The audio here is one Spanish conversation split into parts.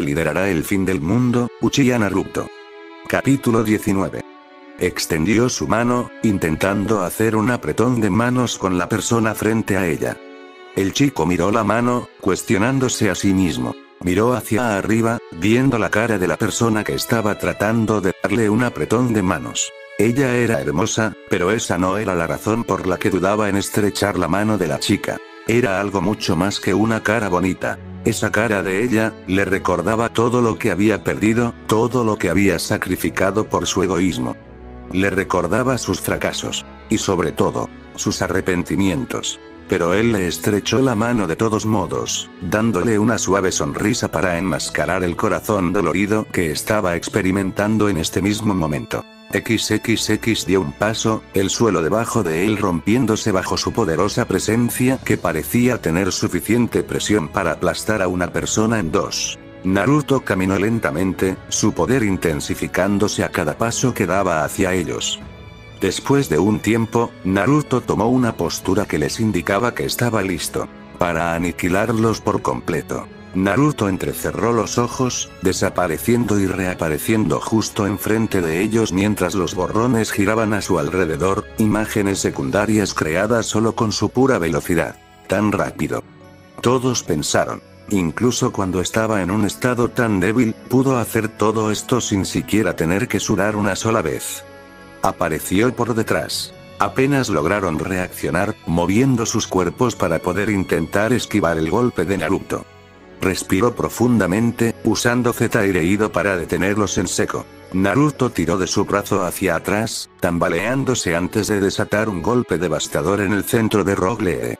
liderará el fin del mundo, Uchiha Naruto. Capítulo 19. Extendió su mano, intentando hacer un apretón de manos con la persona frente a ella. El chico miró la mano, cuestionándose a sí mismo. Miró hacia arriba, viendo la cara de la persona que estaba tratando de darle un apretón de manos. Ella era hermosa, pero esa no era la razón por la que dudaba en estrechar la mano de la chica. Era algo mucho más que una cara bonita. Esa cara de ella, le recordaba todo lo que había perdido, todo lo que había sacrificado por su egoísmo. Le recordaba sus fracasos. Y sobre todo, sus arrepentimientos. Pero él le estrechó la mano de todos modos, dándole una suave sonrisa para enmascarar el corazón dolorido que estaba experimentando en este mismo momento. XXX dio un paso, el suelo debajo de él rompiéndose bajo su poderosa presencia que parecía tener suficiente presión para aplastar a una persona en dos. Naruto caminó lentamente, su poder intensificándose a cada paso que daba hacia ellos. Después de un tiempo, Naruto tomó una postura que les indicaba que estaba listo para aniquilarlos por completo. Naruto entrecerró los ojos, desapareciendo y reapareciendo justo enfrente de ellos mientras los borrones giraban a su alrededor, imágenes secundarias creadas solo con su pura velocidad. Tan rápido. Todos pensaron. Incluso cuando estaba en un estado tan débil, pudo hacer todo esto sin siquiera tener que sudar una sola vez. Apareció por detrás. Apenas lograron reaccionar, moviendo sus cuerpos para poder intentar esquivar el golpe de Naruto. Respiró profundamente, usando Z Ido para detenerlos en seco. Naruto tiró de su brazo hacia atrás, tambaleándose antes de desatar un golpe devastador en el centro de Rogle.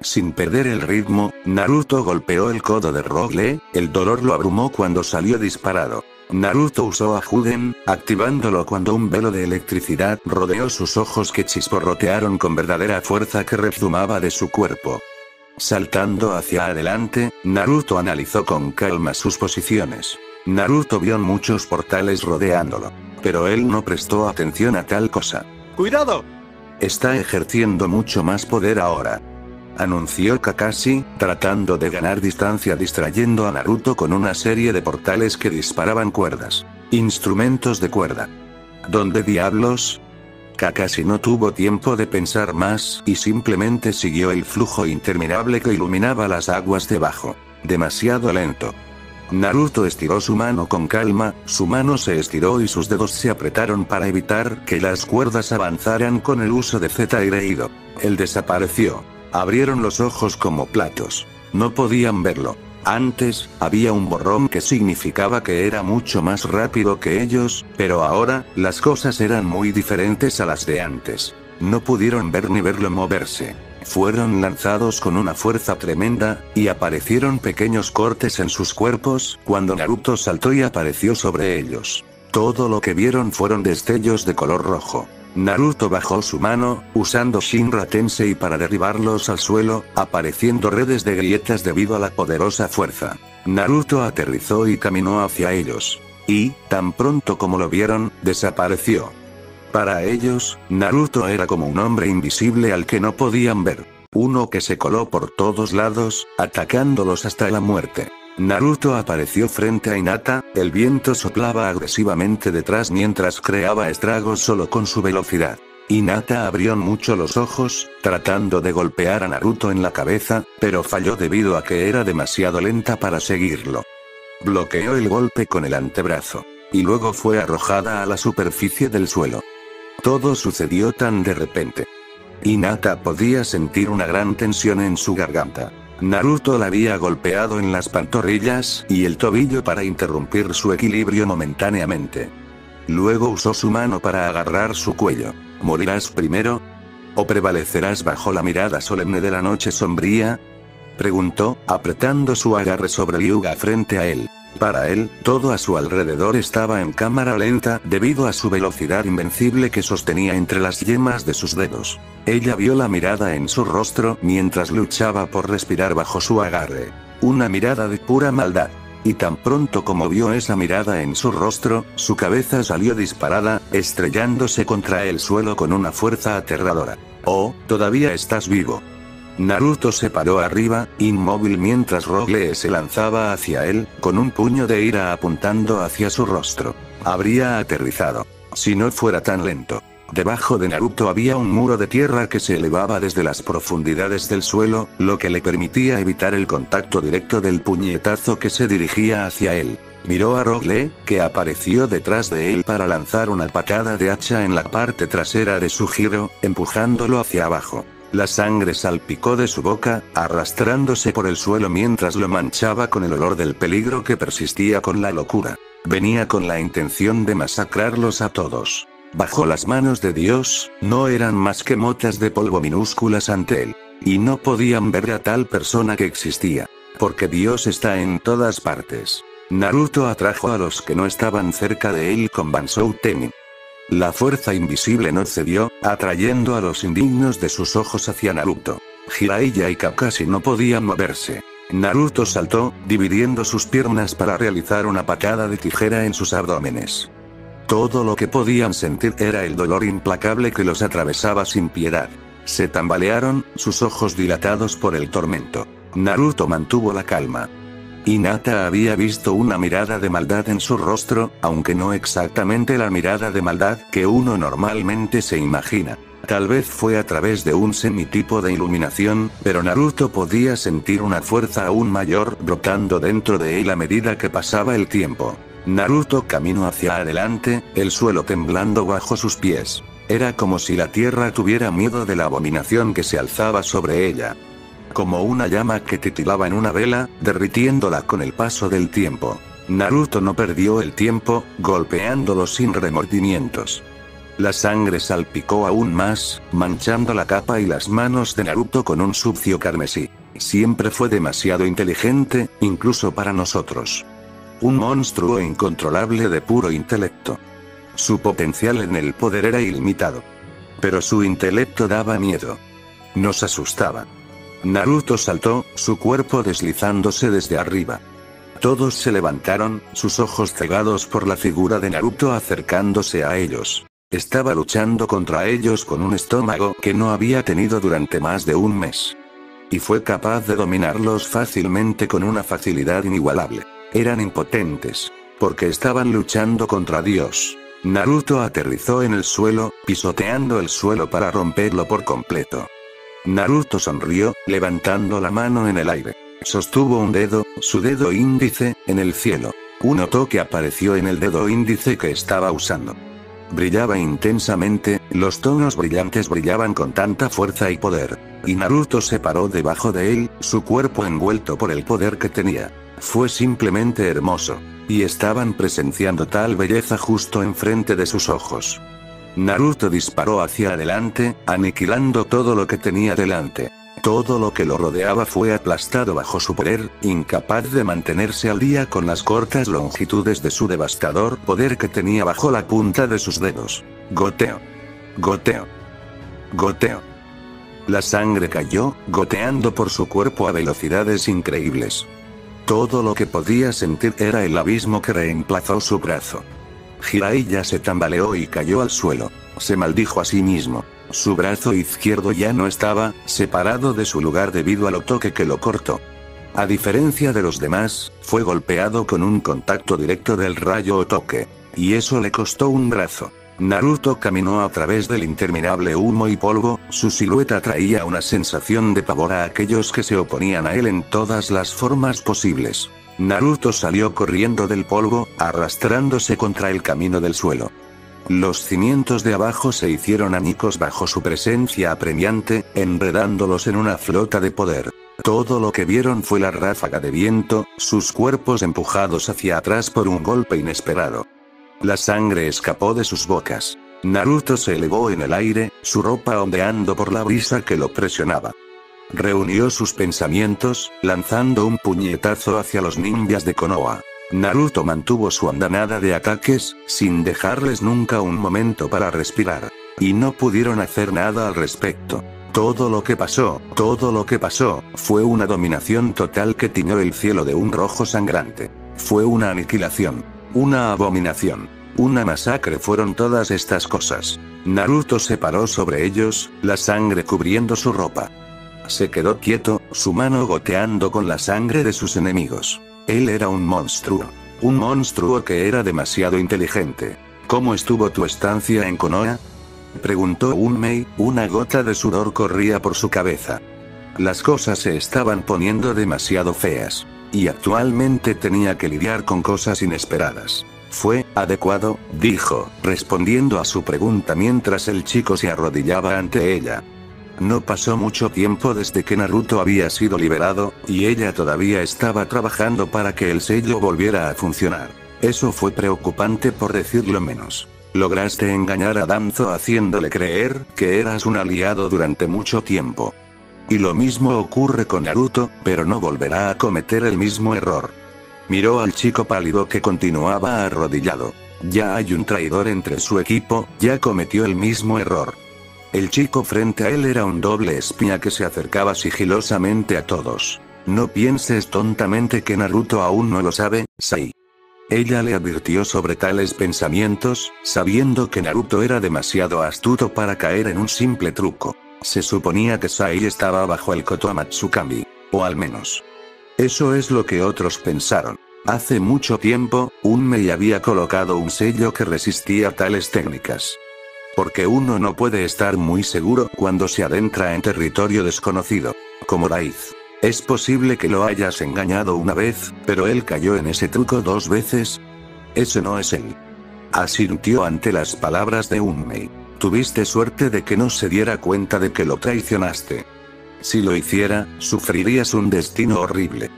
Sin perder el ritmo, Naruto golpeó el codo de Rogle, el dolor lo abrumó cuando salió disparado. Naruto usó a Juden, activándolo cuando un velo de electricidad rodeó sus ojos que chisporrotearon con verdadera fuerza que rezumaba de su cuerpo. Saltando hacia adelante, Naruto analizó con calma sus posiciones. Naruto vio muchos portales rodeándolo. Pero él no prestó atención a tal cosa. ¡Cuidado! Está ejerciendo mucho más poder ahora anunció Kakashi, tratando de ganar distancia distrayendo a Naruto con una serie de portales que disparaban cuerdas. Instrumentos de cuerda. ¿Dónde diablos? Kakashi no tuvo tiempo de pensar más y simplemente siguió el flujo interminable que iluminaba las aguas debajo. Demasiado lento. Naruto estiró su mano con calma, su mano se estiró y sus dedos se apretaron para evitar que las cuerdas avanzaran con el uso de Z Ido. Él desapareció. Abrieron los ojos como platos. No podían verlo. Antes, había un borrón que significaba que era mucho más rápido que ellos, pero ahora, las cosas eran muy diferentes a las de antes. No pudieron ver ni verlo moverse. Fueron lanzados con una fuerza tremenda, y aparecieron pequeños cortes en sus cuerpos, cuando Naruto saltó y apareció sobre ellos. Todo lo que vieron fueron destellos de color rojo. Naruto bajó su mano, usando Shinra Tensei para derribarlos al suelo, apareciendo redes de grietas debido a la poderosa fuerza. Naruto aterrizó y caminó hacia ellos. Y, tan pronto como lo vieron, desapareció. Para ellos, Naruto era como un hombre invisible al que no podían ver. Uno que se coló por todos lados, atacándolos hasta la muerte. Naruto apareció frente a Hinata, el viento soplaba agresivamente detrás mientras creaba estragos solo con su velocidad. Hinata abrió mucho los ojos, tratando de golpear a Naruto en la cabeza, pero falló debido a que era demasiado lenta para seguirlo. Bloqueó el golpe con el antebrazo. Y luego fue arrojada a la superficie del suelo. Todo sucedió tan de repente. Hinata podía sentir una gran tensión en su garganta. Naruto la había golpeado en las pantorrillas y el tobillo para interrumpir su equilibrio momentáneamente. Luego usó su mano para agarrar su cuello. ¿Morirás primero? ¿O prevalecerás bajo la mirada solemne de la noche sombría? Preguntó, apretando su agarre sobre Ryuga frente a él. Para él, todo a su alrededor estaba en cámara lenta debido a su velocidad invencible que sostenía entre las yemas de sus dedos. Ella vio la mirada en su rostro mientras luchaba por respirar bajo su agarre. Una mirada de pura maldad. Y tan pronto como vio esa mirada en su rostro, su cabeza salió disparada, estrellándose contra el suelo con una fuerza aterradora. Oh, todavía estás vivo. Naruto se paró arriba, inmóvil mientras Rogle se lanzaba hacia él, con un puño de ira apuntando hacia su rostro. Habría aterrizado. Si no fuera tan lento. Debajo de Naruto había un muro de tierra que se elevaba desde las profundidades del suelo, lo que le permitía evitar el contacto directo del puñetazo que se dirigía hacia él. Miró a Rogle, que apareció detrás de él para lanzar una patada de hacha en la parte trasera de su giro, empujándolo hacia abajo. La sangre salpicó de su boca, arrastrándose por el suelo mientras lo manchaba con el olor del peligro que persistía con la locura. Venía con la intención de masacrarlos a todos. Bajo las manos de Dios, no eran más que motas de polvo minúsculas ante él. Y no podían ver a tal persona que existía. Porque Dios está en todas partes. Naruto atrajo a los que no estaban cerca de él con Bansou Temi. La fuerza invisible no cedió, atrayendo a los indignos de sus ojos hacia Naruto. Jiraiya y Kakashi no podían moverse. Naruto saltó, dividiendo sus piernas para realizar una patada de tijera en sus abdómenes. Todo lo que podían sentir era el dolor implacable que los atravesaba sin piedad. Se tambalearon, sus ojos dilatados por el tormento. Naruto mantuvo la calma. Hinata había visto una mirada de maldad en su rostro, aunque no exactamente la mirada de maldad que uno normalmente se imagina. Tal vez fue a través de un semitipo de iluminación, pero Naruto podía sentir una fuerza aún mayor brotando dentro de él a medida que pasaba el tiempo. Naruto caminó hacia adelante, el suelo temblando bajo sus pies. Era como si la tierra tuviera miedo de la abominación que se alzaba sobre ella como una llama que titilaba en una vela, derritiéndola con el paso del tiempo. Naruto no perdió el tiempo, golpeándolo sin remordimientos. La sangre salpicó aún más, manchando la capa y las manos de Naruto con un sucio carmesí. Siempre fue demasiado inteligente, incluso para nosotros. Un monstruo incontrolable de puro intelecto. Su potencial en el poder era ilimitado. Pero su intelecto daba miedo. Nos asustaba. Naruto saltó, su cuerpo deslizándose desde arriba. Todos se levantaron, sus ojos cegados por la figura de Naruto acercándose a ellos. Estaba luchando contra ellos con un estómago que no había tenido durante más de un mes. Y fue capaz de dominarlos fácilmente con una facilidad inigualable. Eran impotentes. Porque estaban luchando contra Dios. Naruto aterrizó en el suelo, pisoteando el suelo para romperlo por completo. Naruto sonrió, levantando la mano en el aire. Sostuvo un dedo, su dedo índice, en el cielo. Un toque apareció en el dedo índice que estaba usando. Brillaba intensamente, los tonos brillantes brillaban con tanta fuerza y poder. Y Naruto se paró debajo de él, su cuerpo envuelto por el poder que tenía. Fue simplemente hermoso. Y estaban presenciando tal belleza justo enfrente de sus ojos. Naruto disparó hacia adelante, aniquilando todo lo que tenía delante. Todo lo que lo rodeaba fue aplastado bajo su poder, incapaz de mantenerse al día con las cortas longitudes de su devastador poder que tenía bajo la punta de sus dedos. Goteo. Goteo. Goteo. La sangre cayó, goteando por su cuerpo a velocidades increíbles. Todo lo que podía sentir era el abismo que reemplazó su brazo. Jiraiya se tambaleó y cayó al suelo. Se maldijo a sí mismo. Su brazo izquierdo ya no estaba, separado de su lugar debido al toque que lo cortó. A diferencia de los demás, fue golpeado con un contacto directo del rayo o toque. Y eso le costó un brazo. Naruto caminó a través del interminable humo y polvo, su silueta traía una sensación de pavor a aquellos que se oponían a él en todas las formas posibles. Naruto salió corriendo del polvo, arrastrándose contra el camino del suelo. Los cimientos de abajo se hicieron anicos bajo su presencia apremiante, enredándolos en una flota de poder. Todo lo que vieron fue la ráfaga de viento, sus cuerpos empujados hacia atrás por un golpe inesperado. La sangre escapó de sus bocas. Naruto se elevó en el aire, su ropa ondeando por la brisa que lo presionaba. Reunió sus pensamientos, lanzando un puñetazo hacia los ninjas de Konoha. Naruto mantuvo su andanada de ataques, sin dejarles nunca un momento para respirar. Y no pudieron hacer nada al respecto. Todo lo que pasó, todo lo que pasó, fue una dominación total que tiñó el cielo de un rojo sangrante. Fue una aniquilación. Una abominación. Una masacre fueron todas estas cosas. Naruto se paró sobre ellos, la sangre cubriendo su ropa. Se quedó quieto, su mano goteando con la sangre de sus enemigos. Él era un monstruo. Un monstruo que era demasiado inteligente. ¿Cómo estuvo tu estancia en Konoha? Preguntó Unmei, una gota de sudor corría por su cabeza. Las cosas se estaban poniendo demasiado feas. Y actualmente tenía que lidiar con cosas inesperadas. Fue adecuado, dijo, respondiendo a su pregunta mientras el chico se arrodillaba ante ella. No pasó mucho tiempo desde que Naruto había sido liberado, y ella todavía estaba trabajando para que el sello volviera a funcionar. Eso fue preocupante por decirlo menos. Lograste engañar a Danzo haciéndole creer que eras un aliado durante mucho tiempo. Y lo mismo ocurre con Naruto, pero no volverá a cometer el mismo error. Miró al chico pálido que continuaba arrodillado. Ya hay un traidor entre su equipo, ya cometió el mismo error. El chico frente a él era un doble espía que se acercaba sigilosamente a todos. No pienses tontamente que Naruto aún no lo sabe, Sai. Ella le advirtió sobre tales pensamientos, sabiendo que Naruto era demasiado astuto para caer en un simple truco. Se suponía que Sai estaba bajo el Koto Amatsukami. O al menos. Eso es lo que otros pensaron. Hace mucho tiempo, Unmei había colocado un sello que resistía tales técnicas. Porque uno no puede estar muy seguro cuando se adentra en territorio desconocido. Como Raiz. Es posible que lo hayas engañado una vez, pero él cayó en ese truco dos veces. Ese no es él. Asintió ante las palabras de Unmei. Tuviste suerte de que no se diera cuenta de que lo traicionaste. Si lo hiciera, sufrirías un destino horrible.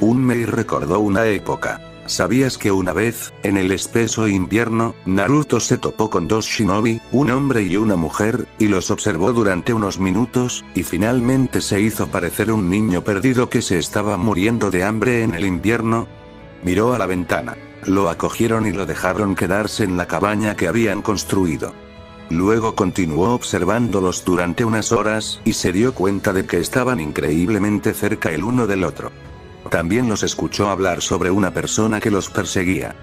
Unmei recordó una época. ¿Sabías que una vez, en el espeso invierno, Naruto se topó con dos shinobi, un hombre y una mujer, y los observó durante unos minutos, y finalmente se hizo parecer un niño perdido que se estaba muriendo de hambre en el invierno? Miró a la ventana. Lo acogieron y lo dejaron quedarse en la cabaña que habían construido. Luego continuó observándolos durante unas horas, y se dio cuenta de que estaban increíblemente cerca el uno del otro. También los escuchó hablar sobre una persona que los perseguía.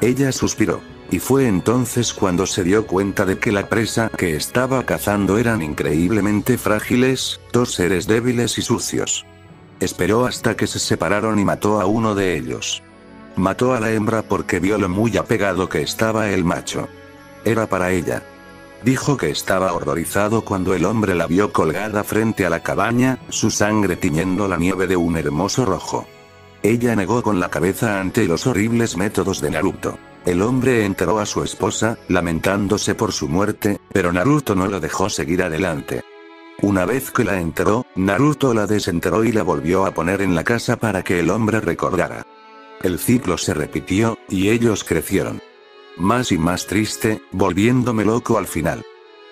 Ella suspiró. Y fue entonces cuando se dio cuenta de que la presa que estaba cazando eran increíblemente frágiles, dos seres débiles y sucios. Esperó hasta que se separaron y mató a uno de ellos. Mató a la hembra porque vio lo muy apegado que estaba el macho. Era para ella. Dijo que estaba horrorizado cuando el hombre la vio colgada frente a la cabaña, su sangre tiñendo la nieve de un hermoso rojo. Ella negó con la cabeza ante los horribles métodos de Naruto. El hombre enteró a su esposa, lamentándose por su muerte, pero Naruto no lo dejó seguir adelante. Una vez que la enteró, Naruto la desenteró y la volvió a poner en la casa para que el hombre recordara. El ciclo se repitió, y ellos crecieron más y más triste, volviéndome loco al final.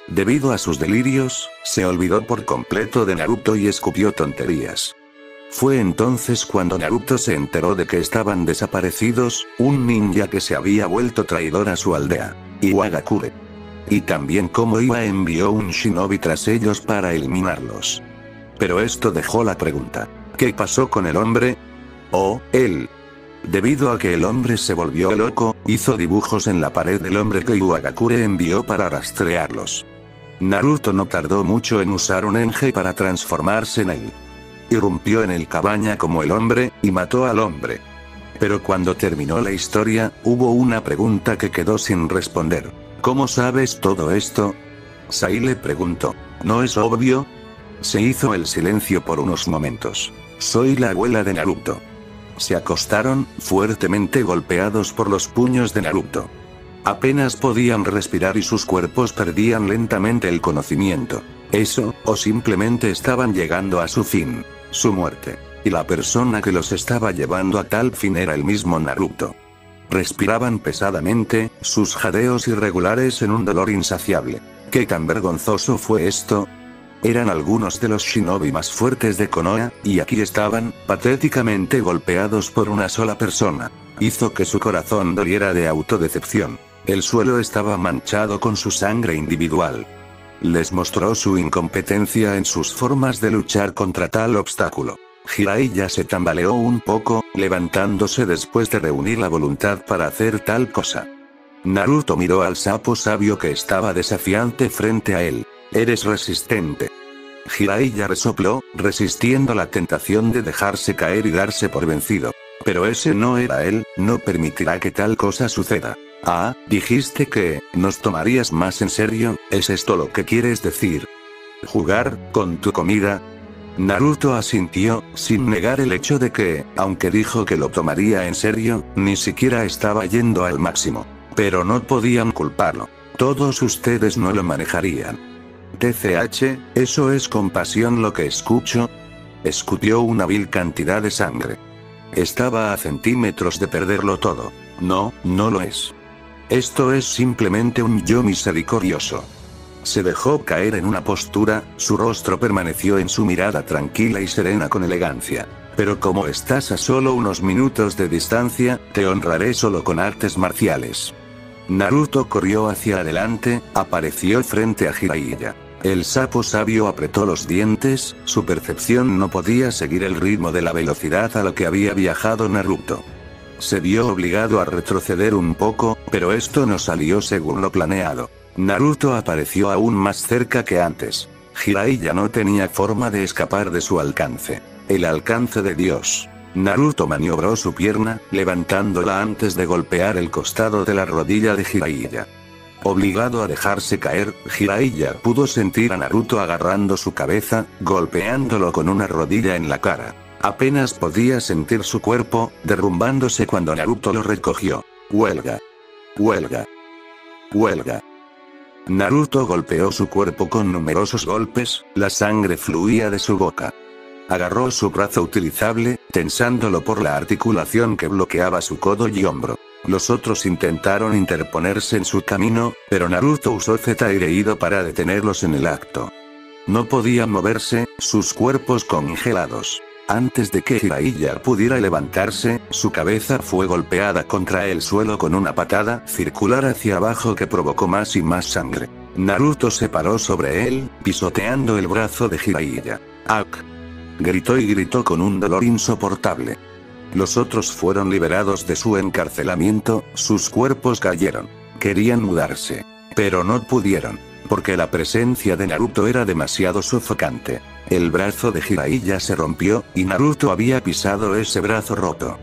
Debido a sus delirios, se olvidó por completo de Naruto y escupió tonterías. Fue entonces cuando Naruto se enteró de que estaban desaparecidos, un ninja que se había vuelto traidor a su aldea, Iwagakure. Y también cómo Iwa envió un shinobi tras ellos para eliminarlos. Pero esto dejó la pregunta. ¿Qué pasó con el hombre? Oh, él, Debido a que el hombre se volvió loco, hizo dibujos en la pared del hombre que Iwagakure envió para rastrearlos. Naruto no tardó mucho en usar un enge para transformarse en él. Irrumpió en el cabaña como el hombre, y mató al hombre. Pero cuando terminó la historia, hubo una pregunta que quedó sin responder. ¿Cómo sabes todo esto? Sai le preguntó. ¿No es obvio? Se hizo el silencio por unos momentos. Soy la abuela de Naruto. Se acostaron, fuertemente golpeados por los puños de Naruto. Apenas podían respirar y sus cuerpos perdían lentamente el conocimiento. Eso, o simplemente estaban llegando a su fin. Su muerte. Y la persona que los estaba llevando a tal fin era el mismo Naruto. Respiraban pesadamente, sus jadeos irregulares en un dolor insaciable. ¿Qué tan vergonzoso fue esto? Eran algunos de los shinobi más fuertes de Konoha, y aquí estaban, patéticamente golpeados por una sola persona. Hizo que su corazón doliera de autodecepción. El suelo estaba manchado con su sangre individual. Les mostró su incompetencia en sus formas de luchar contra tal obstáculo. ya se tambaleó un poco, levantándose después de reunir la voluntad para hacer tal cosa. Naruto miró al sapo sabio que estaba desafiante frente a él. Eres resistente. Jiraiya resopló, resistiendo la tentación de dejarse caer y darse por vencido. Pero ese no era él, no permitirá que tal cosa suceda. Ah, dijiste que, ¿nos tomarías más en serio? ¿Es esto lo que quieres decir? ¿Jugar, con tu comida? Naruto asintió, sin negar el hecho de que, aunque dijo que lo tomaría en serio, ni siquiera estaba yendo al máximo. Pero no podían culparlo. Todos ustedes no lo manejarían. TCH, ¿eso es compasión lo que escucho? Escupió una vil cantidad de sangre. Estaba a centímetros de perderlo todo. No, no lo es. Esto es simplemente un yo misericordioso. Se dejó caer en una postura, su rostro permaneció en su mirada tranquila y serena con elegancia. Pero como estás a solo unos minutos de distancia, te honraré solo con artes marciales. Naruto corrió hacia adelante, apareció frente a Jiraiya. El sapo sabio apretó los dientes, su percepción no podía seguir el ritmo de la velocidad a la que había viajado Naruto. Se vio obligado a retroceder un poco, pero esto no salió según lo planeado. Naruto apareció aún más cerca que antes. Jiraiya no tenía forma de escapar de su alcance. El alcance de Dios. Naruto maniobró su pierna, levantándola antes de golpear el costado de la rodilla de Jiraiya. Obligado a dejarse caer, Jiraiya pudo sentir a Naruto agarrando su cabeza, golpeándolo con una rodilla en la cara. Apenas podía sentir su cuerpo, derrumbándose cuando Naruto lo recogió. Huelga. Huelga. Huelga. Naruto golpeó su cuerpo con numerosos golpes, la sangre fluía de su boca. Agarró su brazo utilizable, tensándolo por la articulación que bloqueaba su codo y hombro. Los otros intentaron interponerse en su camino, pero Naruto usó Z para detenerlos en el acto. No podían moverse, sus cuerpos congelados. Antes de que Jiraiya pudiera levantarse, su cabeza fue golpeada contra el suelo con una patada circular hacia abajo que provocó más y más sangre. Naruto se paró sobre él, pisoteando el brazo de Jiraiya. ¡Ak! Gritó y gritó con un dolor insoportable. Los otros fueron liberados de su encarcelamiento, sus cuerpos cayeron. Querían mudarse. Pero no pudieron. Porque la presencia de Naruto era demasiado sofocante. El brazo de Jiraiya se rompió, y Naruto había pisado ese brazo roto.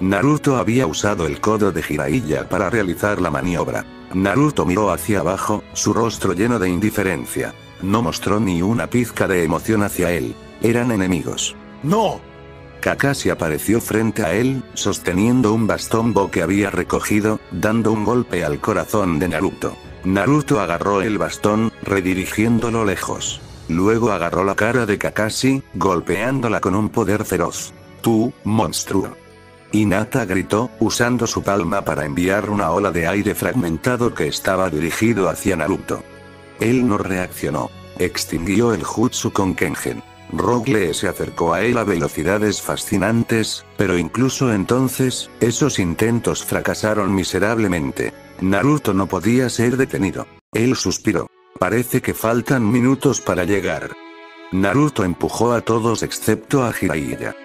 Naruto había usado el codo de Jiraiya para realizar la maniobra. Naruto miró hacia abajo, su rostro lleno de indiferencia. No mostró ni una pizca de emoción hacia él. Eran enemigos. ¡No! Kakashi apareció frente a él, sosteniendo un bastón Bo que había recogido, dando un golpe al corazón de Naruto. Naruto agarró el bastón, redirigiéndolo lejos. Luego agarró la cara de Kakashi, golpeándola con un poder feroz. Tú, monstruo. Hinata gritó, usando su palma para enviar una ola de aire fragmentado que estaba dirigido hacia Naruto. Él no reaccionó. Extinguió el jutsu con Kengen. Rogue se acercó a él a velocidades fascinantes, pero incluso entonces, esos intentos fracasaron miserablemente. Naruto no podía ser detenido. Él suspiró. Parece que faltan minutos para llegar. Naruto empujó a todos excepto a Jiraiya.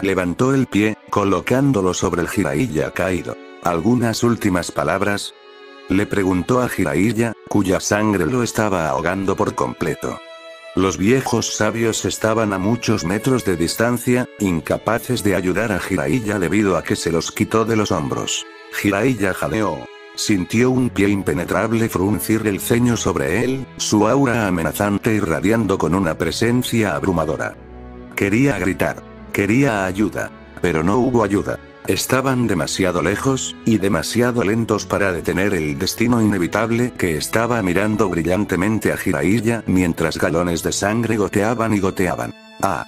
Levantó el pie, colocándolo sobre el Jiraiya caído. ¿Algunas últimas palabras? Le preguntó a Jiraiya, cuya sangre lo estaba ahogando por completo. Los viejos sabios estaban a muchos metros de distancia, incapaces de ayudar a Jiraiya debido a que se los quitó de los hombros. Jiraiya jadeó. Sintió un pie impenetrable fruncir el ceño sobre él, su aura amenazante irradiando con una presencia abrumadora. Quería gritar. Quería ayuda. Pero no hubo ayuda. Estaban demasiado lejos, y demasiado lentos para detener el destino inevitable que estaba mirando brillantemente a Jiraiya mientras galones de sangre goteaban y goteaban. Ah.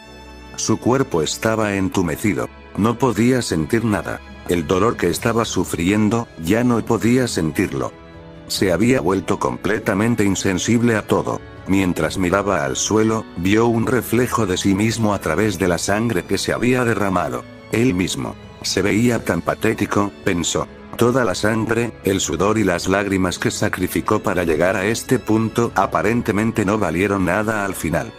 Su cuerpo estaba entumecido. No podía sentir nada. El dolor que estaba sufriendo, ya no podía sentirlo. Se había vuelto completamente insensible a todo. Mientras miraba al suelo, vio un reflejo de sí mismo a través de la sangre que se había derramado. Él mismo. Se veía tan patético, pensó. Toda la sangre, el sudor y las lágrimas que sacrificó para llegar a este punto aparentemente no valieron nada al final.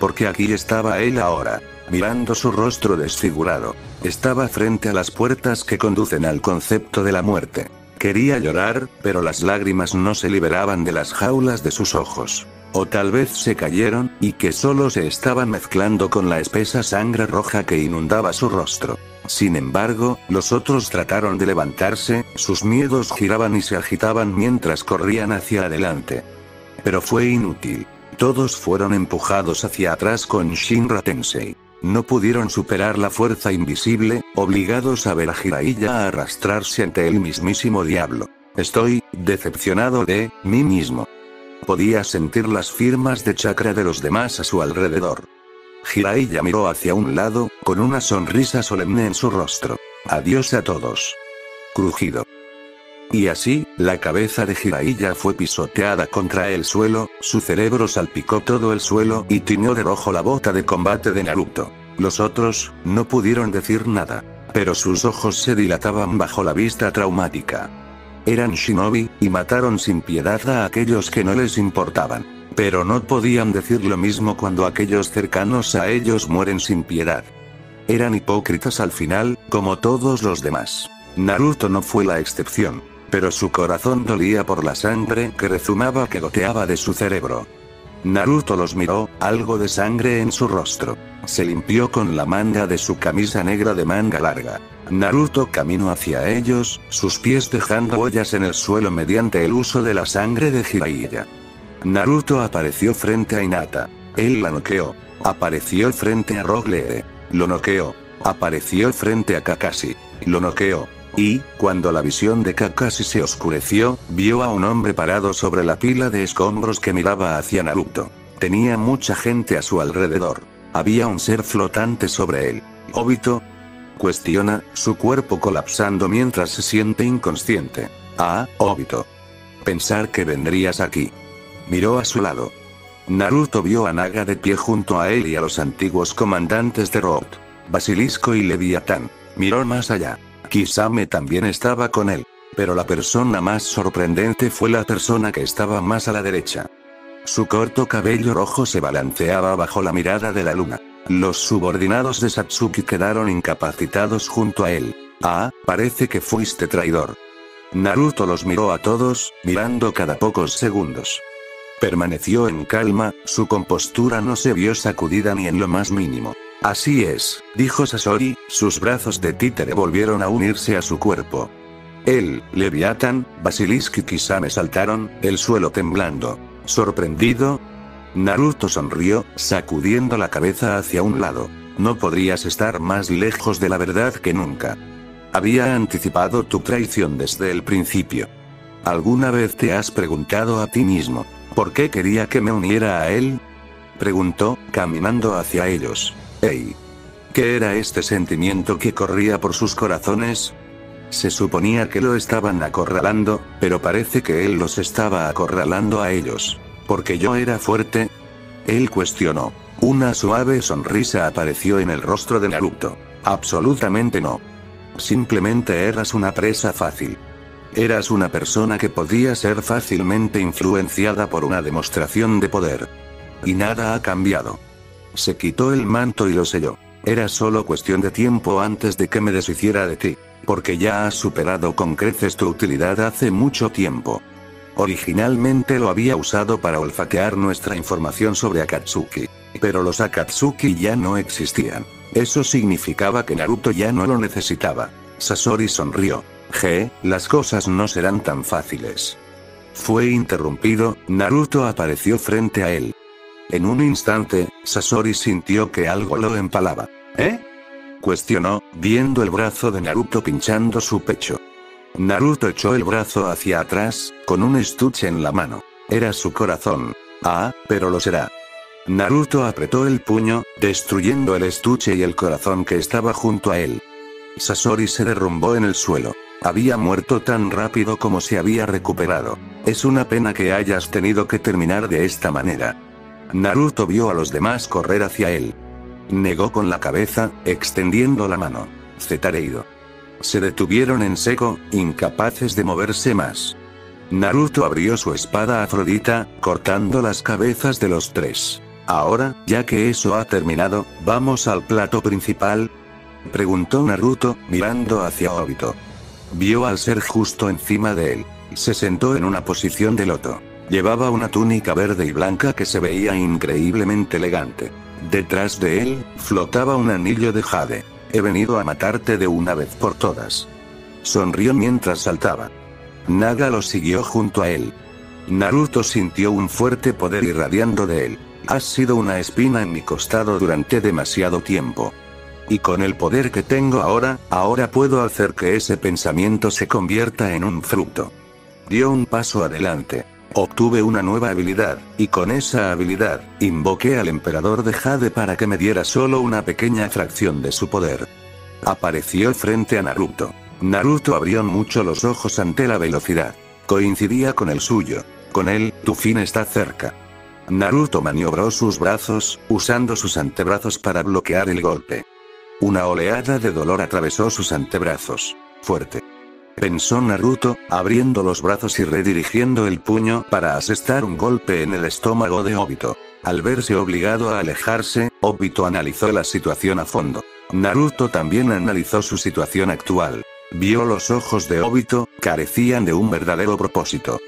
Porque aquí estaba él ahora mirando su rostro desfigurado. Estaba frente a las puertas que conducen al concepto de la muerte. Quería llorar, pero las lágrimas no se liberaban de las jaulas de sus ojos. o tal vez se cayeron, y que solo se estaban mezclando con la espesa sangre roja que inundaba su rostro. Sin embargo, los otros trataron de levantarse, sus miedos giraban y se agitaban mientras corrían hacia adelante. Pero fue inútil. Todos fueron empujados hacia atrás con Shinra Tensei. No pudieron superar la fuerza invisible, obligados a ver a Jiraiya a arrastrarse ante el mismísimo diablo. Estoy, decepcionado de, mí mismo. Podía sentir las firmas de chakra de los demás a su alrededor. Jiraiya miró hacia un lado, con una sonrisa solemne en su rostro. Adiós a todos. Crujido. Y así, la cabeza de Jiraiya fue pisoteada contra el suelo, su cerebro salpicó todo el suelo y tiñó de rojo la bota de combate de Naruto. Los otros, no pudieron decir nada. Pero sus ojos se dilataban bajo la vista traumática. Eran shinobi, y mataron sin piedad a aquellos que no les importaban. Pero no podían decir lo mismo cuando aquellos cercanos a ellos mueren sin piedad. Eran hipócritas al final, como todos los demás. Naruto no fue la excepción. Pero su corazón dolía por la sangre que rezumaba que goteaba de su cerebro. Naruto los miró, algo de sangre en su rostro. Se limpió con la manga de su camisa negra de manga larga. Naruto caminó hacia ellos, sus pies dejando huellas en el suelo mediante el uso de la sangre de Jiraiya. Naruto apareció frente a Hinata. Él la noqueó. Apareció frente a Rogue Lee. Lo noqueó. Apareció frente a Kakashi. Lo noqueó. Y, cuando la visión de Kakashi se oscureció, vio a un hombre parado sobre la pila de escombros que miraba hacia Naruto. Tenía mucha gente a su alrededor. Había un ser flotante sobre él. Obito. Cuestiona, su cuerpo colapsando mientras se siente inconsciente. Ah, Obito. Pensar que vendrías aquí. Miró a su lado. Naruto vio a Naga de pie junto a él y a los antiguos comandantes de Road. Basilisco y Leviatán. Miró más allá. Kisame también estaba con él. Pero la persona más sorprendente fue la persona que estaba más a la derecha. Su corto cabello rojo se balanceaba bajo la mirada de la luna. Los subordinados de Satsuki quedaron incapacitados junto a él. Ah, parece que fuiste traidor. Naruto los miró a todos, mirando cada pocos segundos. Permaneció en calma, su compostura no se vio sacudida ni en lo más mínimo. Así es, dijo Sasori, sus brazos de títere volvieron a unirse a su cuerpo. Él, Leviathan, Basilisk y Kisame saltaron, el suelo temblando. ¿Sorprendido? Naruto sonrió, sacudiendo la cabeza hacia un lado. No podrías estar más lejos de la verdad que nunca. Había anticipado tu traición desde el principio. ¿Alguna vez te has preguntado a ti mismo, ¿por qué quería que me uniera a él? Preguntó, caminando hacia ellos. ¡Ey! ¿Qué era este sentimiento que corría por sus corazones? Se suponía que lo estaban acorralando, pero parece que él los estaba acorralando a ellos. ¿Porque yo era fuerte? Él cuestionó. Una suave sonrisa apareció en el rostro de Naruto. Absolutamente no. Simplemente eras una presa fácil. Eras una persona que podía ser fácilmente influenciada por una demostración de poder. Y nada ha cambiado. Se quitó el manto y lo selló. Era solo cuestión de tiempo antes de que me deshiciera de ti. Porque ya has superado con creces tu utilidad hace mucho tiempo. Originalmente lo había usado para olfatear nuestra información sobre Akatsuki. Pero los Akatsuki ya no existían. Eso significaba que Naruto ya no lo necesitaba. Sasori sonrió. G, las cosas no serán tan fáciles. Fue interrumpido, Naruto apareció frente a él. En un instante, Sasori sintió que algo lo empalaba. ¿Eh? Cuestionó, viendo el brazo de Naruto pinchando su pecho. Naruto echó el brazo hacia atrás, con un estuche en la mano. Era su corazón. Ah, pero lo será. Naruto apretó el puño, destruyendo el estuche y el corazón que estaba junto a él. Sasori se derrumbó en el suelo. Había muerto tan rápido como se había recuperado. Es una pena que hayas tenido que terminar de esta manera. Naruto vio a los demás correr hacia él. Negó con la cabeza, extendiendo la mano. Zetareido. Se detuvieron en seco, incapaces de moverse más. Naruto abrió su espada Afrodita, cortando las cabezas de los tres. Ahora, ya que eso ha terminado, ¿vamos al plato principal? Preguntó Naruto, mirando hacia Obito. Vio al ser justo encima de él. Se sentó en una posición de loto. Llevaba una túnica verde y blanca que se veía increíblemente elegante. Detrás de él, flotaba un anillo de jade. He venido a matarte de una vez por todas. Sonrió mientras saltaba. Naga lo siguió junto a él. Naruto sintió un fuerte poder irradiando de él. Has sido una espina en mi costado durante demasiado tiempo. Y con el poder que tengo ahora, ahora puedo hacer que ese pensamiento se convierta en un fruto. Dio un paso adelante. Obtuve una nueva habilidad, y con esa habilidad, invoqué al emperador de Jade para que me diera solo una pequeña fracción de su poder. Apareció frente a Naruto. Naruto abrió mucho los ojos ante la velocidad. Coincidía con el suyo. Con él, tu fin está cerca. Naruto maniobró sus brazos, usando sus antebrazos para bloquear el golpe. Una oleada de dolor atravesó sus antebrazos. Fuerte. Pensó Naruto, abriendo los brazos y redirigiendo el puño para asestar un golpe en el estómago de Obito. Al verse obligado a alejarse, Obito analizó la situación a fondo. Naruto también analizó su situación actual. Vio los ojos de Obito, carecían de un verdadero propósito.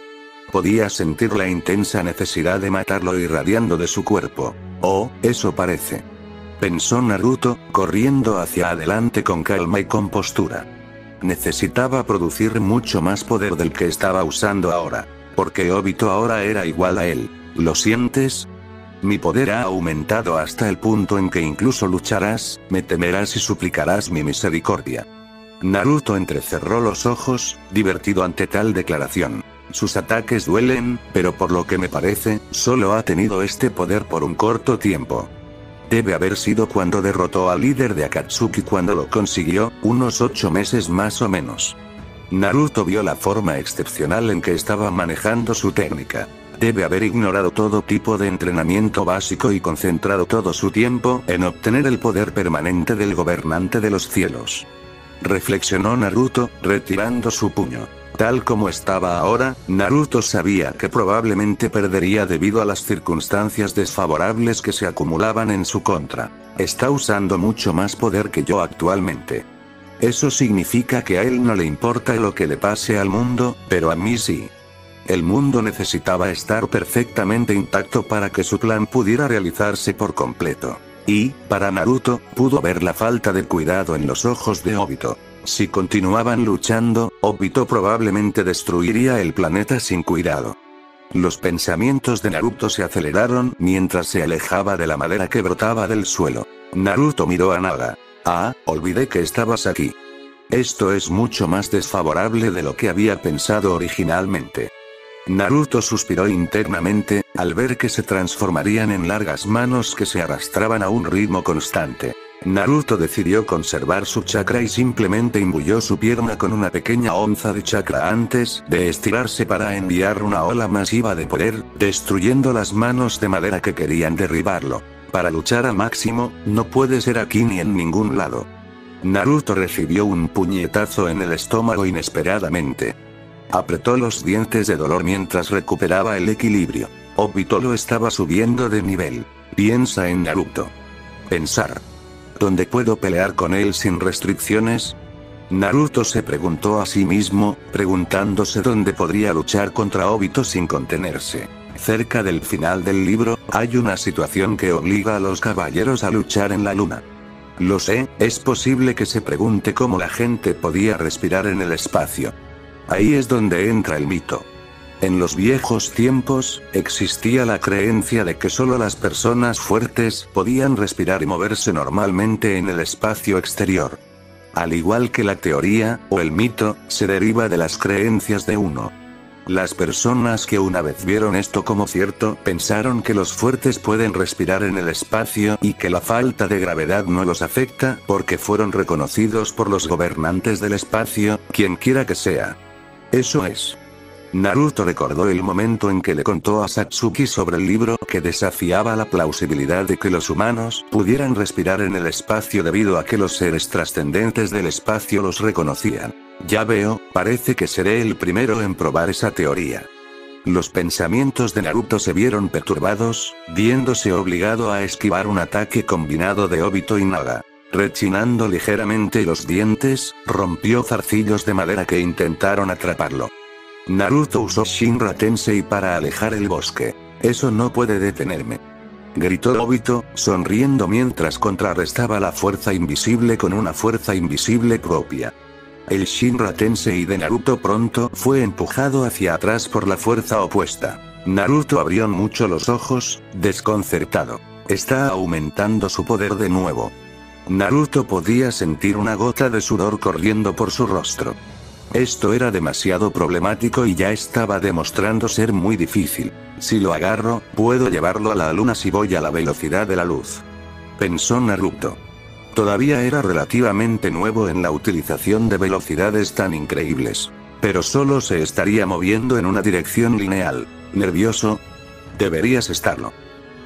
Podía sentir la intensa necesidad de matarlo irradiando de su cuerpo. Oh, eso parece. Pensó Naruto, corriendo hacia adelante con calma y compostura. Necesitaba producir mucho más poder del que estaba usando ahora. Porque Obito ahora era igual a él. ¿Lo sientes? Mi poder ha aumentado hasta el punto en que incluso lucharás, me temerás y suplicarás mi misericordia. Naruto entrecerró los ojos, divertido ante tal declaración. Sus ataques duelen, pero por lo que me parece, solo ha tenido este poder por un corto tiempo. Debe haber sido cuando derrotó al líder de Akatsuki cuando lo consiguió, unos ocho meses más o menos. Naruto vio la forma excepcional en que estaba manejando su técnica. Debe haber ignorado todo tipo de entrenamiento básico y concentrado todo su tiempo en obtener el poder permanente del gobernante de los cielos. Reflexionó Naruto, retirando su puño. Tal como estaba ahora, Naruto sabía que probablemente perdería debido a las circunstancias desfavorables que se acumulaban en su contra. Está usando mucho más poder que yo actualmente. Eso significa que a él no le importa lo que le pase al mundo, pero a mí sí. El mundo necesitaba estar perfectamente intacto para que su plan pudiera realizarse por completo. Y, para Naruto, pudo ver la falta de cuidado en los ojos de Obito. Si continuaban luchando, Obito probablemente destruiría el planeta sin cuidado. Los pensamientos de Naruto se aceleraron mientras se alejaba de la madera que brotaba del suelo. Naruto miró a Naga. Ah, olvidé que estabas aquí. Esto es mucho más desfavorable de lo que había pensado originalmente. Naruto suspiró internamente, al ver que se transformarían en largas manos que se arrastraban a un ritmo constante. Naruto decidió conservar su chakra y simplemente imbuyó su pierna con una pequeña onza de chakra antes de estirarse para enviar una ola masiva de poder, destruyendo las manos de madera que querían derribarlo. Para luchar a máximo, no puede ser aquí ni en ningún lado. Naruto recibió un puñetazo en el estómago inesperadamente. Apretó los dientes de dolor mientras recuperaba el equilibrio. Obito lo estaba subiendo de nivel. Piensa en Naruto. Pensar. ¿Dónde puedo pelear con él sin restricciones? Naruto se preguntó a sí mismo, preguntándose dónde podría luchar contra Obito sin contenerse. Cerca del final del libro, hay una situación que obliga a los caballeros a luchar en la luna. Lo sé, es posible que se pregunte cómo la gente podía respirar en el espacio. Ahí es donde entra el mito. En los viejos tiempos, existía la creencia de que solo las personas fuertes podían respirar y moverse normalmente en el espacio exterior. Al igual que la teoría, o el mito, se deriva de las creencias de uno. Las personas que una vez vieron esto como cierto pensaron que los fuertes pueden respirar en el espacio y que la falta de gravedad no los afecta porque fueron reconocidos por los gobernantes del espacio, quien quiera que sea. Eso es. Naruto recordó el momento en que le contó a Satsuki sobre el libro que desafiaba la plausibilidad de que los humanos pudieran respirar en el espacio debido a que los seres trascendentes del espacio los reconocían. Ya veo, parece que seré el primero en probar esa teoría. Los pensamientos de Naruto se vieron perturbados, viéndose obligado a esquivar un ataque combinado de Obito y Naga. Rechinando ligeramente los dientes, rompió zarcillos de madera que intentaron atraparlo. Naruto usó Shinra Tensei para alejar el bosque. Eso no puede detenerme. Gritó Obito, sonriendo mientras contrarrestaba la fuerza invisible con una fuerza invisible propia. El Shinra Tensei de Naruto pronto fue empujado hacia atrás por la fuerza opuesta. Naruto abrió mucho los ojos, desconcertado. Está aumentando su poder de nuevo. Naruto podía sentir una gota de sudor corriendo por su rostro. Esto era demasiado problemático y ya estaba demostrando ser muy difícil. Si lo agarro, puedo llevarlo a la luna si voy a la velocidad de la luz. Pensó Naruto. Todavía era relativamente nuevo en la utilización de velocidades tan increíbles. Pero solo se estaría moviendo en una dirección lineal. ¿Nervioso? Deberías estarlo.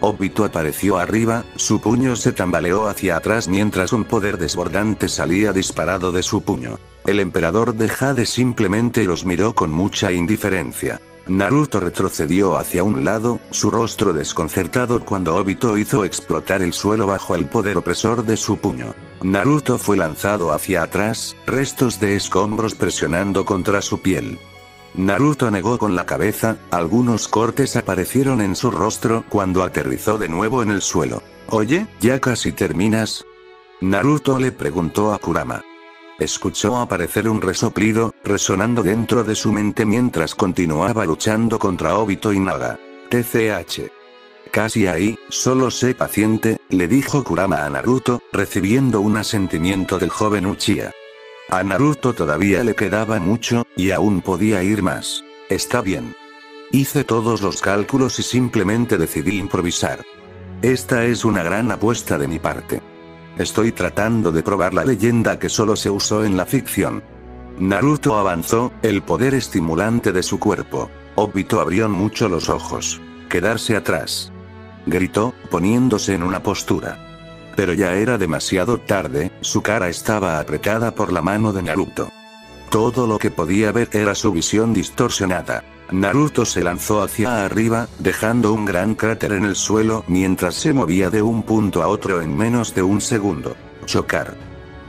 Obito apareció arriba, su puño se tambaleó hacia atrás mientras un poder desbordante salía disparado de su puño. El emperador de Jade simplemente los miró con mucha indiferencia. Naruto retrocedió hacia un lado, su rostro desconcertado cuando Obito hizo explotar el suelo bajo el poder opresor de su puño. Naruto fue lanzado hacia atrás, restos de escombros presionando contra su piel. Naruto negó con la cabeza, algunos cortes aparecieron en su rostro cuando aterrizó de nuevo en el suelo. Oye, ¿ya casi terminas? Naruto le preguntó a Kurama. Escuchó aparecer un resoplido, resonando dentro de su mente mientras continuaba luchando contra Obito y Naga. TCH. Casi ahí, solo sé paciente, le dijo Kurama a Naruto, recibiendo un asentimiento del joven Uchiha. A Naruto todavía le quedaba mucho, y aún podía ir más. Está bien. Hice todos los cálculos y simplemente decidí improvisar. Esta es una gran apuesta de mi parte. Estoy tratando de probar la leyenda que solo se usó en la ficción. Naruto avanzó, el poder estimulante de su cuerpo. Obito abrió mucho los ojos. Quedarse atrás. Gritó, poniéndose en una postura. Pero ya era demasiado tarde, su cara estaba apretada por la mano de Naruto. Todo lo que podía ver era su visión distorsionada. Naruto se lanzó hacia arriba, dejando un gran cráter en el suelo mientras se movía de un punto a otro en menos de un segundo. Chocar.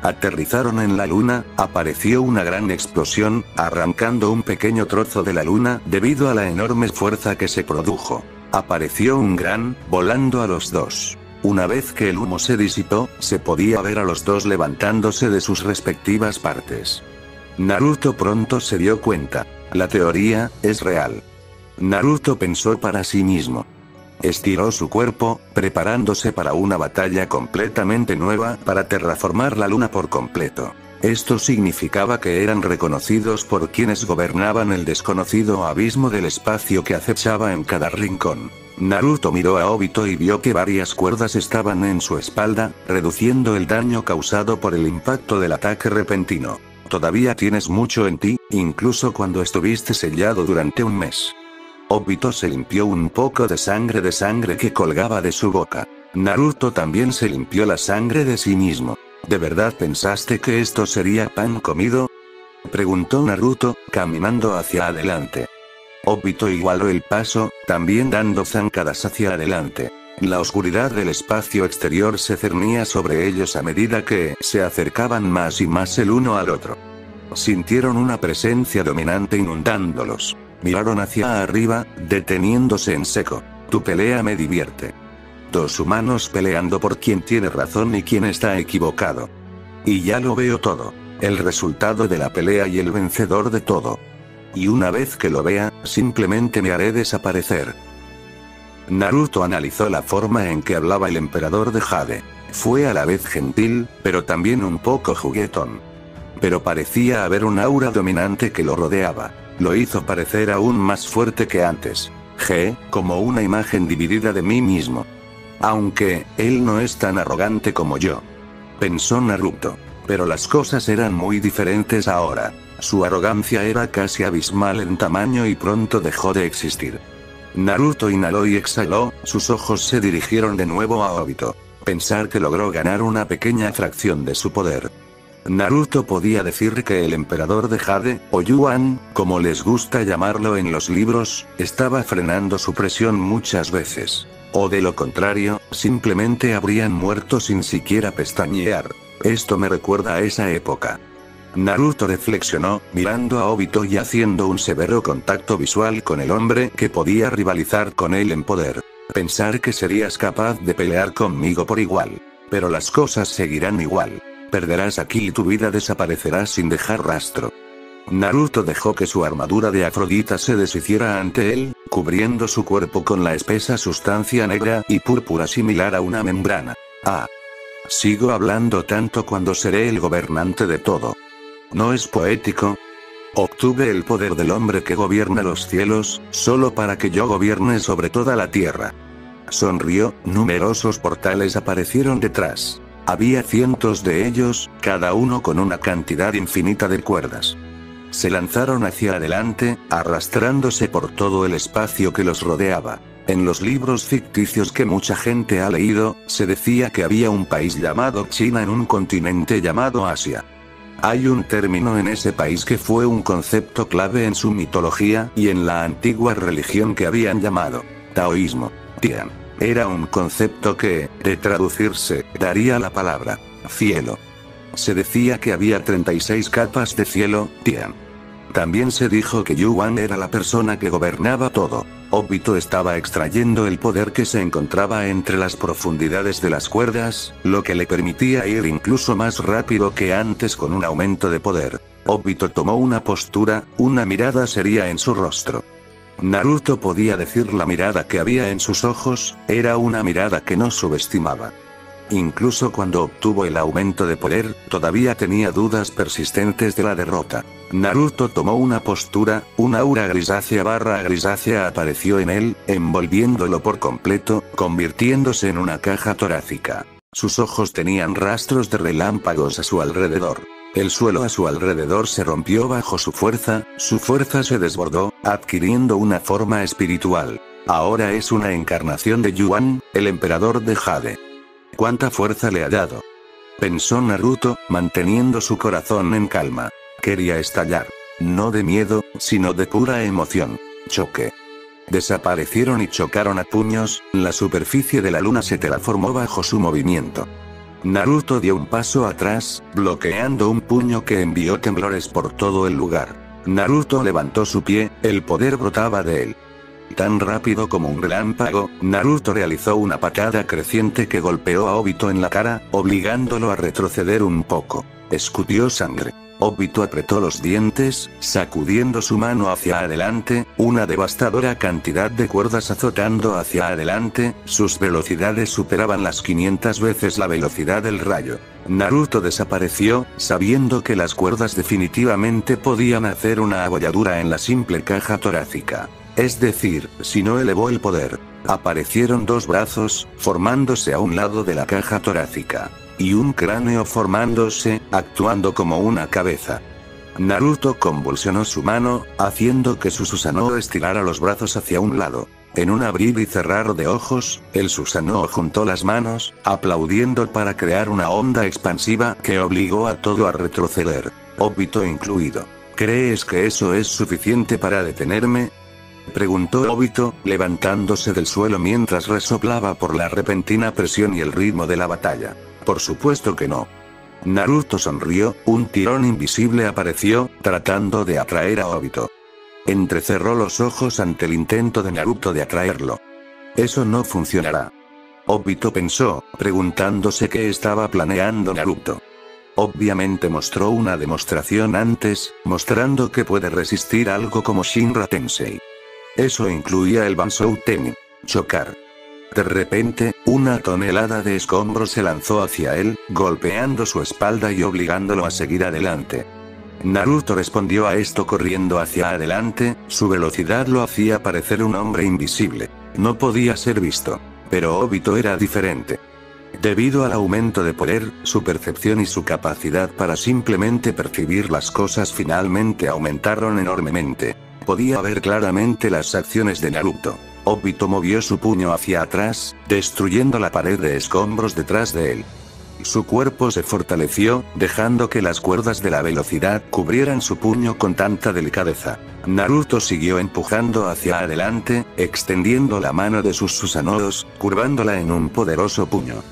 Aterrizaron en la luna, apareció una gran explosión, arrancando un pequeño trozo de la luna debido a la enorme fuerza que se produjo. Apareció un gran, volando a los dos. Una vez que el humo se disipó, se podía ver a los dos levantándose de sus respectivas partes. Naruto pronto se dio cuenta. La teoría, es real. Naruto pensó para sí mismo. Estiró su cuerpo, preparándose para una batalla completamente nueva para terraformar la luna por completo. Esto significaba que eran reconocidos por quienes gobernaban el desconocido abismo del espacio que acechaba en cada rincón. Naruto miró a Obito y vio que varias cuerdas estaban en su espalda, reduciendo el daño causado por el impacto del ataque repentino. Todavía tienes mucho en ti, incluso cuando estuviste sellado durante un mes. Obito se limpió un poco de sangre de sangre que colgaba de su boca. Naruto también se limpió la sangre de sí mismo. ¿De verdad pensaste que esto sería pan comido? Preguntó Naruto, caminando hacia adelante. Obito igualó el paso, también dando zancadas hacia adelante. La oscuridad del espacio exterior se cernía sobre ellos a medida que se acercaban más y más el uno al otro. Sintieron una presencia dominante inundándolos. Miraron hacia arriba, deteniéndose en seco. Tu pelea me divierte. Dos humanos peleando por quien tiene razón y quien está equivocado. Y ya lo veo todo. El resultado de la pelea y el vencedor de todo. Y una vez que lo vea, simplemente me haré desaparecer. Naruto analizó la forma en que hablaba el emperador de Jade. Fue a la vez gentil, pero también un poco juguetón. Pero parecía haber un aura dominante que lo rodeaba. Lo hizo parecer aún más fuerte que antes. G, como una imagen dividida de mí mismo. Aunque, él no es tan arrogante como yo. Pensó Naruto. Pero las cosas eran muy diferentes ahora. Su arrogancia era casi abismal en tamaño y pronto dejó de existir. Naruto inhaló y exhaló, sus ojos se dirigieron de nuevo a Obito. Pensar que logró ganar una pequeña fracción de su poder. Naruto podía decir que el emperador de Jade, o Yuan, como les gusta llamarlo en los libros, estaba frenando su presión muchas veces. O de lo contrario, simplemente habrían muerto sin siquiera pestañear. Esto me recuerda a esa época. Naruto reflexionó, mirando a Obito y haciendo un severo contacto visual con el hombre que podía rivalizar con él en poder. Pensar que serías capaz de pelear conmigo por igual. Pero las cosas seguirán igual. Perderás aquí y tu vida desaparecerá sin dejar rastro. Naruto dejó que su armadura de Afrodita se deshiciera ante él, cubriendo su cuerpo con la espesa sustancia negra y púrpura similar a una membrana. Ah. Sigo hablando tanto cuando seré el gobernante de todo. ¿No es poético? Obtuve el poder del hombre que gobierna los cielos, solo para que yo gobierne sobre toda la tierra. Sonrió, numerosos portales aparecieron detrás. Había cientos de ellos, cada uno con una cantidad infinita de cuerdas. Se lanzaron hacia adelante, arrastrándose por todo el espacio que los rodeaba. En los libros ficticios que mucha gente ha leído, se decía que había un país llamado China en un continente llamado Asia. Hay un término en ese país que fue un concepto clave en su mitología y en la antigua religión que habían llamado taoísmo. Tian. Era un concepto que, de traducirse, daría la palabra cielo. Se decía que había 36 capas de cielo, Tian. También se dijo que Yuan era la persona que gobernaba todo. Obito estaba extrayendo el poder que se encontraba entre las profundidades de las cuerdas, lo que le permitía ir incluso más rápido que antes con un aumento de poder. Obito tomó una postura, una mirada seria en su rostro. Naruto podía decir la mirada que había en sus ojos, era una mirada que no subestimaba. Incluso cuando obtuvo el aumento de poder, todavía tenía dudas persistentes de la derrota. Naruto tomó una postura, una aura grisácea barra grisácea apareció en él, envolviéndolo por completo, convirtiéndose en una caja torácica. Sus ojos tenían rastros de relámpagos a su alrededor. El suelo a su alrededor se rompió bajo su fuerza, su fuerza se desbordó, adquiriendo una forma espiritual. Ahora es una encarnación de Yuan, el emperador de Jade. ¿Cuánta fuerza le ha dado? Pensó Naruto, manteniendo su corazón en calma. Quería estallar. No de miedo, sino de pura emoción. Choque. Desaparecieron y chocaron a puños, la superficie de la luna se terraformó bajo su movimiento. Naruto dio un paso atrás, bloqueando un puño que envió temblores por todo el lugar. Naruto levantó su pie, el poder brotaba de él. Tan rápido como un relámpago, Naruto realizó una patada creciente que golpeó a Obito en la cara, obligándolo a retroceder un poco. Escupió sangre. Obito apretó los dientes, sacudiendo su mano hacia adelante, una devastadora cantidad de cuerdas azotando hacia adelante, sus velocidades superaban las 500 veces la velocidad del rayo. Naruto desapareció, sabiendo que las cuerdas definitivamente podían hacer una abolladura en la simple caja torácica. Es decir, si no elevó el poder. Aparecieron dos brazos, formándose a un lado de la caja torácica. Y un cráneo formándose, actuando como una cabeza. Naruto convulsionó su mano, haciendo que su Susanoo estirara los brazos hacia un lado. En un abrir y cerrar de ojos, el Susanoo juntó las manos, aplaudiendo para crear una onda expansiva que obligó a todo a retroceder. Obito incluido. ¿Crees que eso es suficiente para detenerme? Preguntó Obito, levantándose del suelo mientras resoplaba por la repentina presión y el ritmo de la batalla. Por supuesto que no. Naruto sonrió, un tirón invisible apareció, tratando de atraer a Obito. Entrecerró los ojos ante el intento de Naruto de atraerlo. Eso no funcionará. Obito pensó, preguntándose qué estaba planeando Naruto. Obviamente mostró una demostración antes, mostrando que puede resistir algo como Shinra Tensei. Eso incluía el Bansou Teni. Chocar. De repente, una tonelada de escombros se lanzó hacia él, golpeando su espalda y obligándolo a seguir adelante. Naruto respondió a esto corriendo hacia adelante, su velocidad lo hacía parecer un hombre invisible. No podía ser visto. Pero Obito era diferente. Debido al aumento de poder, su percepción y su capacidad para simplemente percibir las cosas finalmente aumentaron enormemente podía ver claramente las acciones de Naruto. Obito movió su puño hacia atrás, destruyendo la pared de escombros detrás de él. Su cuerpo se fortaleció, dejando que las cuerdas de la velocidad cubrieran su puño con tanta delicadeza. Naruto siguió empujando hacia adelante, extendiendo la mano de sus Susanodos, curvándola en un poderoso puño.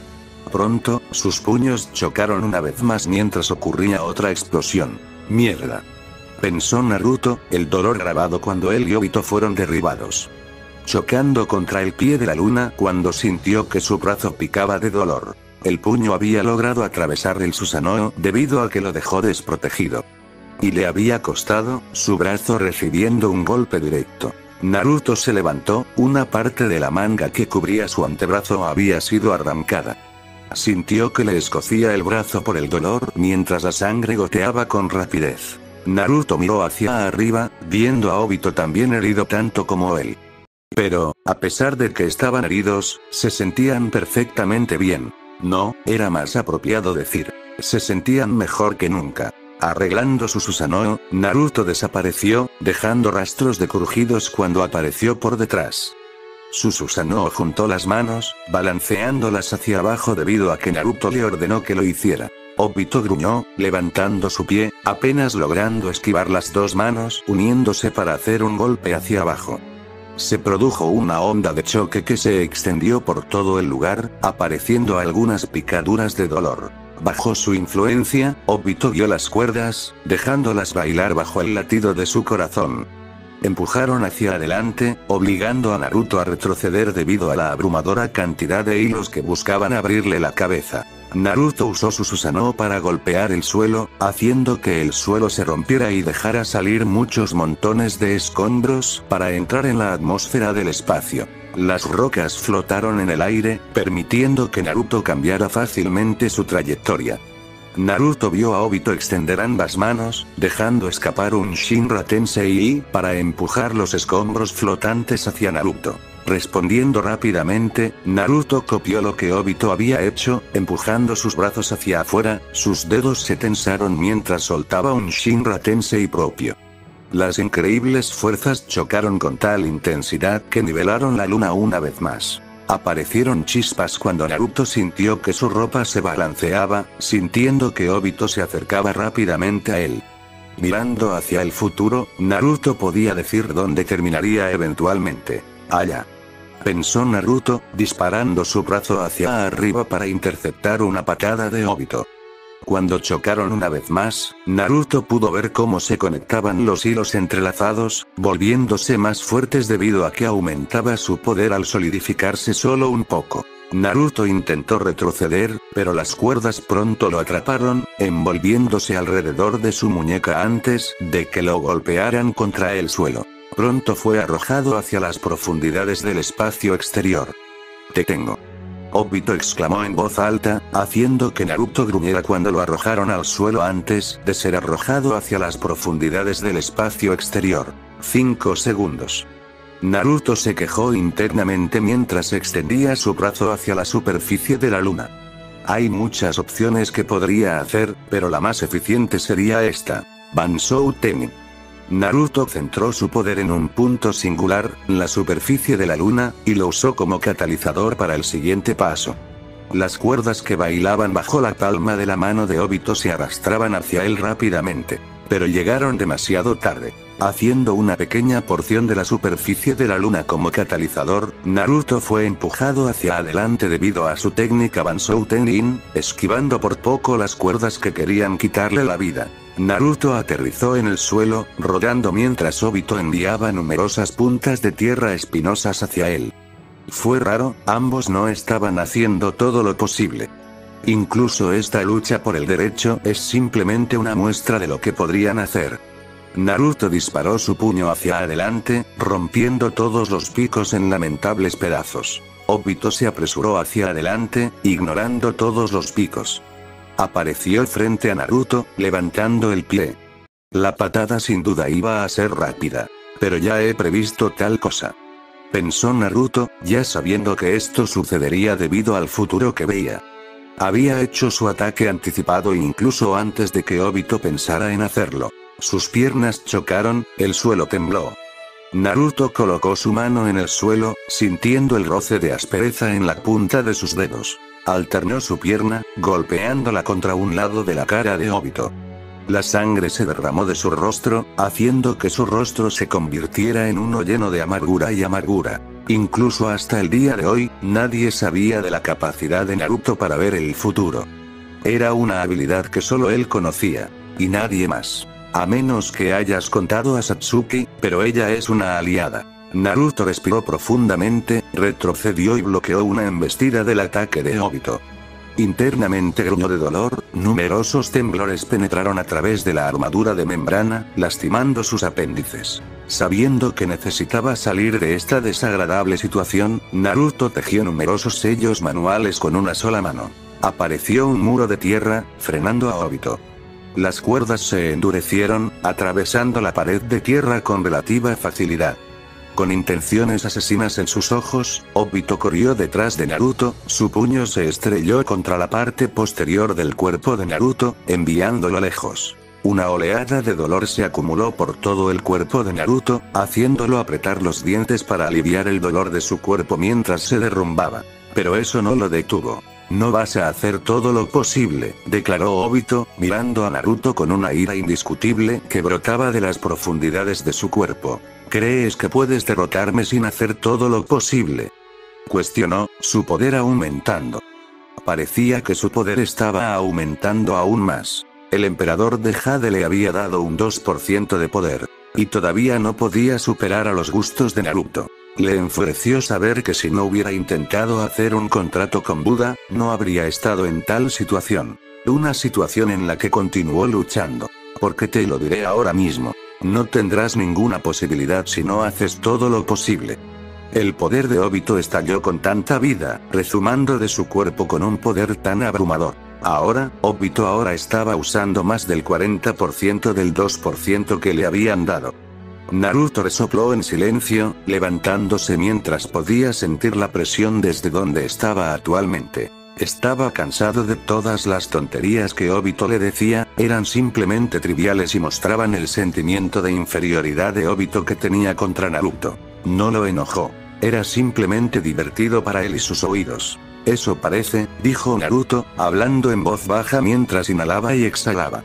Pronto, sus puños chocaron una vez más mientras ocurría otra explosión. Mierda. Pensó Naruto, el dolor grabado cuando él y Obito fueron derribados. Chocando contra el pie de la luna cuando sintió que su brazo picaba de dolor. El puño había logrado atravesar el Susanoo debido a que lo dejó desprotegido. Y le había costado, su brazo recibiendo un golpe directo. Naruto se levantó, una parte de la manga que cubría su antebrazo había sido arrancada. Sintió que le escocía el brazo por el dolor mientras la sangre goteaba con rapidez. Naruto miró hacia arriba, viendo a Obito también herido tanto como él. Pero, a pesar de que estaban heridos, se sentían perfectamente bien. No, era más apropiado decir, se sentían mejor que nunca. Arreglando su Susanoo, Naruto desapareció, dejando rastros de crujidos cuando apareció por detrás. Su Susanoo juntó las manos, balanceándolas hacia abajo debido a que Naruto le ordenó que lo hiciera. Obito gruñó, levantando su pie, apenas logrando esquivar las dos manos, uniéndose para hacer un golpe hacia abajo. Se produjo una onda de choque que se extendió por todo el lugar, apareciendo algunas picaduras de dolor. Bajo su influencia, Obito vio las cuerdas, dejándolas bailar bajo el latido de su corazón. Empujaron hacia adelante, obligando a Naruto a retroceder debido a la abrumadora cantidad de hilos que buscaban abrirle la cabeza. Naruto usó su Susanoo para golpear el suelo, haciendo que el suelo se rompiera y dejara salir muchos montones de escombros para entrar en la atmósfera del espacio. Las rocas flotaron en el aire, permitiendo que Naruto cambiara fácilmente su trayectoria. Naruto vio a Obito extender ambas manos, dejando escapar un Shinra Tensei para empujar los escombros flotantes hacia Naruto. Respondiendo rápidamente, Naruto copió lo que Obito había hecho, empujando sus brazos hacia afuera, sus dedos se tensaron mientras soltaba un Shinra Tensei propio. Las increíbles fuerzas chocaron con tal intensidad que nivelaron la luna una vez más. Aparecieron chispas cuando Naruto sintió que su ropa se balanceaba, sintiendo que Obito se acercaba rápidamente a él. Mirando hacia el futuro, Naruto podía decir dónde terminaría eventualmente. Allá. Pensó Naruto, disparando su brazo hacia arriba para interceptar una patada de Obito. Cuando chocaron una vez más, Naruto pudo ver cómo se conectaban los hilos entrelazados, volviéndose más fuertes debido a que aumentaba su poder al solidificarse solo un poco. Naruto intentó retroceder, pero las cuerdas pronto lo atraparon, envolviéndose alrededor de su muñeca antes de que lo golpearan contra el suelo. Pronto fue arrojado hacia las profundidades del espacio exterior. Te tengo. Obito exclamó en voz alta, haciendo que Naruto gruñera cuando lo arrojaron al suelo antes de ser arrojado hacia las profundidades del espacio exterior. 5 segundos. Naruto se quejó internamente mientras extendía su brazo hacia la superficie de la luna. Hay muchas opciones que podría hacer, pero la más eficiente sería esta. Bansou Temi. Naruto centró su poder en un punto singular, la superficie de la luna, y lo usó como catalizador para el siguiente paso. Las cuerdas que bailaban bajo la palma de la mano de Obito se arrastraban hacia él rápidamente. Pero llegaron demasiado tarde. Haciendo una pequeña porción de la superficie de la luna como catalizador, Naruto fue empujado hacia adelante debido a su técnica Bansou Tenin, esquivando por poco las cuerdas que querían quitarle la vida. Naruto aterrizó en el suelo, rodando mientras Obito enviaba numerosas puntas de tierra espinosas hacia él. Fue raro, ambos no estaban haciendo todo lo posible. Incluso esta lucha por el derecho es simplemente una muestra de lo que podrían hacer. Naruto disparó su puño hacia adelante, rompiendo todos los picos en lamentables pedazos. Obito se apresuró hacia adelante, ignorando todos los picos. Apareció frente a Naruto, levantando el pie. La patada sin duda iba a ser rápida. Pero ya he previsto tal cosa. Pensó Naruto, ya sabiendo que esto sucedería debido al futuro que veía. Había hecho su ataque anticipado incluso antes de que Obito pensara en hacerlo. Sus piernas chocaron, el suelo tembló. Naruto colocó su mano en el suelo, sintiendo el roce de aspereza en la punta de sus dedos. Alternó su pierna, golpeándola contra un lado de la cara de Obito. La sangre se derramó de su rostro, haciendo que su rostro se convirtiera en uno lleno de amargura y amargura. Incluso hasta el día de hoy, nadie sabía de la capacidad de Naruto para ver el futuro. Era una habilidad que solo él conocía. Y nadie más. A menos que hayas contado a Satsuki, pero ella es una aliada. Naruto respiró profundamente, retrocedió y bloqueó una embestida del ataque de Obito. Internamente gruñó de dolor, numerosos temblores penetraron a través de la armadura de membrana, lastimando sus apéndices. Sabiendo que necesitaba salir de esta desagradable situación, Naruto tejió numerosos sellos manuales con una sola mano. Apareció un muro de tierra, frenando a Obito. Las cuerdas se endurecieron, atravesando la pared de tierra con relativa facilidad. Con intenciones asesinas en sus ojos, Obito corrió detrás de Naruto, su puño se estrelló contra la parte posterior del cuerpo de Naruto, enviándolo lejos. Una oleada de dolor se acumuló por todo el cuerpo de Naruto, haciéndolo apretar los dientes para aliviar el dolor de su cuerpo mientras se derrumbaba. Pero eso no lo detuvo. No vas a hacer todo lo posible, declaró Obito, mirando a Naruto con una ira indiscutible que brotaba de las profundidades de su cuerpo. ¿Crees que puedes derrotarme sin hacer todo lo posible? Cuestionó, su poder aumentando. Parecía que su poder estaba aumentando aún más. El emperador de Jade le había dado un 2% de poder. Y todavía no podía superar a los gustos de Naruto. Le enfureció saber que si no hubiera intentado hacer un contrato con Buda, no habría estado en tal situación. Una situación en la que continuó luchando. Porque te lo diré ahora mismo. No tendrás ninguna posibilidad si no haces todo lo posible. El poder de Obito estalló con tanta vida, rezumando de su cuerpo con un poder tan abrumador. Ahora, Obito ahora estaba usando más del 40% del 2% que le habían dado. Naruto resopló en silencio, levantándose mientras podía sentir la presión desde donde estaba actualmente. Estaba cansado de todas las tonterías que Obito le decía, eran simplemente triviales y mostraban el sentimiento de inferioridad de Obito que tenía contra Naruto. No lo enojó. Era simplemente divertido para él y sus oídos. Eso parece, dijo Naruto, hablando en voz baja mientras inhalaba y exhalaba.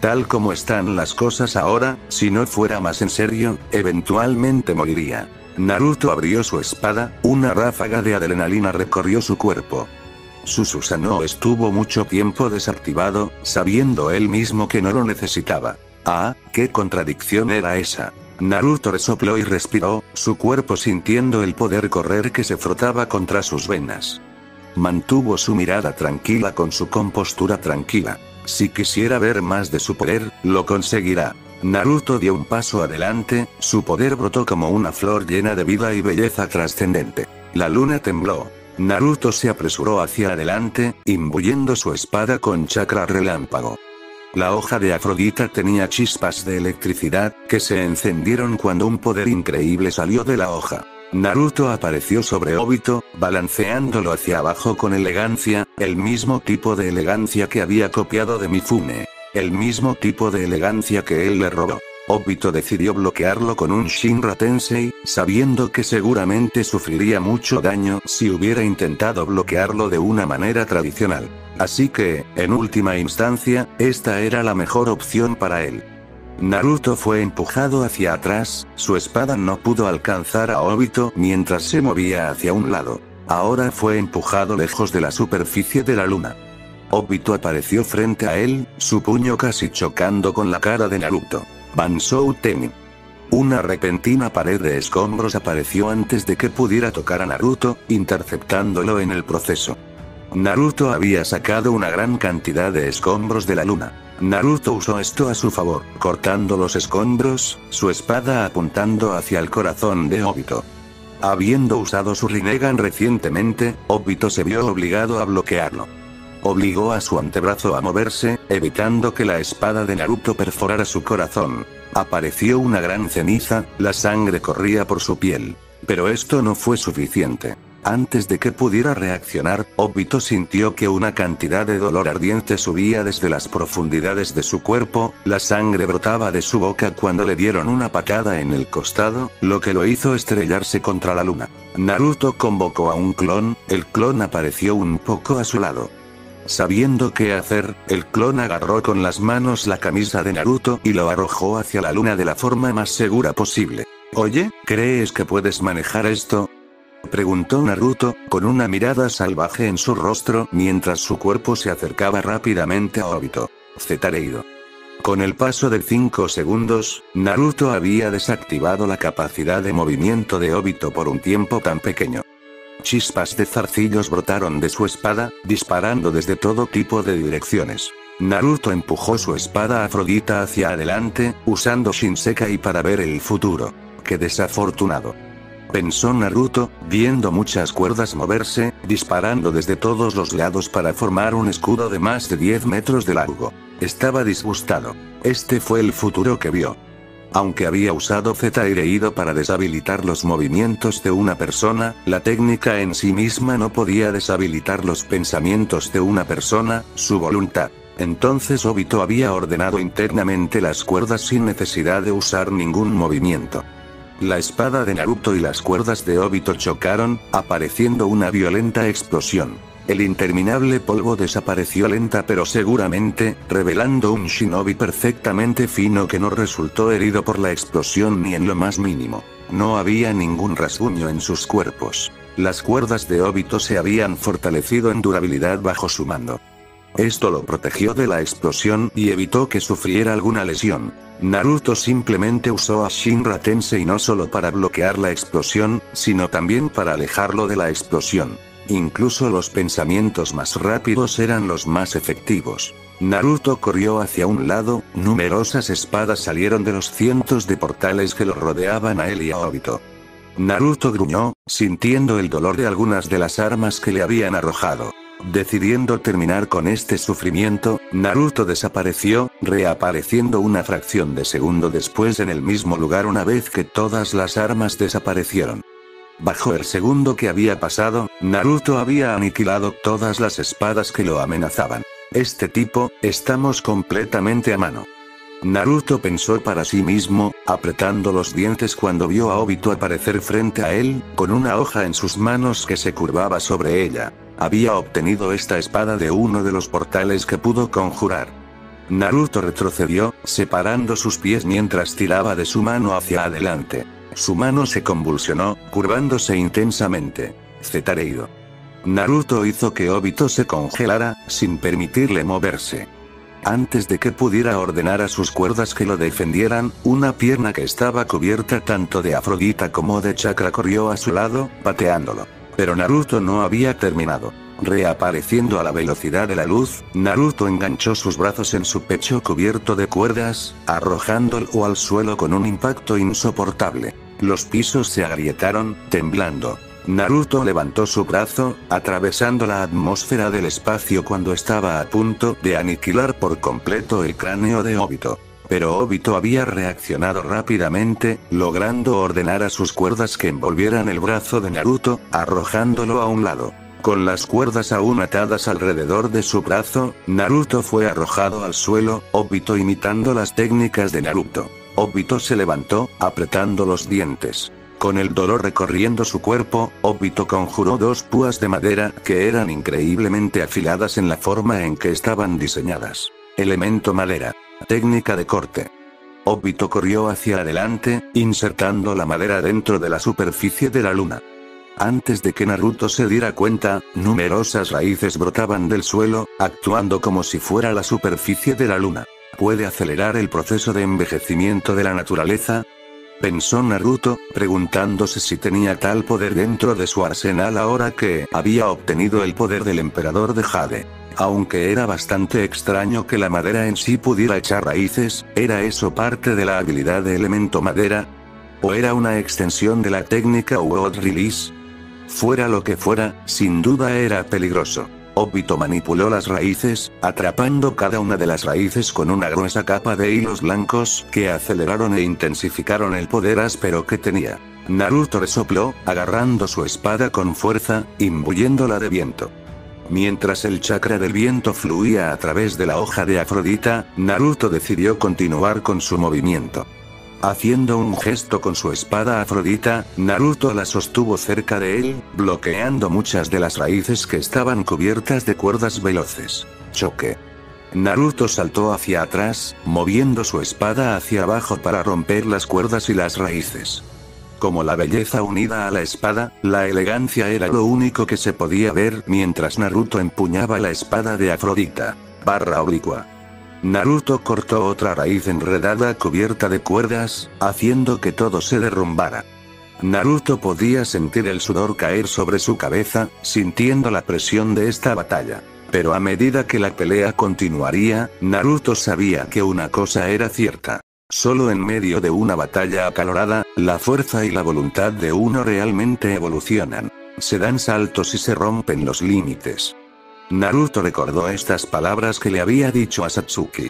Tal como están las cosas ahora, si no fuera más en serio, eventualmente moriría. Naruto abrió su espada, una ráfaga de adrenalina recorrió su cuerpo. Su Susanoo estuvo mucho tiempo desactivado, sabiendo él mismo que no lo necesitaba. Ah, qué contradicción era esa. Naruto resopló y respiró, su cuerpo sintiendo el poder correr que se frotaba contra sus venas. Mantuvo su mirada tranquila con su compostura tranquila. Si quisiera ver más de su poder, lo conseguirá. Naruto dio un paso adelante, su poder brotó como una flor llena de vida y belleza trascendente. La luna tembló. Naruto se apresuró hacia adelante, imbuyendo su espada con chakra relámpago. La hoja de Afrodita tenía chispas de electricidad, que se encendieron cuando un poder increíble salió de la hoja. Naruto apareció sobre Obito, balanceándolo hacia abajo con elegancia, el mismo tipo de elegancia que había copiado de Mifune. El mismo tipo de elegancia que él le robó. Obito decidió bloquearlo con un Shinra Tensei, sabiendo que seguramente sufriría mucho daño si hubiera intentado bloquearlo de una manera tradicional. Así que, en última instancia, esta era la mejor opción para él. Naruto fue empujado hacia atrás, su espada no pudo alcanzar a Obito mientras se movía hacia un lado. Ahora fue empujado lejos de la superficie de la luna. Obito apareció frente a él, su puño casi chocando con la cara de Naruto. Bansou Temi. Una repentina pared de escombros apareció antes de que pudiera tocar a Naruto, interceptándolo en el proceso. Naruto había sacado una gran cantidad de escombros de la luna. Naruto usó esto a su favor, cortando los escombros, su espada apuntando hacia el corazón de Obito. Habiendo usado su Rinnegan recientemente, Obito se vio obligado a bloquearlo. Obligó a su antebrazo a moverse, evitando que la espada de Naruto perforara su corazón. Apareció una gran ceniza, la sangre corría por su piel. Pero esto no fue suficiente. Antes de que pudiera reaccionar, Obito sintió que una cantidad de dolor ardiente subía desde las profundidades de su cuerpo, la sangre brotaba de su boca cuando le dieron una patada en el costado, lo que lo hizo estrellarse contra la luna. Naruto convocó a un clon, el clon apareció un poco a su lado. Sabiendo qué hacer, el clon agarró con las manos la camisa de Naruto y lo arrojó hacia la luna de la forma más segura posible. Oye, ¿crees que puedes manejar esto? Preguntó Naruto, con una mirada salvaje en su rostro mientras su cuerpo se acercaba rápidamente a Obito. Zetareido. Con el paso de 5 segundos, Naruto había desactivado la capacidad de movimiento de Obito por un tiempo tan pequeño. Chispas de zarcillos brotaron de su espada, disparando desde todo tipo de direcciones. Naruto empujó su espada Afrodita hacia adelante, usando Shinsekai para ver el futuro. ¡Qué desafortunado! Pensó Naruto, viendo muchas cuerdas moverse, disparando desde todos los lados para formar un escudo de más de 10 metros de largo. Estaba disgustado. Este fue el futuro que vio. Aunque había usado Z Ido para deshabilitar los movimientos de una persona, la técnica en sí misma no podía deshabilitar los pensamientos de una persona, su voluntad. Entonces Obito había ordenado internamente las cuerdas sin necesidad de usar ningún movimiento. La espada de Naruto y las cuerdas de Obito chocaron, apareciendo una violenta explosión. El interminable polvo desapareció lenta pero seguramente, revelando un shinobi perfectamente fino que no resultó herido por la explosión ni en lo más mínimo. No había ningún rasguño en sus cuerpos. Las cuerdas de Obito se habían fortalecido en durabilidad bajo su mando. Esto lo protegió de la explosión y evitó que sufriera alguna lesión. Naruto simplemente usó a Shinra Tensei no solo para bloquear la explosión, sino también para alejarlo de la explosión. Incluso los pensamientos más rápidos eran los más efectivos. Naruto corrió hacia un lado, numerosas espadas salieron de los cientos de portales que lo rodeaban a él y a Obito. Naruto gruñó, sintiendo el dolor de algunas de las armas que le habían arrojado. Decidiendo terminar con este sufrimiento, Naruto desapareció, reapareciendo una fracción de segundo después en el mismo lugar una vez que todas las armas desaparecieron. Bajo el segundo que había pasado, Naruto había aniquilado todas las espadas que lo amenazaban. Este tipo, estamos completamente a mano. Naruto pensó para sí mismo, apretando los dientes cuando vio a Obito aparecer frente a él, con una hoja en sus manos que se curvaba sobre ella. Había obtenido esta espada de uno de los portales que pudo conjurar. Naruto retrocedió, separando sus pies mientras tiraba de su mano hacia adelante. Su mano se convulsionó, curvándose intensamente. Zetareido. Naruto hizo que Obito se congelara, sin permitirle moverse. Antes de que pudiera ordenar a sus cuerdas que lo defendieran, una pierna que estaba cubierta tanto de Afrodita como de chakra corrió a su lado, pateándolo. Pero Naruto no había terminado. Reapareciendo a la velocidad de la luz, Naruto enganchó sus brazos en su pecho cubierto de cuerdas, arrojándolo al suelo con un impacto insoportable. Los pisos se agrietaron, temblando. Naruto levantó su brazo, atravesando la atmósfera del espacio cuando estaba a punto de aniquilar por completo el cráneo de Obito. Pero Obito había reaccionado rápidamente, logrando ordenar a sus cuerdas que envolvieran el brazo de Naruto, arrojándolo a un lado. Con las cuerdas aún atadas alrededor de su brazo, Naruto fue arrojado al suelo, Obito imitando las técnicas de Naruto. Obito se levantó, apretando los dientes. Con el dolor recorriendo su cuerpo, Obito conjuró dos púas de madera que eran increíblemente afiladas en la forma en que estaban diseñadas. Elemento madera. Técnica de corte. Obito corrió hacia adelante, insertando la madera dentro de la superficie de la luna. Antes de que Naruto se diera cuenta, numerosas raíces brotaban del suelo, actuando como si fuera la superficie de la luna. ¿Puede acelerar el proceso de envejecimiento de la naturaleza? Pensó Naruto, preguntándose si tenía tal poder dentro de su arsenal ahora que había obtenido el poder del emperador de Jade. Aunque era bastante extraño que la madera en sí pudiera echar raíces, ¿era eso parte de la habilidad de elemento madera? ¿O era una extensión de la técnica World Release? Fuera lo que fuera, sin duda era peligroso. Obito manipuló las raíces, atrapando cada una de las raíces con una gruesa capa de hilos blancos que aceleraron e intensificaron el poder áspero que tenía. Naruto resopló, agarrando su espada con fuerza, imbuyéndola de viento. Mientras el chakra del viento fluía a través de la hoja de Afrodita, Naruto decidió continuar con su movimiento. Haciendo un gesto con su espada Afrodita, Naruto la sostuvo cerca de él, bloqueando muchas de las raíces que estaban cubiertas de cuerdas veloces. Choque. Naruto saltó hacia atrás, moviendo su espada hacia abajo para romper las cuerdas y las raíces. Como la belleza unida a la espada, la elegancia era lo único que se podía ver mientras Naruto empuñaba la espada de Afrodita. Barra oblicua. Naruto cortó otra raíz enredada cubierta de cuerdas, haciendo que todo se derrumbara. Naruto podía sentir el sudor caer sobre su cabeza, sintiendo la presión de esta batalla. Pero a medida que la pelea continuaría, Naruto sabía que una cosa era cierta. Solo en medio de una batalla acalorada, la fuerza y la voluntad de uno realmente evolucionan. Se dan saltos y se rompen los límites. Naruto recordó estas palabras que le había dicho a Satsuki.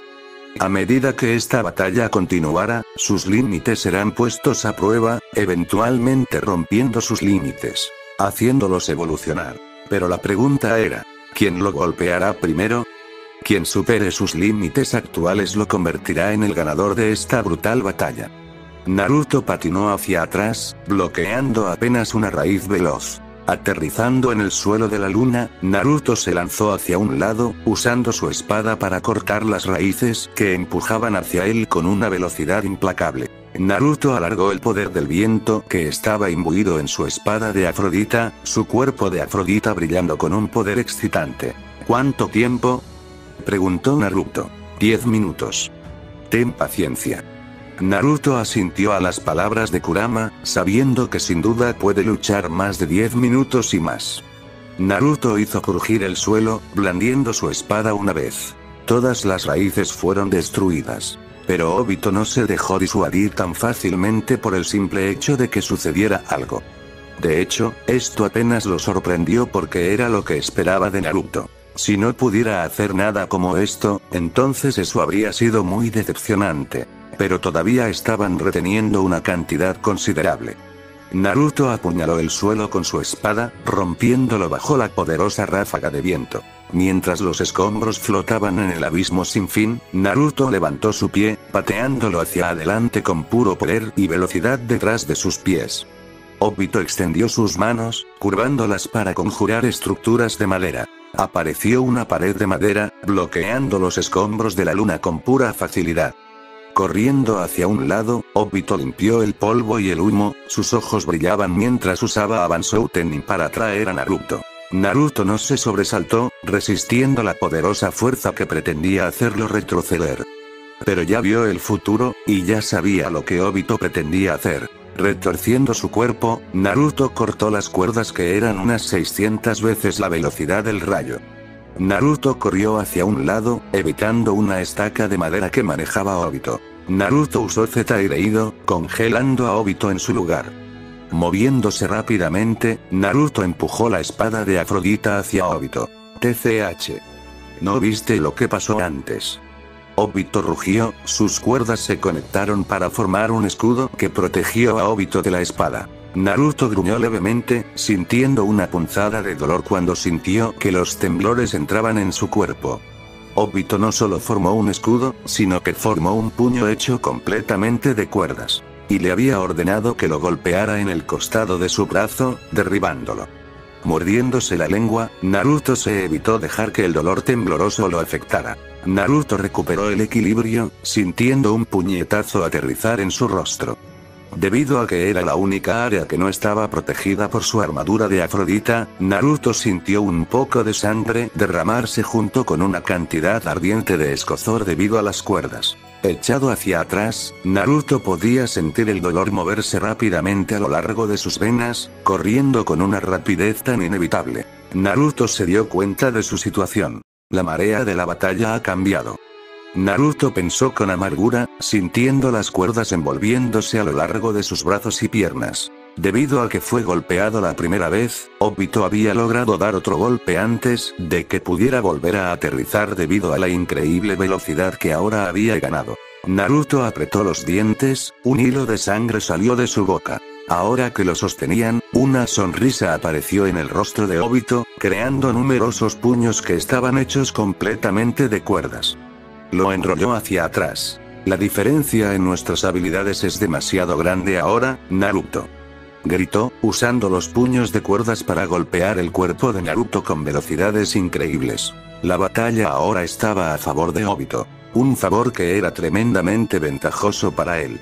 A medida que esta batalla continuara, sus límites serán puestos a prueba, eventualmente rompiendo sus límites, haciéndolos evolucionar. Pero la pregunta era, ¿quién lo golpeará primero? Quien supere sus límites actuales lo convertirá en el ganador de esta brutal batalla. Naruto patinó hacia atrás, bloqueando apenas una raíz veloz. Aterrizando en el suelo de la luna, Naruto se lanzó hacia un lado, usando su espada para cortar las raíces que empujaban hacia él con una velocidad implacable. Naruto alargó el poder del viento que estaba imbuido en su espada de Afrodita, su cuerpo de Afrodita brillando con un poder excitante. ¿Cuánto tiempo? Preguntó Naruto. Diez minutos. Ten paciencia. Naruto asintió a las palabras de Kurama, sabiendo que sin duda puede luchar más de diez minutos y más. Naruto hizo crujir el suelo, blandiendo su espada una vez. Todas las raíces fueron destruidas. Pero Obito no se dejó disuadir tan fácilmente por el simple hecho de que sucediera algo. De hecho, esto apenas lo sorprendió porque era lo que esperaba de Naruto. Si no pudiera hacer nada como esto, entonces eso habría sido muy decepcionante. Pero todavía estaban reteniendo una cantidad considerable. Naruto apuñaló el suelo con su espada, rompiéndolo bajo la poderosa ráfaga de viento. Mientras los escombros flotaban en el abismo sin fin, Naruto levantó su pie, pateándolo hacia adelante con puro poder y velocidad detrás de sus pies. Obito extendió sus manos, curvándolas para conjurar estructuras de madera. Apareció una pared de madera, bloqueando los escombros de la luna con pura facilidad. Corriendo hacia un lado, Obito limpió el polvo y el humo, sus ojos brillaban mientras usaba a Tenin para atraer a Naruto. Naruto no se sobresaltó, resistiendo la poderosa fuerza que pretendía hacerlo retroceder. Pero ya vio el futuro, y ya sabía lo que Obito pretendía hacer. Retorciendo su cuerpo, Naruto cortó las cuerdas que eran unas 600 veces la velocidad del rayo. Naruto corrió hacia un lado, evitando una estaca de madera que manejaba Obito. Naruto usó Z Ido, congelando a Obito en su lugar. Moviéndose rápidamente, Naruto empujó la espada de Afrodita hacia Obito. TCH. ¿No viste lo que pasó antes? Obito rugió, sus cuerdas se conectaron para formar un escudo que protegió a Obito de la espada. Naruto gruñó levemente, sintiendo una punzada de dolor cuando sintió que los temblores entraban en su cuerpo. Obito no solo formó un escudo, sino que formó un puño hecho completamente de cuerdas. Y le había ordenado que lo golpeara en el costado de su brazo, derribándolo. Mordiéndose la lengua, Naruto se evitó dejar que el dolor tembloroso lo afectara. Naruto recuperó el equilibrio, sintiendo un puñetazo aterrizar en su rostro. Debido a que era la única área que no estaba protegida por su armadura de Afrodita, Naruto sintió un poco de sangre derramarse junto con una cantidad ardiente de escozor debido a las cuerdas. Echado hacia atrás, Naruto podía sentir el dolor moverse rápidamente a lo largo de sus venas, corriendo con una rapidez tan inevitable. Naruto se dio cuenta de su situación. La marea de la batalla ha cambiado. Naruto pensó con amargura, sintiendo las cuerdas envolviéndose a lo largo de sus brazos y piernas. Debido a que fue golpeado la primera vez, Obito había logrado dar otro golpe antes de que pudiera volver a aterrizar debido a la increíble velocidad que ahora había ganado. Naruto apretó los dientes, un hilo de sangre salió de su boca. Ahora que lo sostenían, una sonrisa apareció en el rostro de Obito, creando numerosos puños que estaban hechos completamente de cuerdas. Lo enrolló hacia atrás. La diferencia en nuestras habilidades es demasiado grande ahora, Naruto. Gritó, usando los puños de cuerdas para golpear el cuerpo de Naruto con velocidades increíbles. La batalla ahora estaba a favor de Obito. Un favor que era tremendamente ventajoso para él.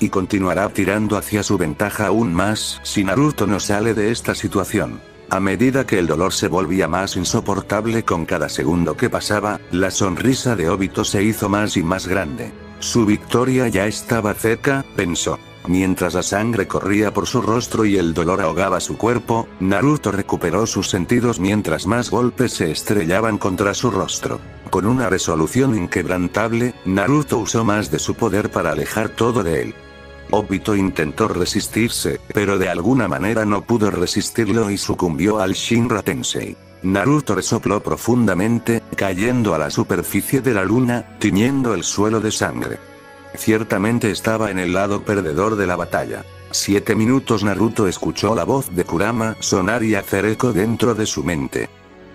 y continuará tirando hacia su ventaja aún más si Naruto no sale de esta situación. A medida que el dolor se volvía más insoportable con cada segundo que pasaba, la sonrisa de Obito se hizo más y más grande. Su victoria ya estaba cerca, pensó. Mientras la sangre corría por su rostro y el dolor ahogaba su cuerpo, Naruto recuperó sus sentidos mientras más golpes se estrellaban contra su rostro. Con una resolución inquebrantable, Naruto usó más de su poder para alejar todo de él. Obito intentó resistirse, pero de alguna manera no pudo resistirlo y sucumbió al Shinra Tensei. Naruto resopló profundamente, cayendo a la superficie de la luna, tiñendo el suelo de sangre. Ciertamente estaba en el lado perdedor de la batalla. Siete minutos Naruto escuchó la voz de Kurama sonar y hacer eco dentro de su mente.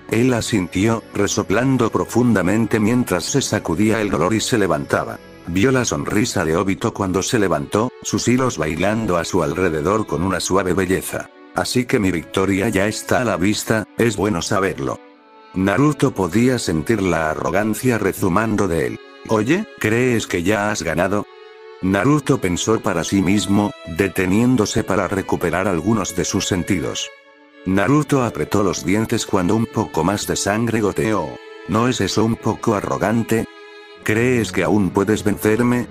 Él asintió, resoplando profundamente mientras se sacudía el dolor y se levantaba. Vio la sonrisa de Obito cuando se levantó, sus hilos bailando a su alrededor con una suave belleza. Así que mi victoria ya está a la vista, es bueno saberlo. Naruto podía sentir la arrogancia rezumando de él. Oye, ¿crees que ya has ganado? Naruto pensó para sí mismo, deteniéndose para recuperar algunos de sus sentidos. Naruto apretó los dientes cuando un poco más de sangre goteó. ¿No es eso un poco arrogante? ¿Crees que aún puedes vencerme?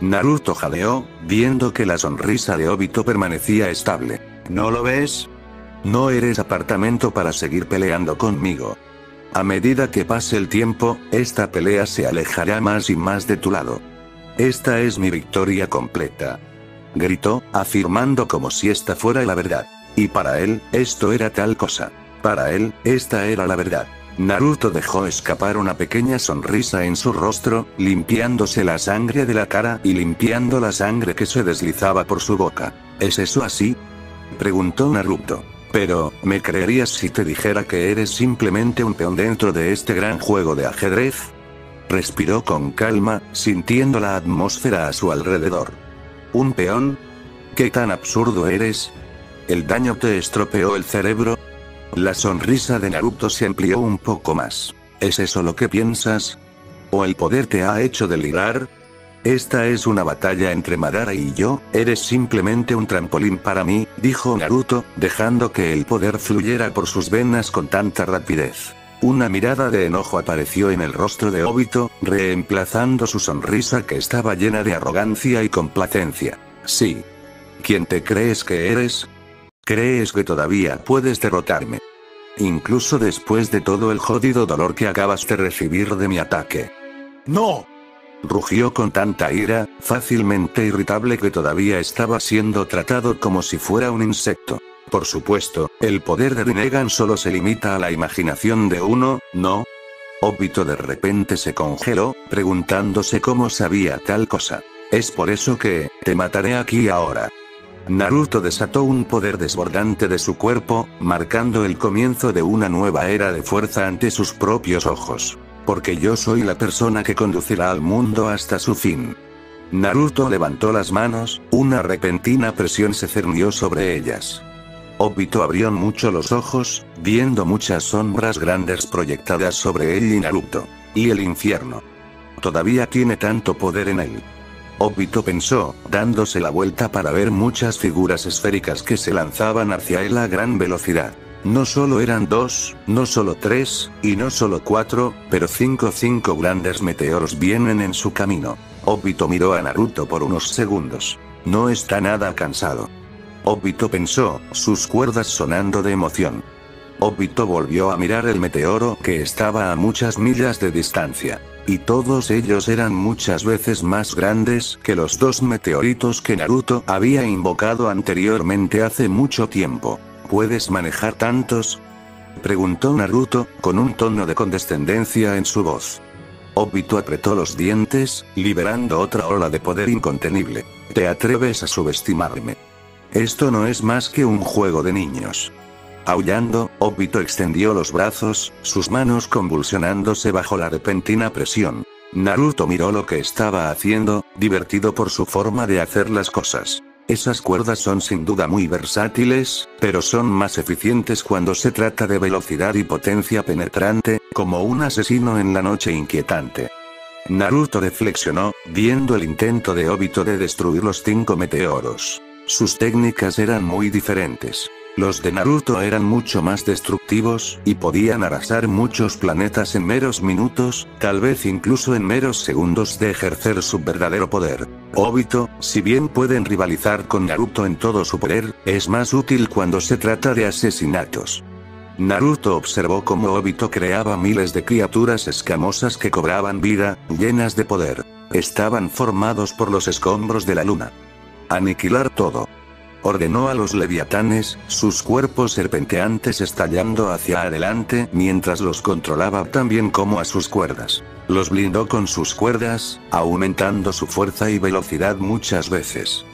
Naruto jadeó, viendo que la sonrisa de Obito permanecía estable. ¿No lo ves? No eres apartamento para seguir peleando conmigo. A medida que pase el tiempo, esta pelea se alejará más y más de tu lado. Esta es mi victoria completa. Gritó, afirmando como si esta fuera la verdad. Y para él, esto era tal cosa. Para él, esta era la verdad. Naruto dejó escapar una pequeña sonrisa en su rostro, limpiándose la sangre de la cara y limpiando la sangre que se deslizaba por su boca. ¿Es eso así? Preguntó Naruto. Pero, ¿me creerías si te dijera que eres simplemente un peón dentro de este gran juego de ajedrez? Respiró con calma, sintiendo la atmósfera a su alrededor. ¿Un peón? ¿Qué tan absurdo eres? ¿El daño te estropeó el cerebro? La sonrisa de Naruto se amplió un poco más. ¿Es eso lo que piensas? ¿O el poder te ha hecho delirar? Esta es una batalla entre Madara y yo, eres simplemente un trampolín para mí, dijo Naruto, dejando que el poder fluyera por sus venas con tanta rapidez. Una mirada de enojo apareció en el rostro de Obito, reemplazando su sonrisa que estaba llena de arrogancia y complacencia. Sí. ¿Quién te crees que eres? ¿Crees que todavía puedes derrotarme? Incluso después de todo el jodido dolor que acabas de recibir de mi ataque. ¡No! Rugió con tanta ira, fácilmente irritable que todavía estaba siendo tratado como si fuera un insecto. Por supuesto, el poder de Rinnegan solo se limita a la imaginación de uno, ¿no? Obito de repente se congeló, preguntándose cómo sabía tal cosa. Es por eso que, te mataré aquí ahora. Naruto desató un poder desbordante de su cuerpo, marcando el comienzo de una nueva era de fuerza ante sus propios ojos. Porque yo soy la persona que conducirá al mundo hasta su fin. Naruto levantó las manos, una repentina presión se cernió sobre ellas. Obito abrió mucho los ojos, viendo muchas sombras grandes proyectadas sobre él y Naruto. Y el infierno. Todavía tiene tanto poder en él. Obito pensó, dándose la vuelta para ver muchas figuras esféricas que se lanzaban hacia él a gran velocidad. No solo eran dos, no solo tres, y no solo cuatro, pero cinco cinco grandes meteoros vienen en su camino. Obito miró a Naruto por unos segundos. No está nada cansado. Obito pensó, sus cuerdas sonando de emoción. Obito volvió a mirar el meteoro que estaba a muchas millas de distancia. Y todos ellos eran muchas veces más grandes que los dos meteoritos que Naruto había invocado anteriormente hace mucho tiempo. ¿Puedes manejar tantos? Preguntó Naruto, con un tono de condescendencia en su voz. Obito apretó los dientes, liberando otra ola de poder incontenible. ¿Te atreves a subestimarme? Esto no es más que un juego de niños. Aullando, Obito extendió los brazos, sus manos convulsionándose bajo la repentina presión. Naruto miró lo que estaba haciendo, divertido por su forma de hacer las cosas. Esas cuerdas son sin duda muy versátiles, pero son más eficientes cuando se trata de velocidad y potencia penetrante, como un asesino en la noche inquietante. Naruto reflexionó, viendo el intento de Obito de destruir los cinco meteoros. Sus técnicas eran muy diferentes. Los de Naruto eran mucho más destructivos, y podían arrasar muchos planetas en meros minutos, tal vez incluso en meros segundos de ejercer su verdadero poder. Obito, si bien pueden rivalizar con Naruto en todo su poder, es más útil cuando se trata de asesinatos. Naruto observó cómo Obito creaba miles de criaturas escamosas que cobraban vida, llenas de poder. Estaban formados por los escombros de la luna. Aniquilar todo. Ordenó a los leviatanes, sus cuerpos serpenteantes estallando hacia adelante mientras los controlaba también como a sus cuerdas. Los blindó con sus cuerdas, aumentando su fuerza y velocidad muchas veces.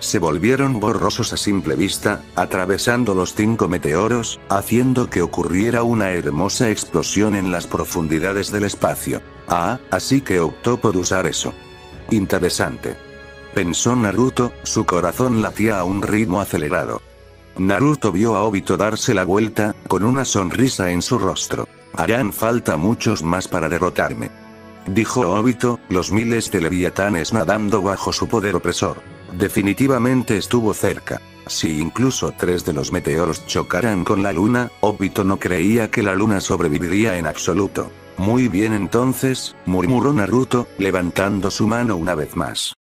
Se volvieron borrosos a simple vista, atravesando los cinco meteoros, haciendo que ocurriera una hermosa explosión en las profundidades del espacio. Ah, así que optó por usar eso. Interesante. Pensó Naruto, su corazón latía a un ritmo acelerado. Naruto vio a Obito darse la vuelta, con una sonrisa en su rostro. Harán falta muchos más para derrotarme. Dijo Obito, los miles de leviatanes nadando bajo su poder opresor. Definitivamente estuvo cerca. Si incluso tres de los meteoros chocaran con la luna, Obito no creía que la luna sobreviviría en absoluto. Muy bien entonces, murmuró Naruto, levantando su mano una vez más.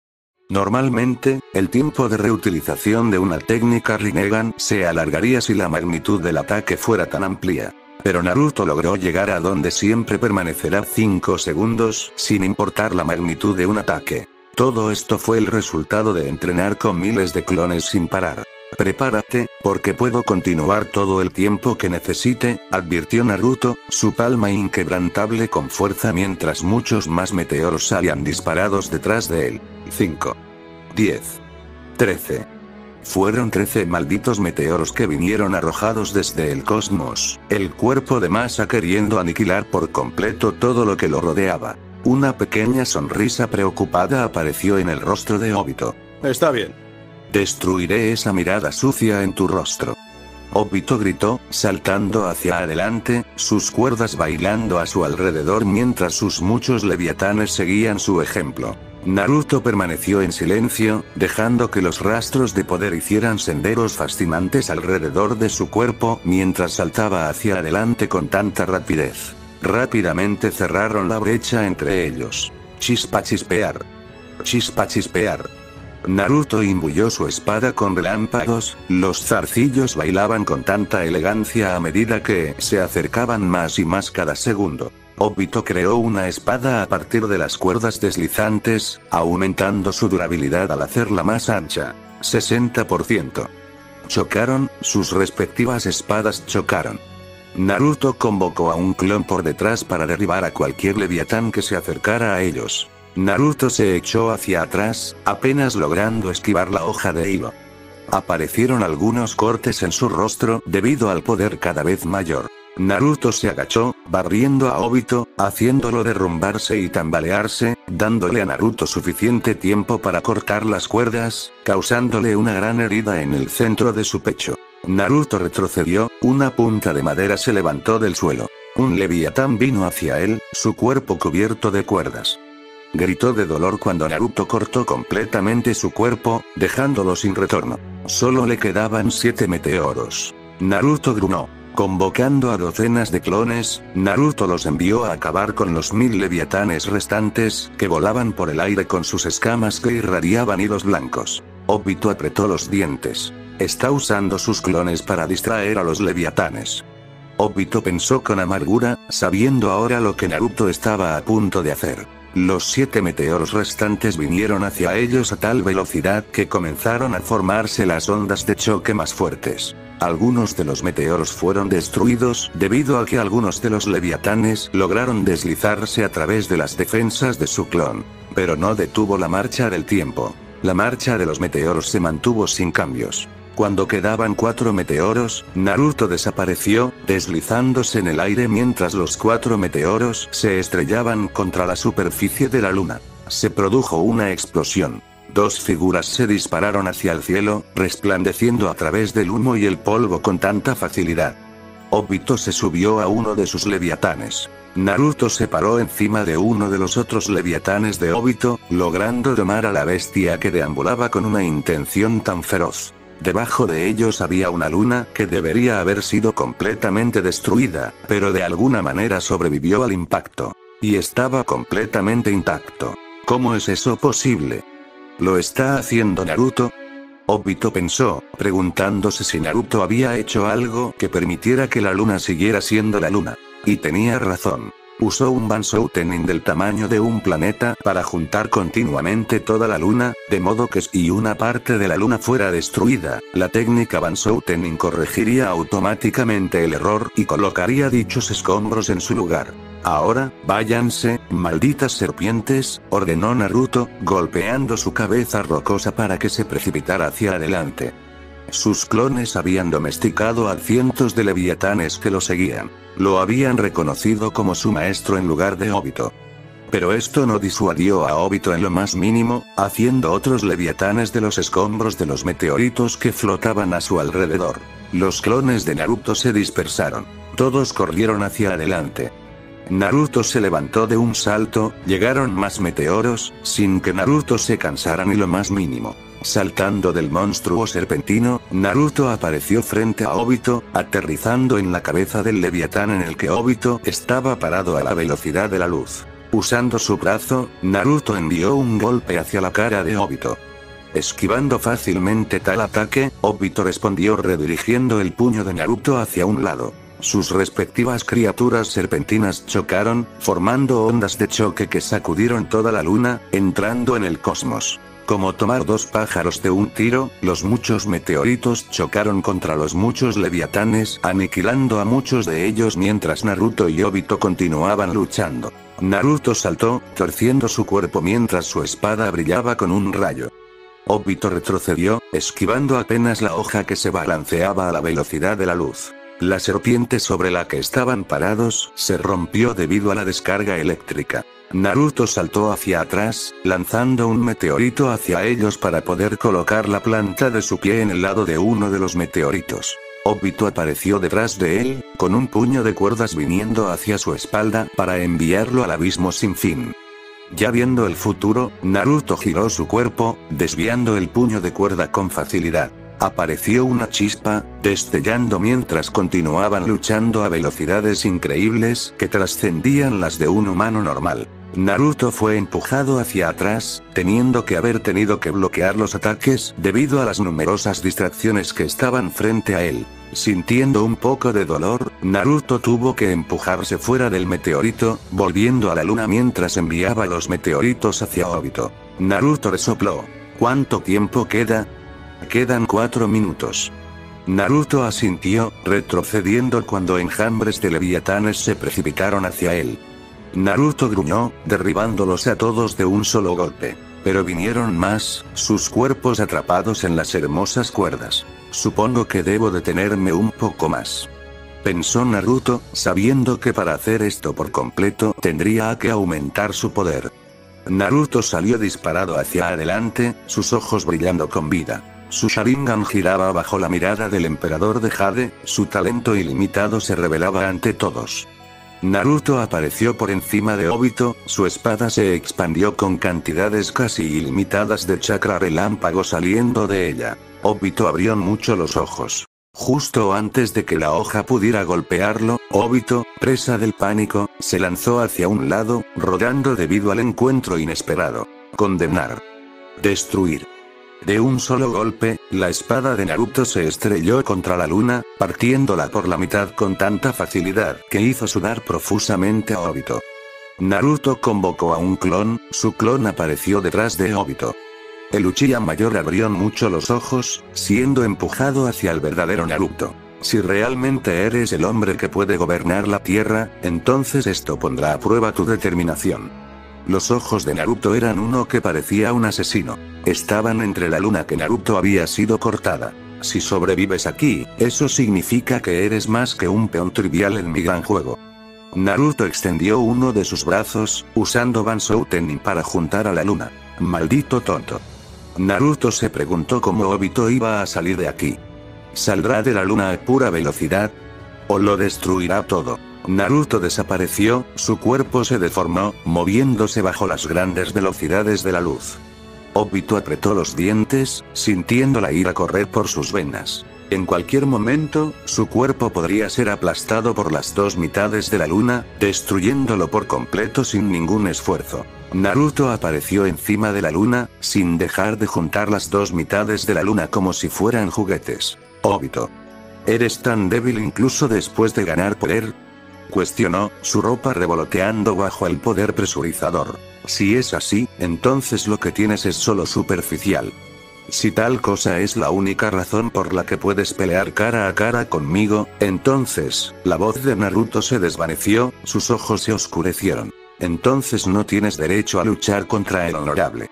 Normalmente, el tiempo de reutilización de una técnica Rinnegan se alargaría si la magnitud del ataque fuera tan amplia. Pero Naruto logró llegar a donde siempre permanecerá 5 segundos, sin importar la magnitud de un ataque. Todo esto fue el resultado de entrenar con miles de clones sin parar. Prepárate, porque puedo continuar todo el tiempo que necesite, advirtió Naruto, su palma inquebrantable con fuerza mientras muchos más meteoros salían disparados detrás de él. 5. 10. 13. Fueron 13 malditos meteoros que vinieron arrojados desde el cosmos, el cuerpo de masa queriendo aniquilar por completo todo lo que lo rodeaba. Una pequeña sonrisa preocupada apareció en el rostro de Obito. Está bien. Destruiré esa mirada sucia en tu rostro. Obito gritó, saltando hacia adelante, sus cuerdas bailando a su alrededor mientras sus muchos leviatanes seguían su ejemplo. Naruto permaneció en silencio, dejando que los rastros de poder hicieran senderos fascinantes alrededor de su cuerpo mientras saltaba hacia adelante con tanta rapidez. Rápidamente cerraron la brecha entre ellos. Chispa chispear. Chispa chispear. Naruto imbuyó su espada con relámpagos, los zarcillos bailaban con tanta elegancia a medida que se acercaban más y más cada segundo. Obito creó una espada a partir de las cuerdas deslizantes, aumentando su durabilidad al hacerla más ancha. 60%. Chocaron, sus respectivas espadas chocaron. Naruto convocó a un clon por detrás para derribar a cualquier leviatán que se acercara a ellos. Naruto se echó hacia atrás, apenas logrando esquivar la hoja de hilo. Aparecieron algunos cortes en su rostro debido al poder cada vez mayor. Naruto se agachó, barriendo a Obito, haciéndolo derrumbarse y tambalearse, dándole a Naruto suficiente tiempo para cortar las cuerdas, causándole una gran herida en el centro de su pecho. Naruto retrocedió, una punta de madera se levantó del suelo. Un leviatán vino hacia él, su cuerpo cubierto de cuerdas. Gritó de dolor cuando Naruto cortó completamente su cuerpo, dejándolo sin retorno. Solo le quedaban siete meteoros. Naruto grunó. Convocando a docenas de clones, Naruto los envió a acabar con los mil leviatanes restantes, que volaban por el aire con sus escamas que irradiaban hilos blancos. Obito apretó los dientes. Está usando sus clones para distraer a los leviatanes. Obito pensó con amargura, sabiendo ahora lo que Naruto estaba a punto de hacer. Los siete meteoros restantes vinieron hacia ellos a tal velocidad que comenzaron a formarse las ondas de choque más fuertes. Algunos de los meteoros fueron destruidos debido a que algunos de los leviatanes lograron deslizarse a través de las defensas de su clon. Pero no detuvo la marcha del tiempo. La marcha de los meteoros se mantuvo sin cambios. Cuando quedaban cuatro meteoros, Naruto desapareció, deslizándose en el aire mientras los cuatro meteoros se estrellaban contra la superficie de la luna. Se produjo una explosión. Dos figuras se dispararon hacia el cielo, resplandeciendo a través del humo y el polvo con tanta facilidad. Obito se subió a uno de sus leviatanes. Naruto se paró encima de uno de los otros leviatanes de Obito, logrando domar a la bestia que deambulaba con una intención tan feroz. Debajo de ellos había una luna que debería haber sido completamente destruida, pero de alguna manera sobrevivió al impacto. Y estaba completamente intacto. ¿Cómo es eso posible? ¿Lo está haciendo Naruto? Obito pensó, preguntándose si Naruto había hecho algo que permitiera que la luna siguiera siendo la luna. Y tenía razón. Usó un Bansoutenin del tamaño de un planeta para juntar continuamente toda la luna, de modo que si una parte de la luna fuera destruida, la técnica Bansoutenin corregiría automáticamente el error y colocaría dichos escombros en su lugar. Ahora, váyanse, malditas serpientes, ordenó Naruto, golpeando su cabeza rocosa para que se precipitara hacia adelante. Sus clones habían domesticado a cientos de leviatanes que lo seguían. Lo habían reconocido como su maestro en lugar de Obito. Pero esto no disuadió a Obito en lo más mínimo, haciendo otros leviatanes de los escombros de los meteoritos que flotaban a su alrededor. Los clones de Naruto se dispersaron. Todos corrieron hacia adelante. Naruto se levantó de un salto, llegaron más meteoros, sin que Naruto se cansara ni lo más mínimo. Saltando del monstruo serpentino, Naruto apareció frente a Obito, aterrizando en la cabeza del leviatán en el que Obito estaba parado a la velocidad de la luz. Usando su brazo, Naruto envió un golpe hacia la cara de Obito. Esquivando fácilmente tal ataque, Obito respondió redirigiendo el puño de Naruto hacia un lado. Sus respectivas criaturas serpentinas chocaron, formando ondas de choque que sacudieron toda la luna, entrando en el cosmos. Como tomar dos pájaros de un tiro, los muchos meteoritos chocaron contra los muchos leviatanes, aniquilando a muchos de ellos mientras Naruto y Obito continuaban luchando. Naruto saltó, torciendo su cuerpo mientras su espada brillaba con un rayo. Obito retrocedió, esquivando apenas la hoja que se balanceaba a la velocidad de la luz. La serpiente sobre la que estaban parados se rompió debido a la descarga eléctrica. Naruto saltó hacia atrás, lanzando un meteorito hacia ellos para poder colocar la planta de su pie en el lado de uno de los meteoritos. Obito apareció detrás de él, con un puño de cuerdas viniendo hacia su espalda para enviarlo al abismo sin fin. Ya viendo el futuro, Naruto giró su cuerpo, desviando el puño de cuerda con facilidad. Apareció una chispa, destellando mientras continuaban luchando a velocidades increíbles que trascendían las de un humano normal. Naruto fue empujado hacia atrás, teniendo que haber tenido que bloquear los ataques debido a las numerosas distracciones que estaban frente a él. Sintiendo un poco de dolor, Naruto tuvo que empujarse fuera del meteorito, volviendo a la luna mientras enviaba los meteoritos hacia Obito. Naruto resopló. ¿Cuánto tiempo queda? Quedan cuatro minutos. Naruto asintió, retrocediendo cuando enjambres de leviatanes se precipitaron hacia él. Naruto gruñó, derribándolos a todos de un solo golpe. Pero vinieron más, sus cuerpos atrapados en las hermosas cuerdas. Supongo que debo detenerme un poco más. Pensó Naruto, sabiendo que para hacer esto por completo tendría que aumentar su poder. Naruto salió disparado hacia adelante, sus ojos brillando con vida. Su Sharingan giraba bajo la mirada del emperador de Jade, su talento ilimitado se revelaba ante todos. Naruto apareció por encima de Obito, su espada se expandió con cantidades casi ilimitadas de chakra relámpago saliendo de ella. Obito abrió mucho los ojos. Justo antes de que la hoja pudiera golpearlo, Obito, presa del pánico, se lanzó hacia un lado, rodando debido al encuentro inesperado. Condenar. Destruir. De un solo golpe, la espada de Naruto se estrelló contra la luna, partiéndola por la mitad con tanta facilidad que hizo sudar profusamente a Obito. Naruto convocó a un clon, su clon apareció detrás de Obito. El Uchiha mayor abrió mucho los ojos, siendo empujado hacia el verdadero Naruto. Si realmente eres el hombre que puede gobernar la tierra, entonces esto pondrá a prueba tu determinación. Los ojos de Naruto eran uno que parecía un asesino. Estaban entre la luna que Naruto había sido cortada. Si sobrevives aquí, eso significa que eres más que un peón trivial en mi gran juego. Naruto extendió uno de sus brazos, usando Bansoutenin para juntar a la luna. Maldito tonto. Naruto se preguntó cómo Obito iba a salir de aquí. ¿Saldrá de la luna a pura velocidad? o lo destruirá todo. Naruto desapareció, su cuerpo se deformó, moviéndose bajo las grandes velocidades de la luz. Obito apretó los dientes, sintiendo la ira correr por sus venas. En cualquier momento, su cuerpo podría ser aplastado por las dos mitades de la luna, destruyéndolo por completo sin ningún esfuerzo. Naruto apareció encima de la luna, sin dejar de juntar las dos mitades de la luna como si fueran juguetes. Obito. ¿Eres tan débil incluso después de ganar poder? Cuestionó, su ropa revoloteando bajo el poder presurizador. Si es así, entonces lo que tienes es solo superficial. Si tal cosa es la única razón por la que puedes pelear cara a cara conmigo, entonces, la voz de Naruto se desvaneció, sus ojos se oscurecieron. Entonces no tienes derecho a luchar contra el honorable.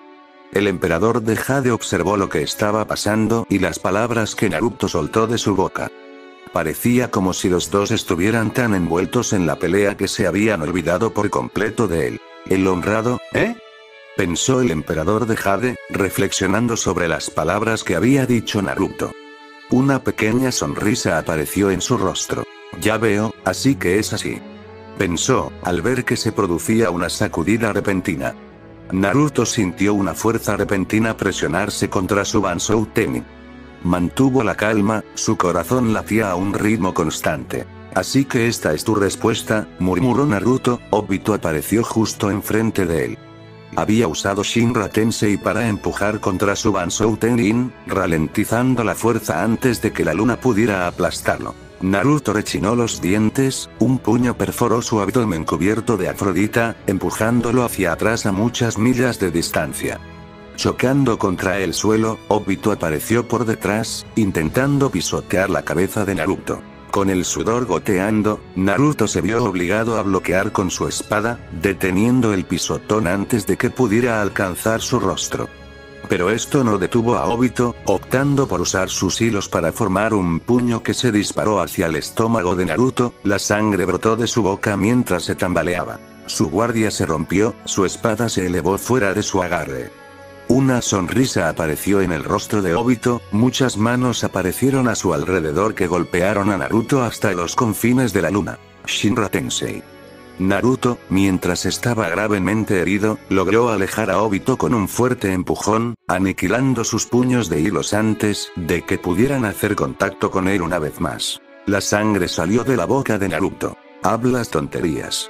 El emperador de Jade observó lo que estaba pasando y las palabras que Naruto soltó de su boca. Parecía como si los dos estuvieran tan envueltos en la pelea que se habían olvidado por completo de él. El honrado, ¿eh? Pensó el emperador de Jade, reflexionando sobre las palabras que había dicho Naruto. Una pequeña sonrisa apareció en su rostro. Ya veo, así que es así. Pensó, al ver que se producía una sacudida repentina. Naruto sintió una fuerza repentina presionarse contra su Bansou Teni. Mantuvo la calma, su corazón latía a un ritmo constante. Así que esta es tu respuesta, murmuró Naruto, Obito apareció justo enfrente de él. Había usado Shinra Tensei para empujar contra su Bansou Tenin, ralentizando la fuerza antes de que la luna pudiera aplastarlo. Naruto rechinó los dientes, un puño perforó su abdomen cubierto de Afrodita, empujándolo hacia atrás a muchas millas de distancia. Chocando contra el suelo, Obito apareció por detrás, intentando pisotear la cabeza de Naruto. Con el sudor goteando, Naruto se vio obligado a bloquear con su espada, deteniendo el pisotón antes de que pudiera alcanzar su rostro. Pero esto no detuvo a Obito, optando por usar sus hilos para formar un puño que se disparó hacia el estómago de Naruto, la sangre brotó de su boca mientras se tambaleaba. Su guardia se rompió, su espada se elevó fuera de su agarre. Una sonrisa apareció en el rostro de Obito, muchas manos aparecieron a su alrededor que golpearon a Naruto hasta los confines de la luna. Shinra Tensei. Naruto, mientras estaba gravemente herido, logró alejar a Obito con un fuerte empujón, aniquilando sus puños de hilos antes de que pudieran hacer contacto con él una vez más. La sangre salió de la boca de Naruto. Hablas tonterías.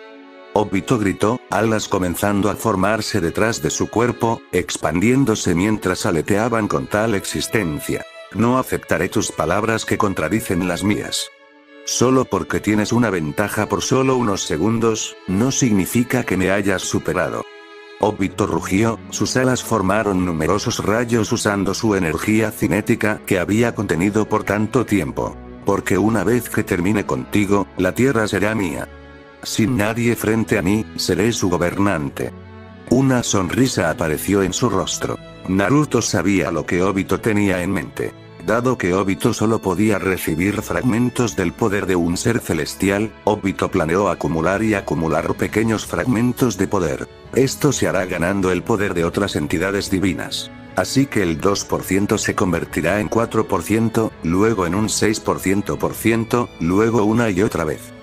Obito gritó, alas comenzando a formarse detrás de su cuerpo, expandiéndose mientras aleteaban con tal existencia. No aceptaré tus palabras que contradicen las mías. Solo porque tienes una ventaja por solo unos segundos, no significa que me hayas superado. Obito rugió, sus alas formaron numerosos rayos usando su energía cinética que había contenido por tanto tiempo. Porque una vez que termine contigo, la tierra será mía. Sin nadie frente a mí, seré su gobernante. Una sonrisa apareció en su rostro. Naruto sabía lo que Obito tenía en mente. Dado que Obito solo podía recibir fragmentos del poder de un ser celestial, Obito planeó acumular y acumular pequeños fragmentos de poder. Esto se hará ganando el poder de otras entidades divinas. Así que el 2% se convertirá en 4%, luego en un 6%, luego una y otra vez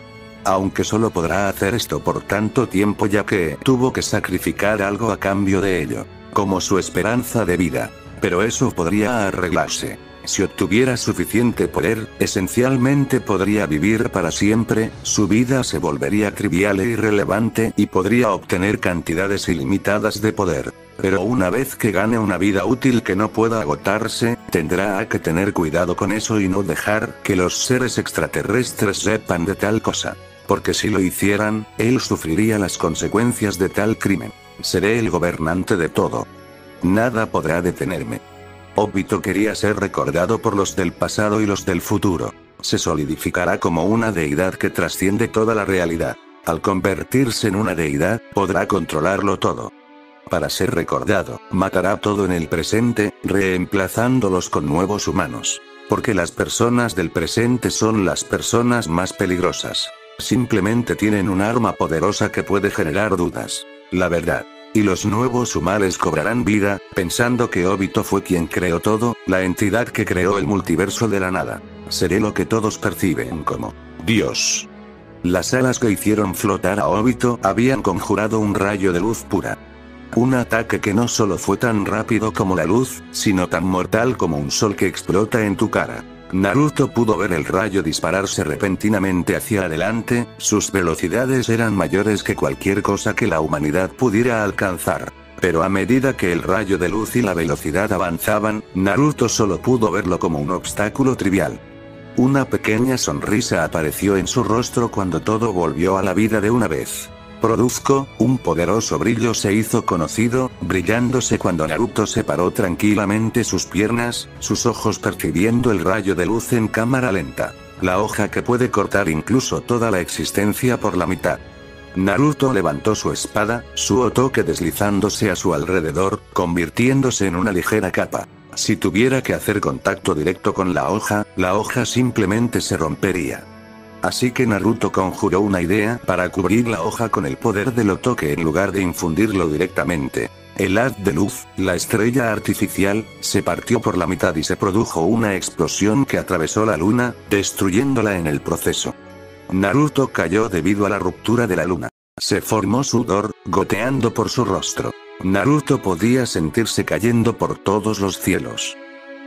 aunque solo podrá hacer esto por tanto tiempo ya que tuvo que sacrificar algo a cambio de ello, como su esperanza de vida. Pero eso podría arreglarse. Si obtuviera suficiente poder, esencialmente podría vivir para siempre, su vida se volvería trivial e irrelevante y podría obtener cantidades ilimitadas de poder. Pero una vez que gane una vida útil que no pueda agotarse, tendrá que tener cuidado con eso y no dejar que los seres extraterrestres sepan de tal cosa. Porque si lo hicieran, él sufriría las consecuencias de tal crimen. Seré el gobernante de todo. Nada podrá detenerme. Obito quería ser recordado por los del pasado y los del futuro. Se solidificará como una deidad que trasciende toda la realidad. Al convertirse en una deidad, podrá controlarlo todo. Para ser recordado, matará todo en el presente, reemplazándolos con nuevos humanos. Porque las personas del presente son las personas más peligrosas. Simplemente tienen un arma poderosa que puede generar dudas. La verdad. Y los nuevos humanos cobrarán vida, pensando que Obito fue quien creó todo, la entidad que creó el multiverso de la nada. Seré lo que todos perciben como Dios. Las alas que hicieron flotar a Obito habían conjurado un rayo de luz pura. Un ataque que no solo fue tan rápido como la luz, sino tan mortal como un sol que explota en tu cara. Naruto pudo ver el rayo dispararse repentinamente hacia adelante, sus velocidades eran mayores que cualquier cosa que la humanidad pudiera alcanzar. Pero a medida que el rayo de luz y la velocidad avanzaban, Naruto solo pudo verlo como un obstáculo trivial. Una pequeña sonrisa apareció en su rostro cuando todo volvió a la vida de una vez. Produzco, un poderoso brillo se hizo conocido, brillándose cuando Naruto separó tranquilamente sus piernas, sus ojos percibiendo el rayo de luz en cámara lenta. La hoja que puede cortar incluso toda la existencia por la mitad. Naruto levantó su espada, su otoque deslizándose a su alrededor, convirtiéndose en una ligera capa. Si tuviera que hacer contacto directo con la hoja, la hoja simplemente se rompería. Así que Naruto conjuró una idea para cubrir la hoja con el poder del otoque en lugar de infundirlo directamente. El haz de luz, la estrella artificial, se partió por la mitad y se produjo una explosión que atravesó la luna, destruyéndola en el proceso. Naruto cayó debido a la ruptura de la luna. Se formó sudor, goteando por su rostro. Naruto podía sentirse cayendo por todos los cielos.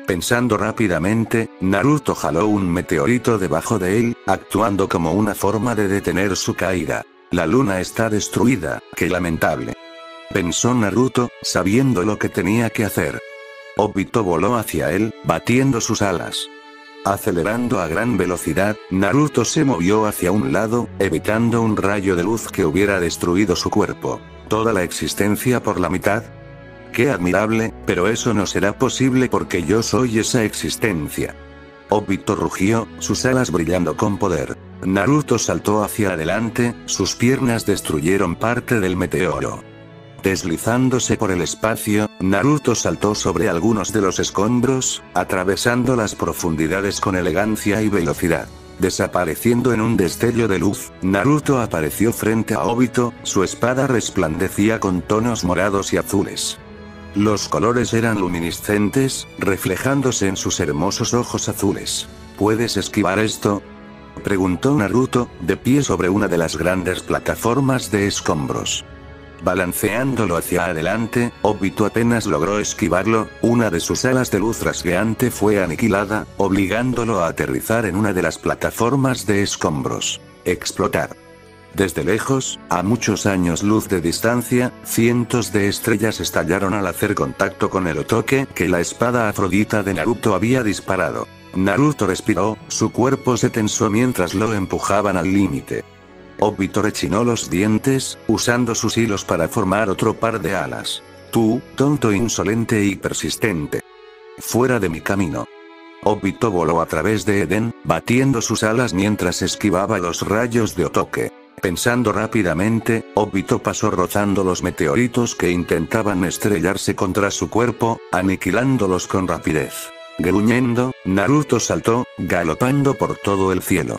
Pensando rápidamente, Naruto jaló un meteorito debajo de él, actuando como una forma de detener su caída. La luna está destruida, qué lamentable. Pensó Naruto, sabiendo lo que tenía que hacer. Obito voló hacia él, batiendo sus alas. Acelerando a gran velocidad, Naruto se movió hacia un lado, evitando un rayo de luz que hubiera destruido su cuerpo. Toda la existencia por la mitad. Qué admirable, pero eso no será posible porque yo soy esa existencia. Obito rugió, sus alas brillando con poder. Naruto saltó hacia adelante, sus piernas destruyeron parte del meteoro. Deslizándose por el espacio, Naruto saltó sobre algunos de los escombros, atravesando las profundidades con elegancia y velocidad. Desapareciendo en un destello de luz, Naruto apareció frente a Obito, su espada resplandecía con tonos morados y azules. Los colores eran luminiscentes, reflejándose en sus hermosos ojos azules. ¿Puedes esquivar esto? Preguntó Naruto, de pie sobre una de las grandes plataformas de escombros. Balanceándolo hacia adelante, Obito apenas logró esquivarlo, una de sus alas de luz rasgueante fue aniquilada, obligándolo a aterrizar en una de las plataformas de escombros. Explotar. Desde lejos, a muchos años luz de distancia, cientos de estrellas estallaron al hacer contacto con el otoque que la espada afrodita de Naruto había disparado. Naruto respiró, su cuerpo se tensó mientras lo empujaban al límite. Obito rechinó los dientes, usando sus hilos para formar otro par de alas. Tú, tonto insolente y persistente. Fuera de mi camino. Obito voló a través de Eden, batiendo sus alas mientras esquivaba los rayos de Otoque. Pensando rápidamente, Obito pasó rozando los meteoritos que intentaban estrellarse contra su cuerpo, aniquilándolos con rapidez. Gruñendo, Naruto saltó, galopando por todo el cielo.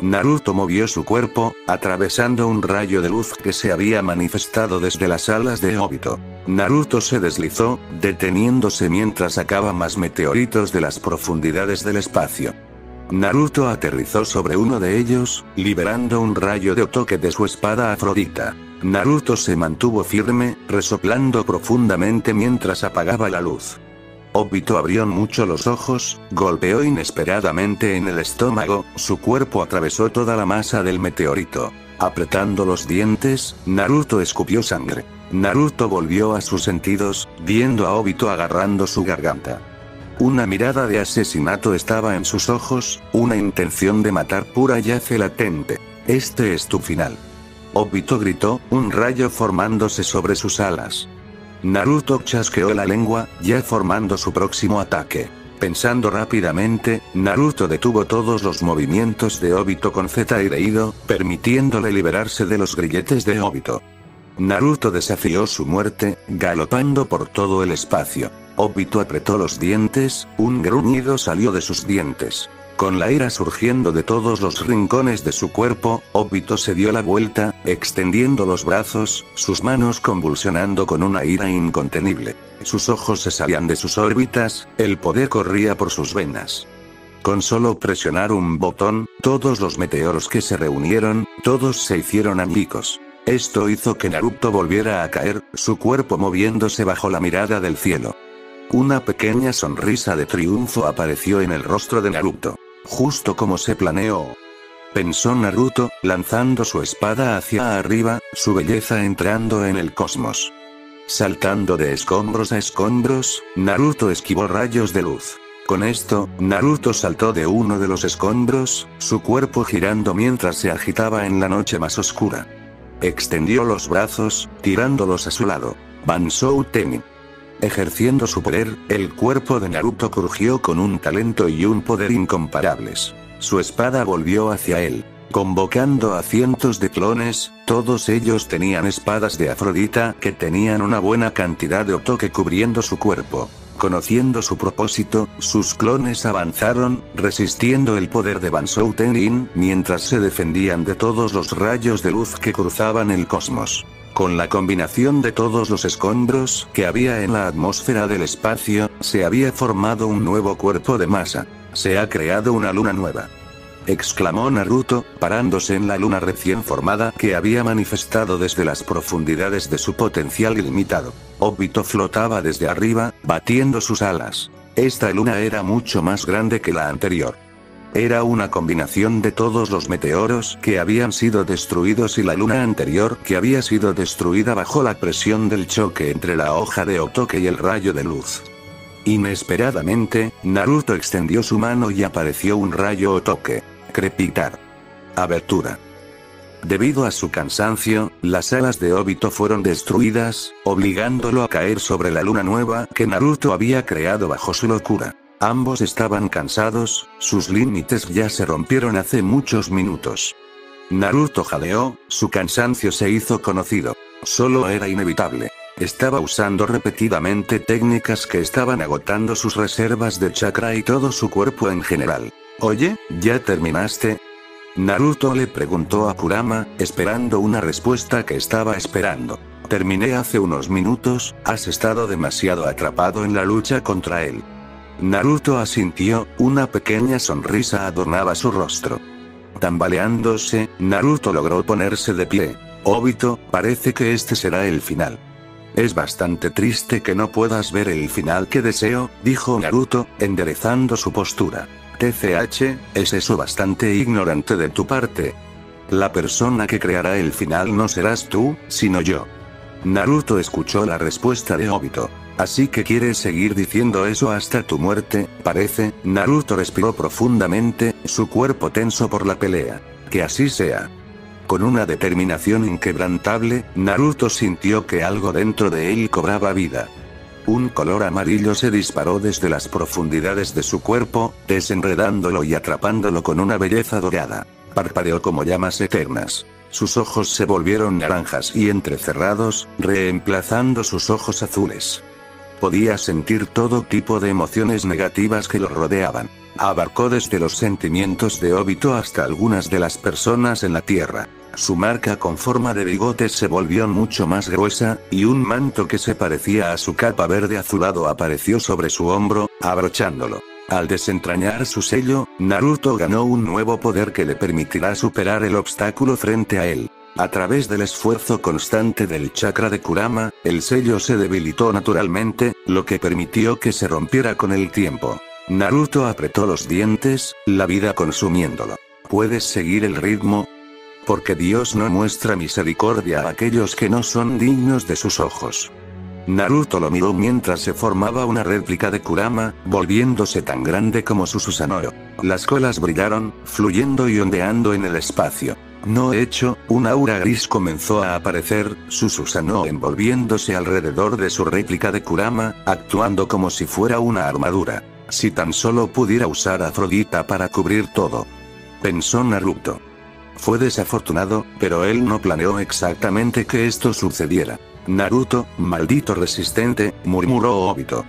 Naruto movió su cuerpo, atravesando un rayo de luz que se había manifestado desde las alas de Obito. Naruto se deslizó, deteniéndose mientras sacaba más meteoritos de las profundidades del espacio. Naruto aterrizó sobre uno de ellos, liberando un rayo de toque de su espada Afrodita. Naruto se mantuvo firme, resoplando profundamente mientras apagaba la luz. Obito abrió mucho los ojos, golpeó inesperadamente en el estómago, su cuerpo atravesó toda la masa del meteorito. Apretando los dientes, Naruto escupió sangre. Naruto volvió a sus sentidos, viendo a Obito agarrando su garganta. Una mirada de asesinato estaba en sus ojos, una intención de matar pura yace latente. Este es tu final. Obito gritó, un rayo formándose sobre sus alas. Naruto chasqueó la lengua, ya formando su próximo ataque. Pensando rápidamente, Naruto detuvo todos los movimientos de Obito con Z Ido, permitiéndole liberarse de los grilletes de Obito. Naruto desafió su muerte, galopando por todo el espacio. Obito apretó los dientes, un gruñido salió de sus dientes. Con la ira surgiendo de todos los rincones de su cuerpo, Obito se dio la vuelta, extendiendo los brazos, sus manos convulsionando con una ira incontenible. Sus ojos se salían de sus órbitas, el poder corría por sus venas. Con solo presionar un botón, todos los meteoros que se reunieron, todos se hicieron amigos. Esto hizo que Naruto volviera a caer, su cuerpo moviéndose bajo la mirada del cielo. Una pequeña sonrisa de triunfo apareció en el rostro de Naruto. Justo como se planeó. Pensó Naruto, lanzando su espada hacia arriba, su belleza entrando en el cosmos. Saltando de escombros a escombros, Naruto esquivó rayos de luz. Con esto, Naruto saltó de uno de los escombros, su cuerpo girando mientras se agitaba en la noche más oscura. Extendió los brazos, tirándolos a su lado. Bansou Temi. Ejerciendo su poder, el cuerpo de Naruto crujió con un talento y un poder incomparables. Su espada volvió hacia él. Convocando a cientos de clones, todos ellos tenían espadas de Afrodita que tenían una buena cantidad de otoque cubriendo su cuerpo. Conociendo su propósito, sus clones avanzaron, resistiendo el poder de Bansou Tenin, mientras se defendían de todos los rayos de luz que cruzaban el cosmos. Con la combinación de todos los escombros que había en la atmósfera del espacio, se había formado un nuevo cuerpo de masa. Se ha creado una luna nueva exclamó Naruto, parándose en la luna recién formada que había manifestado desde las profundidades de su potencial ilimitado. Obito flotaba desde arriba, batiendo sus alas. Esta luna era mucho más grande que la anterior. Era una combinación de todos los meteoros que habían sido destruidos y la luna anterior que había sido destruida bajo la presión del choque entre la hoja de Otoque y el rayo de luz. Inesperadamente, Naruto extendió su mano y apareció un rayo Otoque. Crepitar. Abertura. Debido a su cansancio, las alas de Obito fueron destruidas, obligándolo a caer sobre la luna nueva que Naruto había creado bajo su locura. Ambos estaban cansados, sus límites ya se rompieron hace muchos minutos. Naruto jadeó, su cansancio se hizo conocido. Solo era inevitable. Estaba usando repetidamente técnicas que estaban agotando sus reservas de chakra y todo su cuerpo en general. Oye, ¿ya terminaste? Naruto le preguntó a Kurama, esperando una respuesta que estaba esperando. Terminé hace unos minutos, has estado demasiado atrapado en la lucha contra él. Naruto asintió, una pequeña sonrisa adornaba su rostro. Tambaleándose, Naruto logró ponerse de pie. Obito, parece que este será el final. Es bastante triste que no puedas ver el final que deseo, dijo Naruto, enderezando su postura. TCH, ¿es eso bastante ignorante de tu parte? La persona que creará el final no serás tú, sino yo. Naruto escuchó la respuesta de Obito. Así que quieres seguir diciendo eso hasta tu muerte, parece, Naruto respiró profundamente, su cuerpo tenso por la pelea. Que así sea. Con una determinación inquebrantable, Naruto sintió que algo dentro de él cobraba vida. Un color amarillo se disparó desde las profundidades de su cuerpo, desenredándolo y atrapándolo con una belleza dorada. Parpadeó como llamas eternas. Sus ojos se volvieron naranjas y entrecerrados, reemplazando sus ojos azules. Podía sentir todo tipo de emociones negativas que lo rodeaban. Abarcó desde los sentimientos de Obito hasta algunas de las personas en la Tierra. Su marca con forma de bigotes se volvió mucho más gruesa, y un manto que se parecía a su capa verde azulado apareció sobre su hombro, abrochándolo. Al desentrañar su sello, Naruto ganó un nuevo poder que le permitirá superar el obstáculo frente a él. A través del esfuerzo constante del chakra de Kurama, el sello se debilitó naturalmente, lo que permitió que se rompiera con el tiempo. Naruto apretó los dientes, la vida consumiéndolo. ¿Puedes seguir el ritmo? Porque Dios no muestra misericordia a aquellos que no son dignos de sus ojos. Naruto lo miró mientras se formaba una réplica de Kurama, volviéndose tan grande como su Susanoo. Las colas brillaron, fluyendo y ondeando en el espacio. No hecho, un aura gris comenzó a aparecer, su Susanoo envolviéndose alrededor de su réplica de Kurama, actuando como si fuera una armadura. Si tan solo pudiera usar Afrodita para cubrir todo. Pensó Naruto. Fue desafortunado, pero él no planeó exactamente que esto sucediera. Naruto, maldito resistente, murmuró Obito.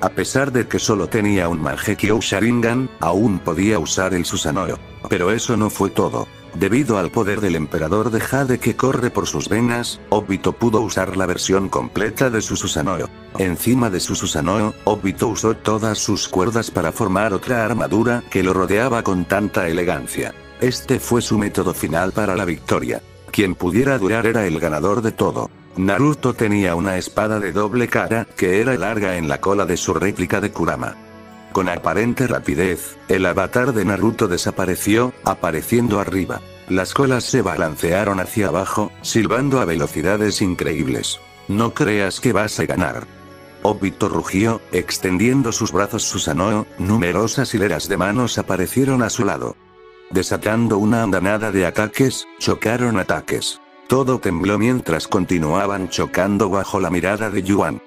A pesar de que solo tenía un Mangekyou Sharingan, aún podía usar el Susanoo. Pero eso no fue todo. Debido al poder del emperador de Jade que corre por sus venas, Obito pudo usar la versión completa de su Susanoo. Encima de su Susanoo, Obito usó todas sus cuerdas para formar otra armadura que lo rodeaba con tanta elegancia. Este fue su método final para la victoria. Quien pudiera durar era el ganador de todo. Naruto tenía una espada de doble cara, que era larga en la cola de su réplica de Kurama. Con aparente rapidez, el avatar de Naruto desapareció, apareciendo arriba. Las colas se balancearon hacia abajo, silbando a velocidades increíbles. No creas que vas a ganar. Obito rugió, extendiendo sus brazos Susanoo, numerosas hileras de manos aparecieron a su lado. Desatando una andanada de ataques, chocaron ataques. Todo tembló mientras continuaban chocando bajo la mirada de Yuan.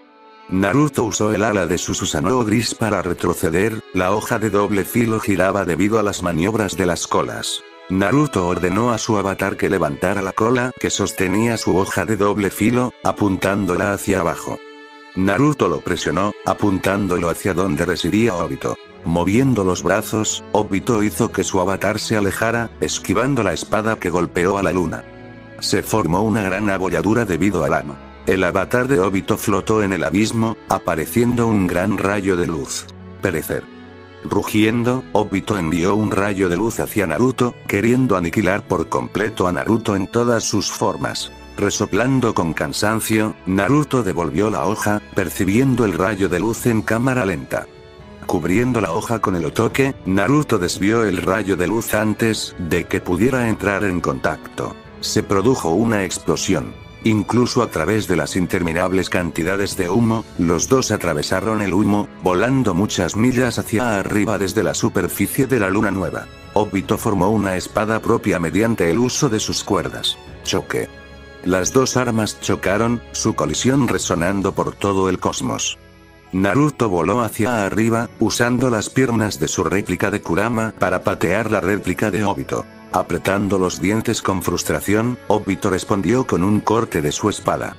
Naruto usó el ala de su Susanoo gris para retroceder, la hoja de doble filo giraba debido a las maniobras de las colas. Naruto ordenó a su avatar que levantara la cola que sostenía su hoja de doble filo, apuntándola hacia abajo. Naruto lo presionó, apuntándolo hacia donde residía Obito. Moviendo los brazos, Obito hizo que su avatar se alejara, esquivando la espada que golpeó a la luna. Se formó una gran abolladura debido al ano. El avatar de Obito flotó en el abismo, apareciendo un gran rayo de luz. Perecer. Rugiendo, Obito envió un rayo de luz hacia Naruto, queriendo aniquilar por completo a Naruto en todas sus formas. Resoplando con cansancio, Naruto devolvió la hoja, percibiendo el rayo de luz en cámara lenta. Cubriendo la hoja con el otoque, Naruto desvió el rayo de luz antes de que pudiera entrar en contacto. Se produjo una explosión. Incluso a través de las interminables cantidades de humo, los dos atravesaron el humo, volando muchas millas hacia arriba desde la superficie de la luna nueva. Obito formó una espada propia mediante el uso de sus cuerdas. Choque. Las dos armas chocaron, su colisión resonando por todo el cosmos. Naruto voló hacia arriba, usando las piernas de su réplica de Kurama para patear la réplica de Obito. Apretando los dientes con frustración, Obito respondió con un corte de su espada.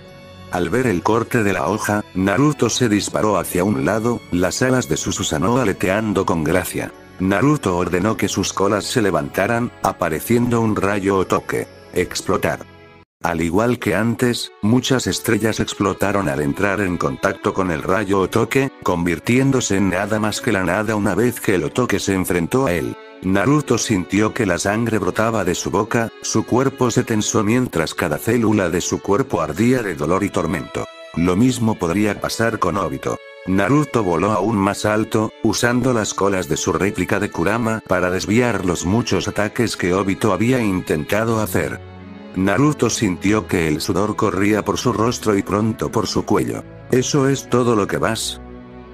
Al ver el corte de la hoja, Naruto se disparó hacia un lado, las alas de su Susanoo aleteando con gracia. Naruto ordenó que sus colas se levantaran, apareciendo un rayo o toque. Explotar. Al igual que antes, muchas estrellas explotaron al entrar en contacto con el rayo o toque, convirtiéndose en nada más que la nada una vez que el Otoque se enfrentó a él. Naruto sintió que la sangre brotaba de su boca, su cuerpo se tensó mientras cada célula de su cuerpo ardía de dolor y tormento. Lo mismo podría pasar con Obito. Naruto voló aún más alto, usando las colas de su réplica de Kurama para desviar los muchos ataques que Obito había intentado hacer. Naruto sintió que el sudor corría por su rostro y pronto por su cuello. ¿Eso es todo lo que vas?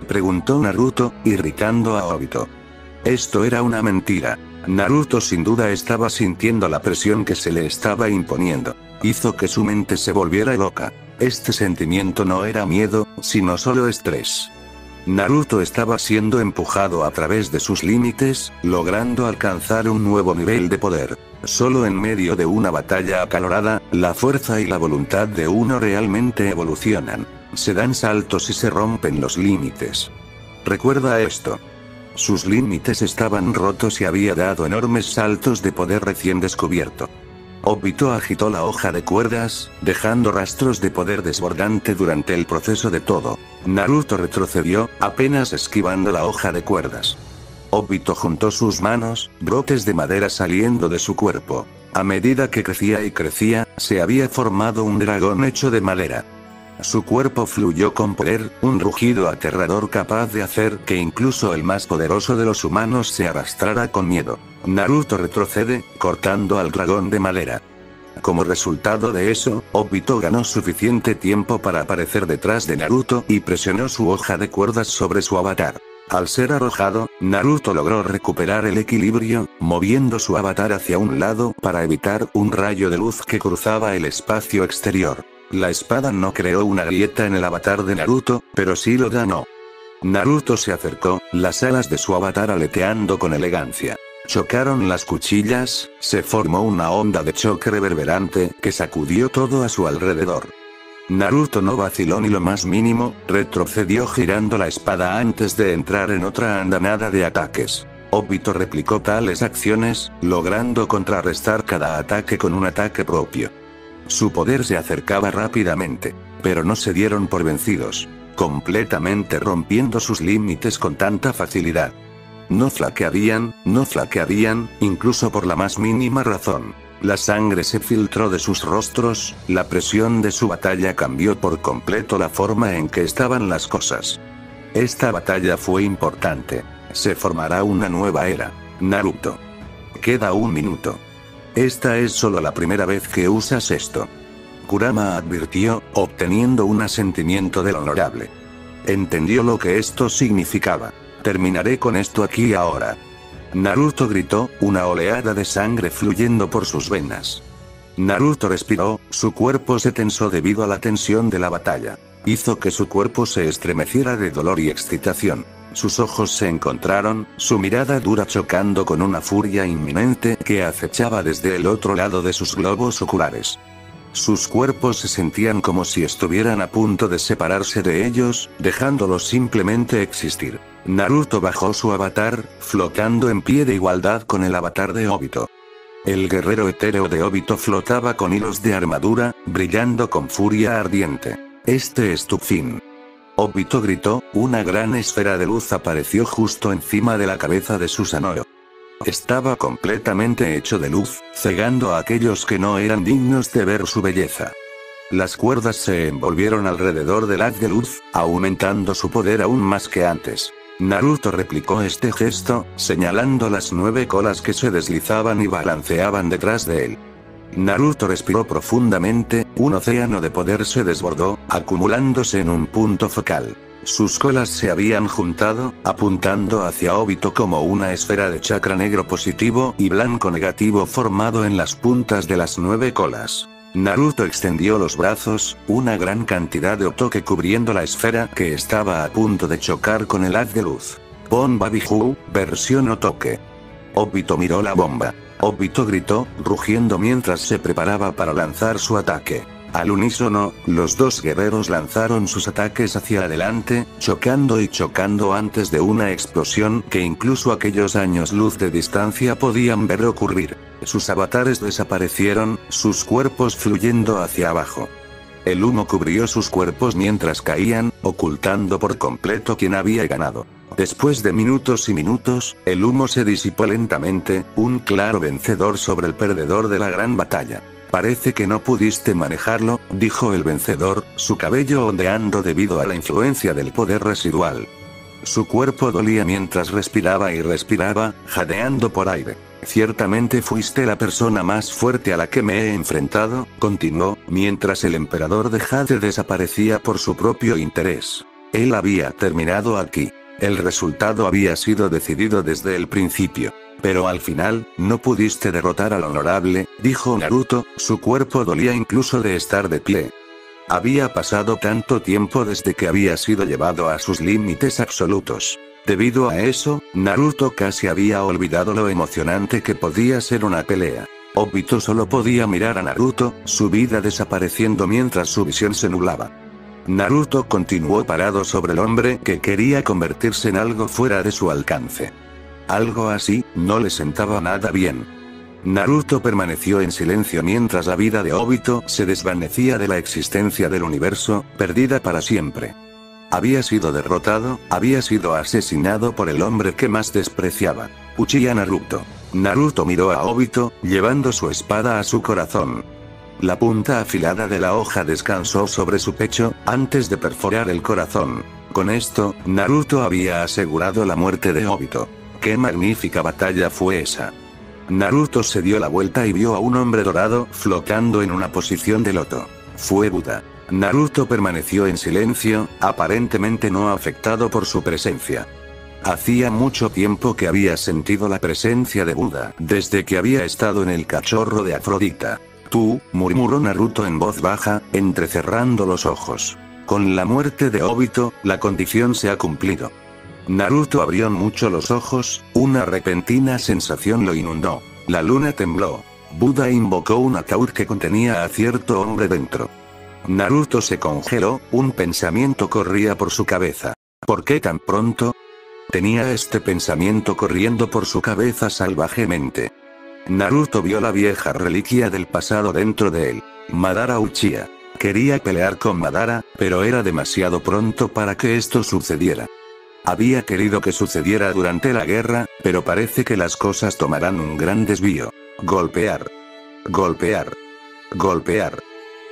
Preguntó Naruto, irritando a Obito. Esto era una mentira. Naruto sin duda estaba sintiendo la presión que se le estaba imponiendo. Hizo que su mente se volviera loca. Este sentimiento no era miedo, sino solo estrés. Naruto estaba siendo empujado a través de sus límites, logrando alcanzar un nuevo nivel de poder. Solo en medio de una batalla acalorada, la fuerza y la voluntad de uno realmente evolucionan. Se dan saltos y se rompen los límites. Recuerda esto. Sus límites estaban rotos y había dado enormes saltos de poder recién descubierto. Obito agitó la hoja de cuerdas, dejando rastros de poder desbordante durante el proceso de todo. Naruto retrocedió, apenas esquivando la hoja de cuerdas. Obito juntó sus manos, brotes de madera saliendo de su cuerpo. A medida que crecía y crecía, se había formado un dragón hecho de madera. Su cuerpo fluyó con poder, un rugido aterrador capaz de hacer que incluso el más poderoso de los humanos se arrastrara con miedo. Naruto retrocede, cortando al dragón de madera. Como resultado de eso, Obito ganó suficiente tiempo para aparecer detrás de Naruto y presionó su hoja de cuerdas sobre su avatar. Al ser arrojado, Naruto logró recuperar el equilibrio, moviendo su avatar hacia un lado para evitar un rayo de luz que cruzaba el espacio exterior. La espada no creó una grieta en el avatar de Naruto, pero sí lo danó. Naruto se acercó, las alas de su avatar aleteando con elegancia. Chocaron las cuchillas, se formó una onda de choque reverberante que sacudió todo a su alrededor. Naruto no vaciló ni lo más mínimo, retrocedió girando la espada antes de entrar en otra andanada de ataques. Obito replicó tales acciones, logrando contrarrestar cada ataque con un ataque propio. Su poder se acercaba rápidamente, pero no se dieron por vencidos, completamente rompiendo sus límites con tanta facilidad. No flaquearían, no flaquearían, incluso por la más mínima razón. La sangre se filtró de sus rostros, la presión de su batalla cambió por completo la forma en que estaban las cosas. Esta batalla fue importante. Se formará una nueva era. Naruto. Queda un minuto. Esta es solo la primera vez que usas esto. Kurama advirtió, obteniendo un asentimiento del honorable. Entendió lo que esto significaba. Terminaré con esto aquí y ahora. Naruto gritó, una oleada de sangre fluyendo por sus venas. Naruto respiró, su cuerpo se tensó debido a la tensión de la batalla. Hizo que su cuerpo se estremeciera de dolor y excitación. Sus ojos se encontraron, su mirada dura chocando con una furia inminente que acechaba desde el otro lado de sus globos oculares. Sus cuerpos se sentían como si estuvieran a punto de separarse de ellos, dejándolos simplemente existir. Naruto bajó su avatar, flotando en pie de igualdad con el avatar de Obito. El guerrero etéreo de Obito flotaba con hilos de armadura, brillando con furia ardiente. Este es tu fin. Obito gritó, una gran esfera de luz apareció justo encima de la cabeza de Susanoo. Estaba completamente hecho de luz, cegando a aquellos que no eran dignos de ver su belleza. Las cuerdas se envolvieron alrededor del haz de luz, aumentando su poder aún más que antes. Naruto replicó este gesto, señalando las nueve colas que se deslizaban y balanceaban detrás de él. Naruto respiró profundamente, un océano de poder se desbordó, acumulándose en un punto focal. Sus colas se habían juntado, apuntando hacia Obito como una esfera de chakra negro positivo y blanco negativo formado en las puntas de las nueve colas. Naruto extendió los brazos, una gran cantidad de otoque cubriendo la esfera que estaba a punto de chocar con el haz de luz. Bomba Biju, versión otoque. Obito miró la bomba. Obito gritó, rugiendo mientras se preparaba para lanzar su ataque. Al unísono, los dos guerreros lanzaron sus ataques hacia adelante, chocando y chocando antes de una explosión que incluso aquellos años luz de distancia podían ver ocurrir. Sus avatares desaparecieron, sus cuerpos fluyendo hacia abajo. El humo cubrió sus cuerpos mientras caían, ocultando por completo quien había ganado. Después de minutos y minutos, el humo se disipó lentamente, un claro vencedor sobre el perdedor de la gran batalla. Parece que no pudiste manejarlo, dijo el vencedor, su cabello ondeando debido a la influencia del poder residual. Su cuerpo dolía mientras respiraba y respiraba, jadeando por aire. Ciertamente fuiste la persona más fuerte a la que me he enfrentado, continuó, mientras el emperador de Jade desaparecía por su propio interés. Él había terminado aquí. El resultado había sido decidido desde el principio. Pero al final, no pudiste derrotar al honorable, dijo Naruto, su cuerpo dolía incluso de estar de pie. Había pasado tanto tiempo desde que había sido llevado a sus límites absolutos. Debido a eso, Naruto casi había olvidado lo emocionante que podía ser una pelea. Obito solo podía mirar a Naruto, su vida desapareciendo mientras su visión se nublaba. Naruto continuó parado sobre el hombre que quería convertirse en algo fuera de su alcance. Algo así, no le sentaba nada bien. Naruto permaneció en silencio mientras la vida de Obito se desvanecía de la existencia del universo, perdida para siempre. Había sido derrotado, había sido asesinado por el hombre que más despreciaba. Uchiha Naruto. Naruto miró a Obito, llevando su espada a su corazón. La punta afilada de la hoja descansó sobre su pecho, antes de perforar el corazón. Con esto, Naruto había asegurado la muerte de Obito. ¡Qué magnífica batalla fue esa! Naruto se dio la vuelta y vio a un hombre dorado flotando en una posición de loto. Fue Buda. Naruto permaneció en silencio, aparentemente no afectado por su presencia. Hacía mucho tiempo que había sentido la presencia de Buda, desde que había estado en el cachorro de Afrodita. Tú, murmuró Naruto en voz baja, entrecerrando los ojos. Con la muerte de Obito, la condición se ha cumplido. Naruto abrió mucho los ojos, una repentina sensación lo inundó. La luna tembló. Buda invocó un ataúd que contenía a cierto hombre dentro. Naruto se congeló, un pensamiento corría por su cabeza. ¿Por qué tan pronto? Tenía este pensamiento corriendo por su cabeza salvajemente. Naruto vio la vieja reliquia del pasado dentro de él. Madara Uchiha. Quería pelear con Madara, pero era demasiado pronto para que esto sucediera. Había querido que sucediera durante la guerra, pero parece que las cosas tomarán un gran desvío. Golpear. Golpear. Golpear.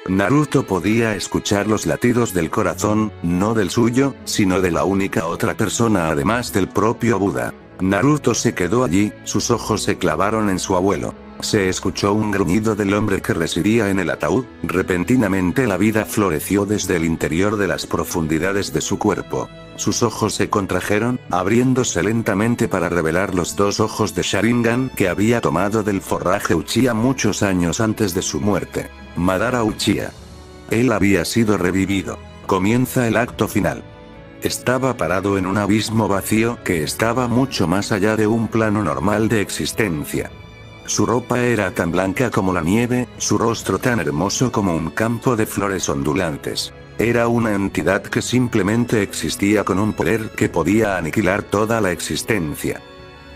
Naruto podía escuchar los latidos del corazón, no del suyo, sino de la única otra persona además del propio Buda. Naruto se quedó allí, sus ojos se clavaron en su abuelo. Se escuchó un gruñido del hombre que residía en el ataúd, repentinamente la vida floreció desde el interior de las profundidades de su cuerpo. Sus ojos se contrajeron, abriéndose lentamente para revelar los dos ojos de Sharingan que había tomado del forraje Uchiha muchos años antes de su muerte. Madara Uchiha. Él había sido revivido. Comienza el acto final. Estaba parado en un abismo vacío que estaba mucho más allá de un plano normal de existencia. Su ropa era tan blanca como la nieve, su rostro tan hermoso como un campo de flores ondulantes. Era una entidad que simplemente existía con un poder que podía aniquilar toda la existencia.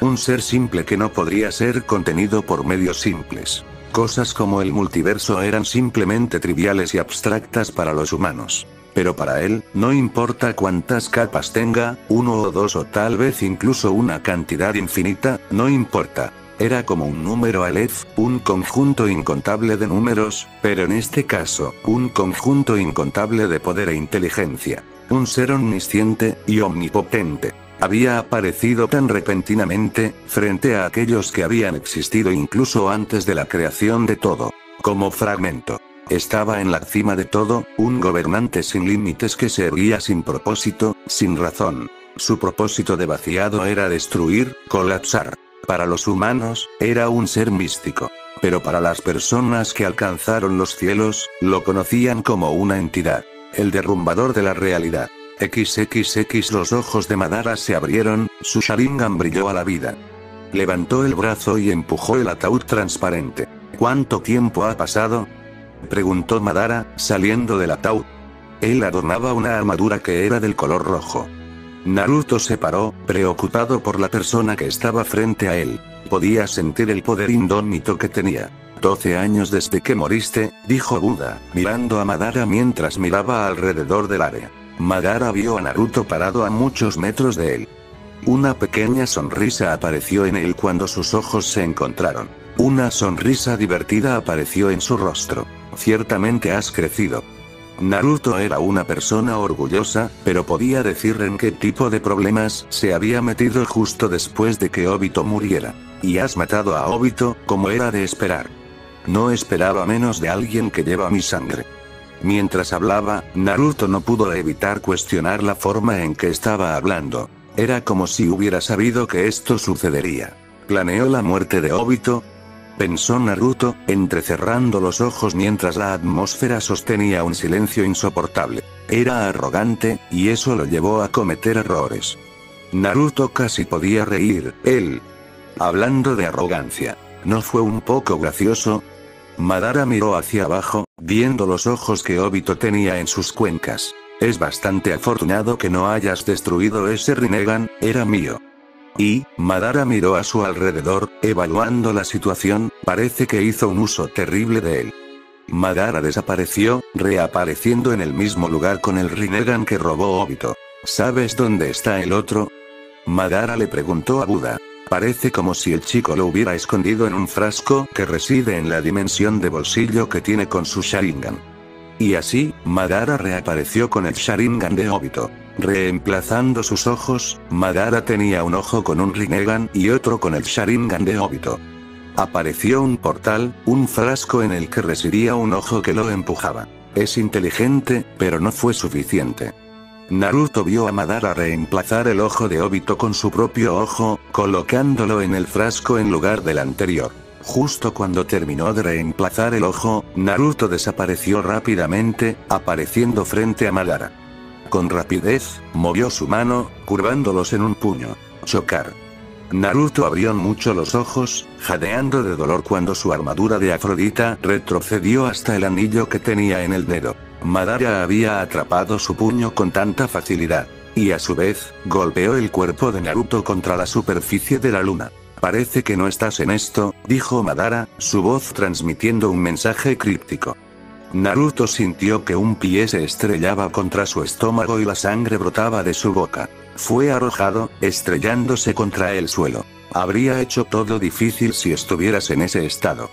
Un ser simple que no podría ser contenido por medios simples. Cosas como el multiverso eran simplemente triviales y abstractas para los humanos. Pero para él, no importa cuántas capas tenga, uno o dos o tal vez incluso una cantidad infinita, no importa. Era como un número Aleph, un conjunto incontable de números, pero en este caso, un conjunto incontable de poder e inteligencia. Un ser omnisciente y omnipotente. Había aparecido tan repentinamente, frente a aquellos que habían existido incluso antes de la creación de todo. Como fragmento. Estaba en la cima de todo, un gobernante sin límites que se erguía sin propósito, sin razón. Su propósito de vaciado era destruir, colapsar. Para los humanos, era un ser místico. Pero para las personas que alcanzaron los cielos, lo conocían como una entidad. El derrumbador de la realidad. XXX los ojos de Madara se abrieron, su Sharingan brilló a la vida. Levantó el brazo y empujó el ataúd transparente. ¿Cuánto tiempo ha pasado? Preguntó Madara, saliendo del ataúd. Él adornaba una armadura que era del color rojo. Naruto se paró, preocupado por la persona que estaba frente a él. Podía sentir el poder indómito que tenía. Doce años desde que moriste, dijo Buda, mirando a Madara mientras miraba alrededor del área. Madara vio a Naruto parado a muchos metros de él. Una pequeña sonrisa apareció en él cuando sus ojos se encontraron. Una sonrisa divertida apareció en su rostro. Ciertamente has crecido. Naruto era una persona orgullosa, pero podía decir en qué tipo de problemas se había metido justo después de que Obito muriera. Y has matado a Obito, como era de esperar. No esperaba menos de alguien que lleva mi sangre. Mientras hablaba, Naruto no pudo evitar cuestionar la forma en que estaba hablando. Era como si hubiera sabido que esto sucedería. ¿Planeó la muerte de Obito? pensó Naruto, entrecerrando los ojos mientras la atmósfera sostenía un silencio insoportable. Era arrogante, y eso lo llevó a cometer errores. Naruto casi podía reír, él. Hablando de arrogancia. ¿No fue un poco gracioso? Madara miró hacia abajo, viendo los ojos que Obito tenía en sus cuencas. Es bastante afortunado que no hayas destruido ese Rinnegan, era mío. Y, Madara miró a su alrededor, evaluando la situación, parece que hizo un uso terrible de él. Madara desapareció, reapareciendo en el mismo lugar con el Rinnegan que robó Obito. ¿Sabes dónde está el otro? Madara le preguntó a Buda. Parece como si el chico lo hubiera escondido en un frasco que reside en la dimensión de bolsillo que tiene con su Sharingan. Y así, Madara reapareció con el Sharingan de Obito. Reemplazando sus ojos, Madara tenía un ojo con un Rinnegan y otro con el Sharingan de Obito. Apareció un portal, un frasco en el que residía un ojo que lo empujaba. Es inteligente, pero no fue suficiente. Naruto vio a Madara reemplazar el ojo de Obito con su propio ojo, colocándolo en el frasco en lugar del anterior. Justo cuando terminó de reemplazar el ojo, Naruto desapareció rápidamente, apareciendo frente a Madara. Con rapidez, movió su mano, curvándolos en un puño. Chocar. Naruto abrió mucho los ojos, jadeando de dolor cuando su armadura de Afrodita retrocedió hasta el anillo que tenía en el dedo. Madara había atrapado su puño con tanta facilidad. y a su vez, golpeó el cuerpo de Naruto contra la superficie de la luna. Parece que no estás en esto, dijo Madara, su voz transmitiendo un mensaje críptico. Naruto sintió que un pie se estrellaba contra su estómago y la sangre brotaba de su boca. Fue arrojado, estrellándose contra el suelo. Habría hecho todo difícil si estuvieras en ese estado.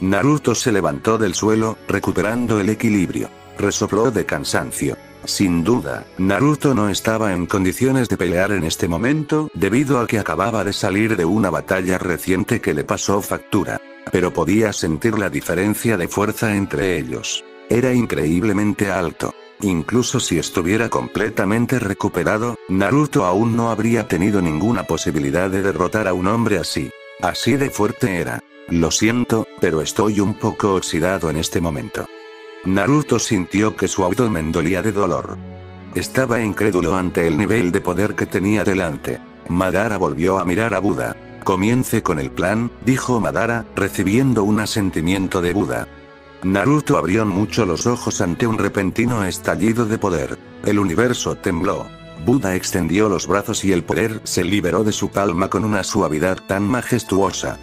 Naruto se levantó del suelo, recuperando el equilibrio. Resopló de cansancio. Sin duda, Naruto no estaba en condiciones de pelear en este momento, debido a que acababa de salir de una batalla reciente que le pasó factura. Pero podía sentir la diferencia de fuerza entre ellos. Era increíblemente alto. Incluso si estuviera completamente recuperado, Naruto aún no habría tenido ninguna posibilidad de derrotar a un hombre así. Así de fuerte era. Lo siento, pero estoy un poco oxidado en este momento. Naruto sintió que su abdomen dolía de dolor. Estaba incrédulo ante el nivel de poder que tenía delante. Madara volvió a mirar a Buda. Comience con el plan, dijo Madara, recibiendo un asentimiento de Buda. Naruto abrió mucho los ojos ante un repentino estallido de poder. El universo tembló. Buda extendió los brazos y el poder se liberó de su palma con una suavidad tan majestuosa.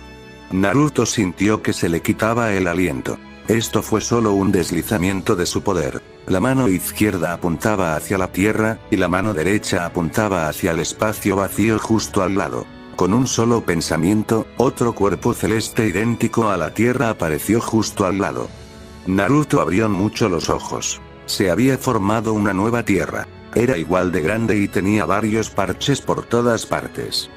Naruto sintió que se le quitaba el aliento. Esto fue solo un deslizamiento de su poder. La mano izquierda apuntaba hacia la tierra, y la mano derecha apuntaba hacia el espacio vacío justo al lado. Con un solo pensamiento, otro cuerpo celeste idéntico a la Tierra apareció justo al lado. Naruto abrió mucho los ojos. Se había formado una nueva Tierra. Era igual de grande y tenía varios parches por todas partes.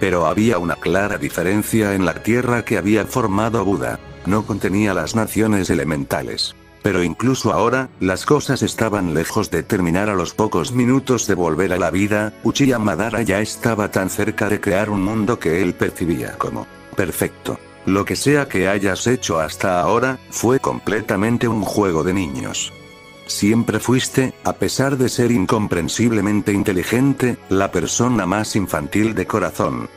Pero había una clara diferencia en la Tierra que había formado Buda. No contenía las naciones elementales. Pero incluso ahora, las cosas estaban lejos de terminar a los pocos minutos de volver a la vida, Uchiha Madara ya estaba tan cerca de crear un mundo que él percibía como perfecto. Lo que sea que hayas hecho hasta ahora, fue completamente un juego de niños. Siempre fuiste, a pesar de ser incomprensiblemente inteligente, la persona más infantil de corazón.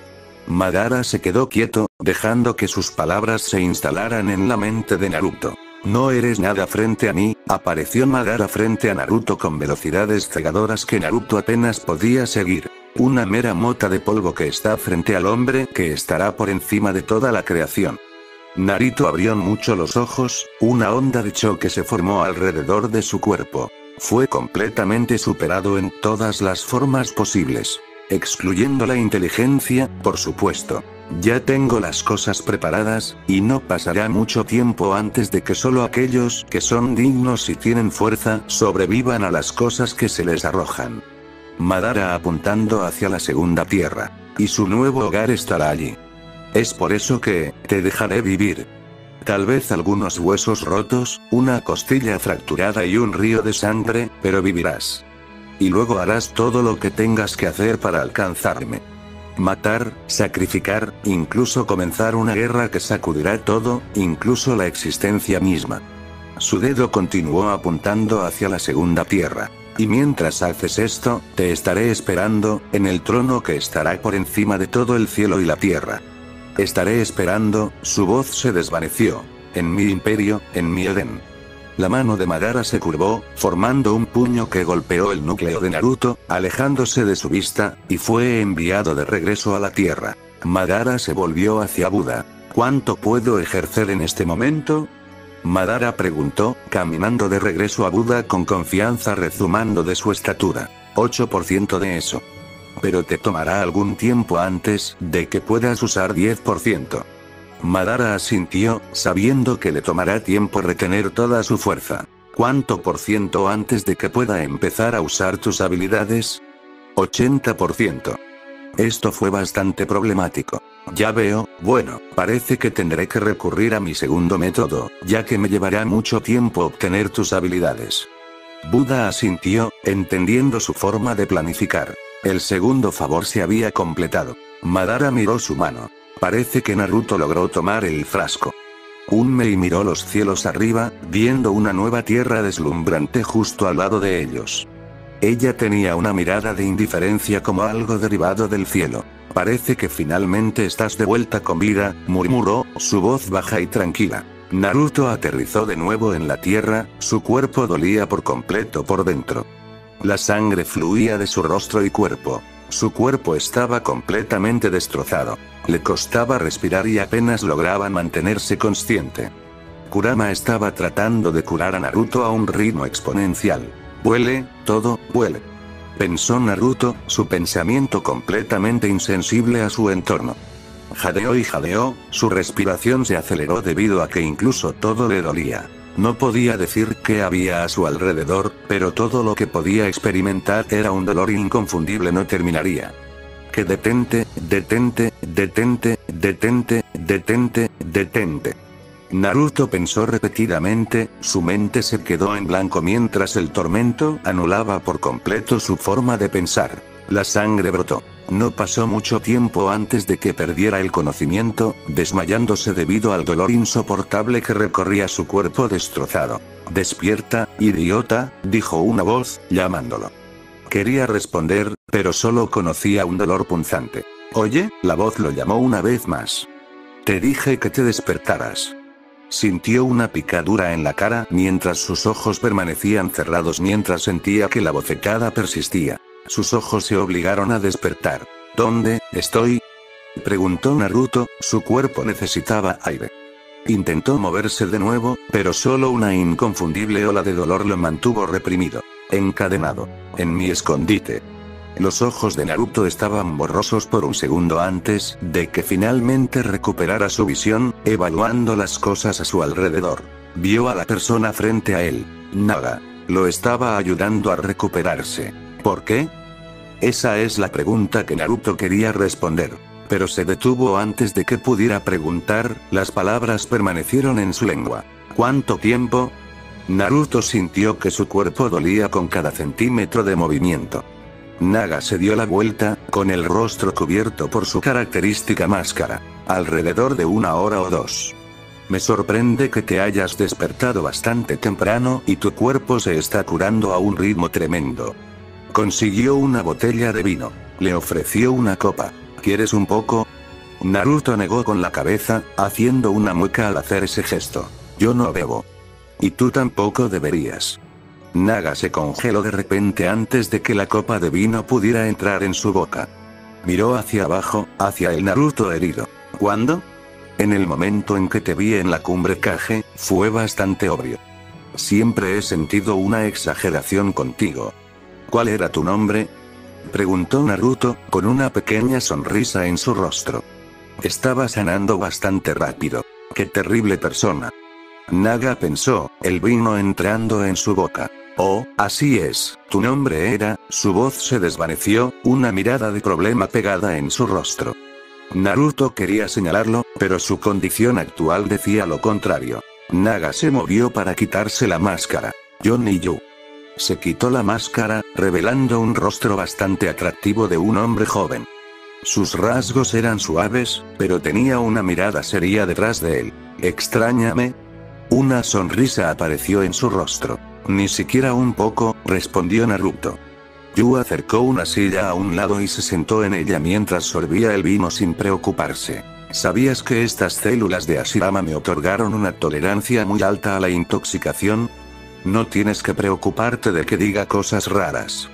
Madara se quedó quieto, dejando que sus palabras se instalaran en la mente de Naruto. No eres nada frente a mí, apareció Madara frente a Naruto con velocidades cegadoras que Naruto apenas podía seguir. Una mera mota de polvo que está frente al hombre que estará por encima de toda la creación. Naruto abrió mucho los ojos, una onda de choque se formó alrededor de su cuerpo. Fue completamente superado en todas las formas posibles. Excluyendo la inteligencia, por supuesto. Ya tengo las cosas preparadas, y no pasará mucho tiempo antes de que solo aquellos que son dignos y tienen fuerza sobrevivan a las cosas que se les arrojan. Madara apuntando hacia la segunda tierra. Y su nuevo hogar estará allí. Es por eso que, te dejaré vivir. Tal vez algunos huesos rotos, una costilla fracturada y un río de sangre, pero vivirás. Y luego harás todo lo que tengas que hacer para alcanzarme matar, sacrificar, incluso comenzar una guerra que sacudirá todo, incluso la existencia misma. Su dedo continuó apuntando hacia la segunda tierra. Y mientras haces esto, te estaré esperando, en el trono que estará por encima de todo el cielo y la tierra. Estaré esperando, su voz se desvaneció. En mi imperio, en mi Edén. La mano de Madara se curvó, formando un puño que golpeó el núcleo de Naruto, alejándose de su vista, y fue enviado de regreso a la Tierra. Madara se volvió hacia Buda. ¿Cuánto puedo ejercer en este momento? Madara preguntó, caminando de regreso a Buda con confianza rezumando de su estatura. 8% de eso. Pero te tomará algún tiempo antes de que puedas usar 10%. Madara asintió, sabiendo que le tomará tiempo retener toda su fuerza. ¿Cuánto por ciento antes de que pueda empezar a usar tus habilidades? 80%. Esto fue bastante problemático. Ya veo, bueno, parece que tendré que recurrir a mi segundo método, ya que me llevará mucho tiempo obtener tus habilidades. Buda asintió, entendiendo su forma de planificar. El segundo favor se había completado. Madara miró su mano. Parece que Naruto logró tomar el frasco. Unmei miró los cielos arriba, viendo una nueva tierra deslumbrante justo al lado de ellos. Ella tenía una mirada de indiferencia como algo derivado del cielo. Parece que finalmente estás de vuelta con vida, murmuró, su voz baja y tranquila. Naruto aterrizó de nuevo en la tierra, su cuerpo dolía por completo por dentro. La sangre fluía de su rostro y cuerpo. Su cuerpo estaba completamente destrozado. Le costaba respirar y apenas lograba mantenerse consciente. Kurama estaba tratando de curar a Naruto a un ritmo exponencial. Vuele, todo, vuele. Pensó Naruto, su pensamiento completamente insensible a su entorno. Jadeó y jadeó, su respiración se aceleró debido a que incluso todo le dolía. No podía decir qué había a su alrededor, pero todo lo que podía experimentar era un dolor inconfundible no terminaría. Que detente, detente, detente, detente, detente, detente. Naruto pensó repetidamente, su mente se quedó en blanco mientras el tormento anulaba por completo su forma de pensar. La sangre brotó. No pasó mucho tiempo antes de que perdiera el conocimiento, desmayándose debido al dolor insoportable que recorría su cuerpo destrozado. Despierta, idiota, dijo una voz, llamándolo. Quería responder, pero solo conocía un dolor punzante. Oye, la voz lo llamó una vez más. Te dije que te despertaras. Sintió una picadura en la cara mientras sus ojos permanecían cerrados mientras sentía que la bofetada persistía. Sus ojos se obligaron a despertar. ¿Dónde estoy? Preguntó Naruto, su cuerpo necesitaba aire. Intentó moverse de nuevo, pero solo una inconfundible ola de dolor lo mantuvo reprimido. Encadenado. En mi escondite. Los ojos de Naruto estaban borrosos por un segundo antes de que finalmente recuperara su visión, evaluando las cosas a su alrededor. Vio a la persona frente a él. Naga. Lo estaba ayudando a recuperarse. ¿Por qué? Esa es la pregunta que Naruto quería responder. Pero se detuvo antes de que pudiera preguntar, las palabras permanecieron en su lengua. ¿Cuánto tiempo? Naruto sintió que su cuerpo dolía con cada centímetro de movimiento. Naga se dio la vuelta, con el rostro cubierto por su característica máscara. Alrededor de una hora o dos. Me sorprende que te hayas despertado bastante temprano y tu cuerpo se está curando a un ritmo tremendo. Consiguió una botella de vino. Le ofreció una copa. ¿Quieres un poco? Naruto negó con la cabeza, haciendo una mueca al hacer ese gesto. Yo no bebo. Y tú tampoco deberías. Naga se congeló de repente antes de que la copa de vino pudiera entrar en su boca. Miró hacia abajo, hacia el Naruto herido. ¿Cuándo? En el momento en que te vi en la cumbre Kage, fue bastante obvio. Siempre he sentido una exageración contigo. ¿Cuál era tu nombre? Preguntó Naruto, con una pequeña sonrisa en su rostro. Estaba sanando bastante rápido. Qué terrible persona. Naga pensó, el vino entrando en su boca. Oh, así es, tu nombre era, su voz se desvaneció, una mirada de problema pegada en su rostro. Naruto quería señalarlo, pero su condición actual decía lo contrario. Naga se movió para quitarse la máscara. Ni Yu. Se quitó la máscara, revelando un rostro bastante atractivo de un hombre joven. Sus rasgos eran suaves, pero tenía una mirada seria detrás de él. ¿Extrañame? Una sonrisa apareció en su rostro. Ni siquiera un poco, respondió Naruto. Yu acercó una silla a un lado y se sentó en ella mientras sorbía el vino sin preocuparse. ¿Sabías que estas células de Ashirama me otorgaron una tolerancia muy alta a la intoxicación? No tienes que preocuparte de que diga cosas raras.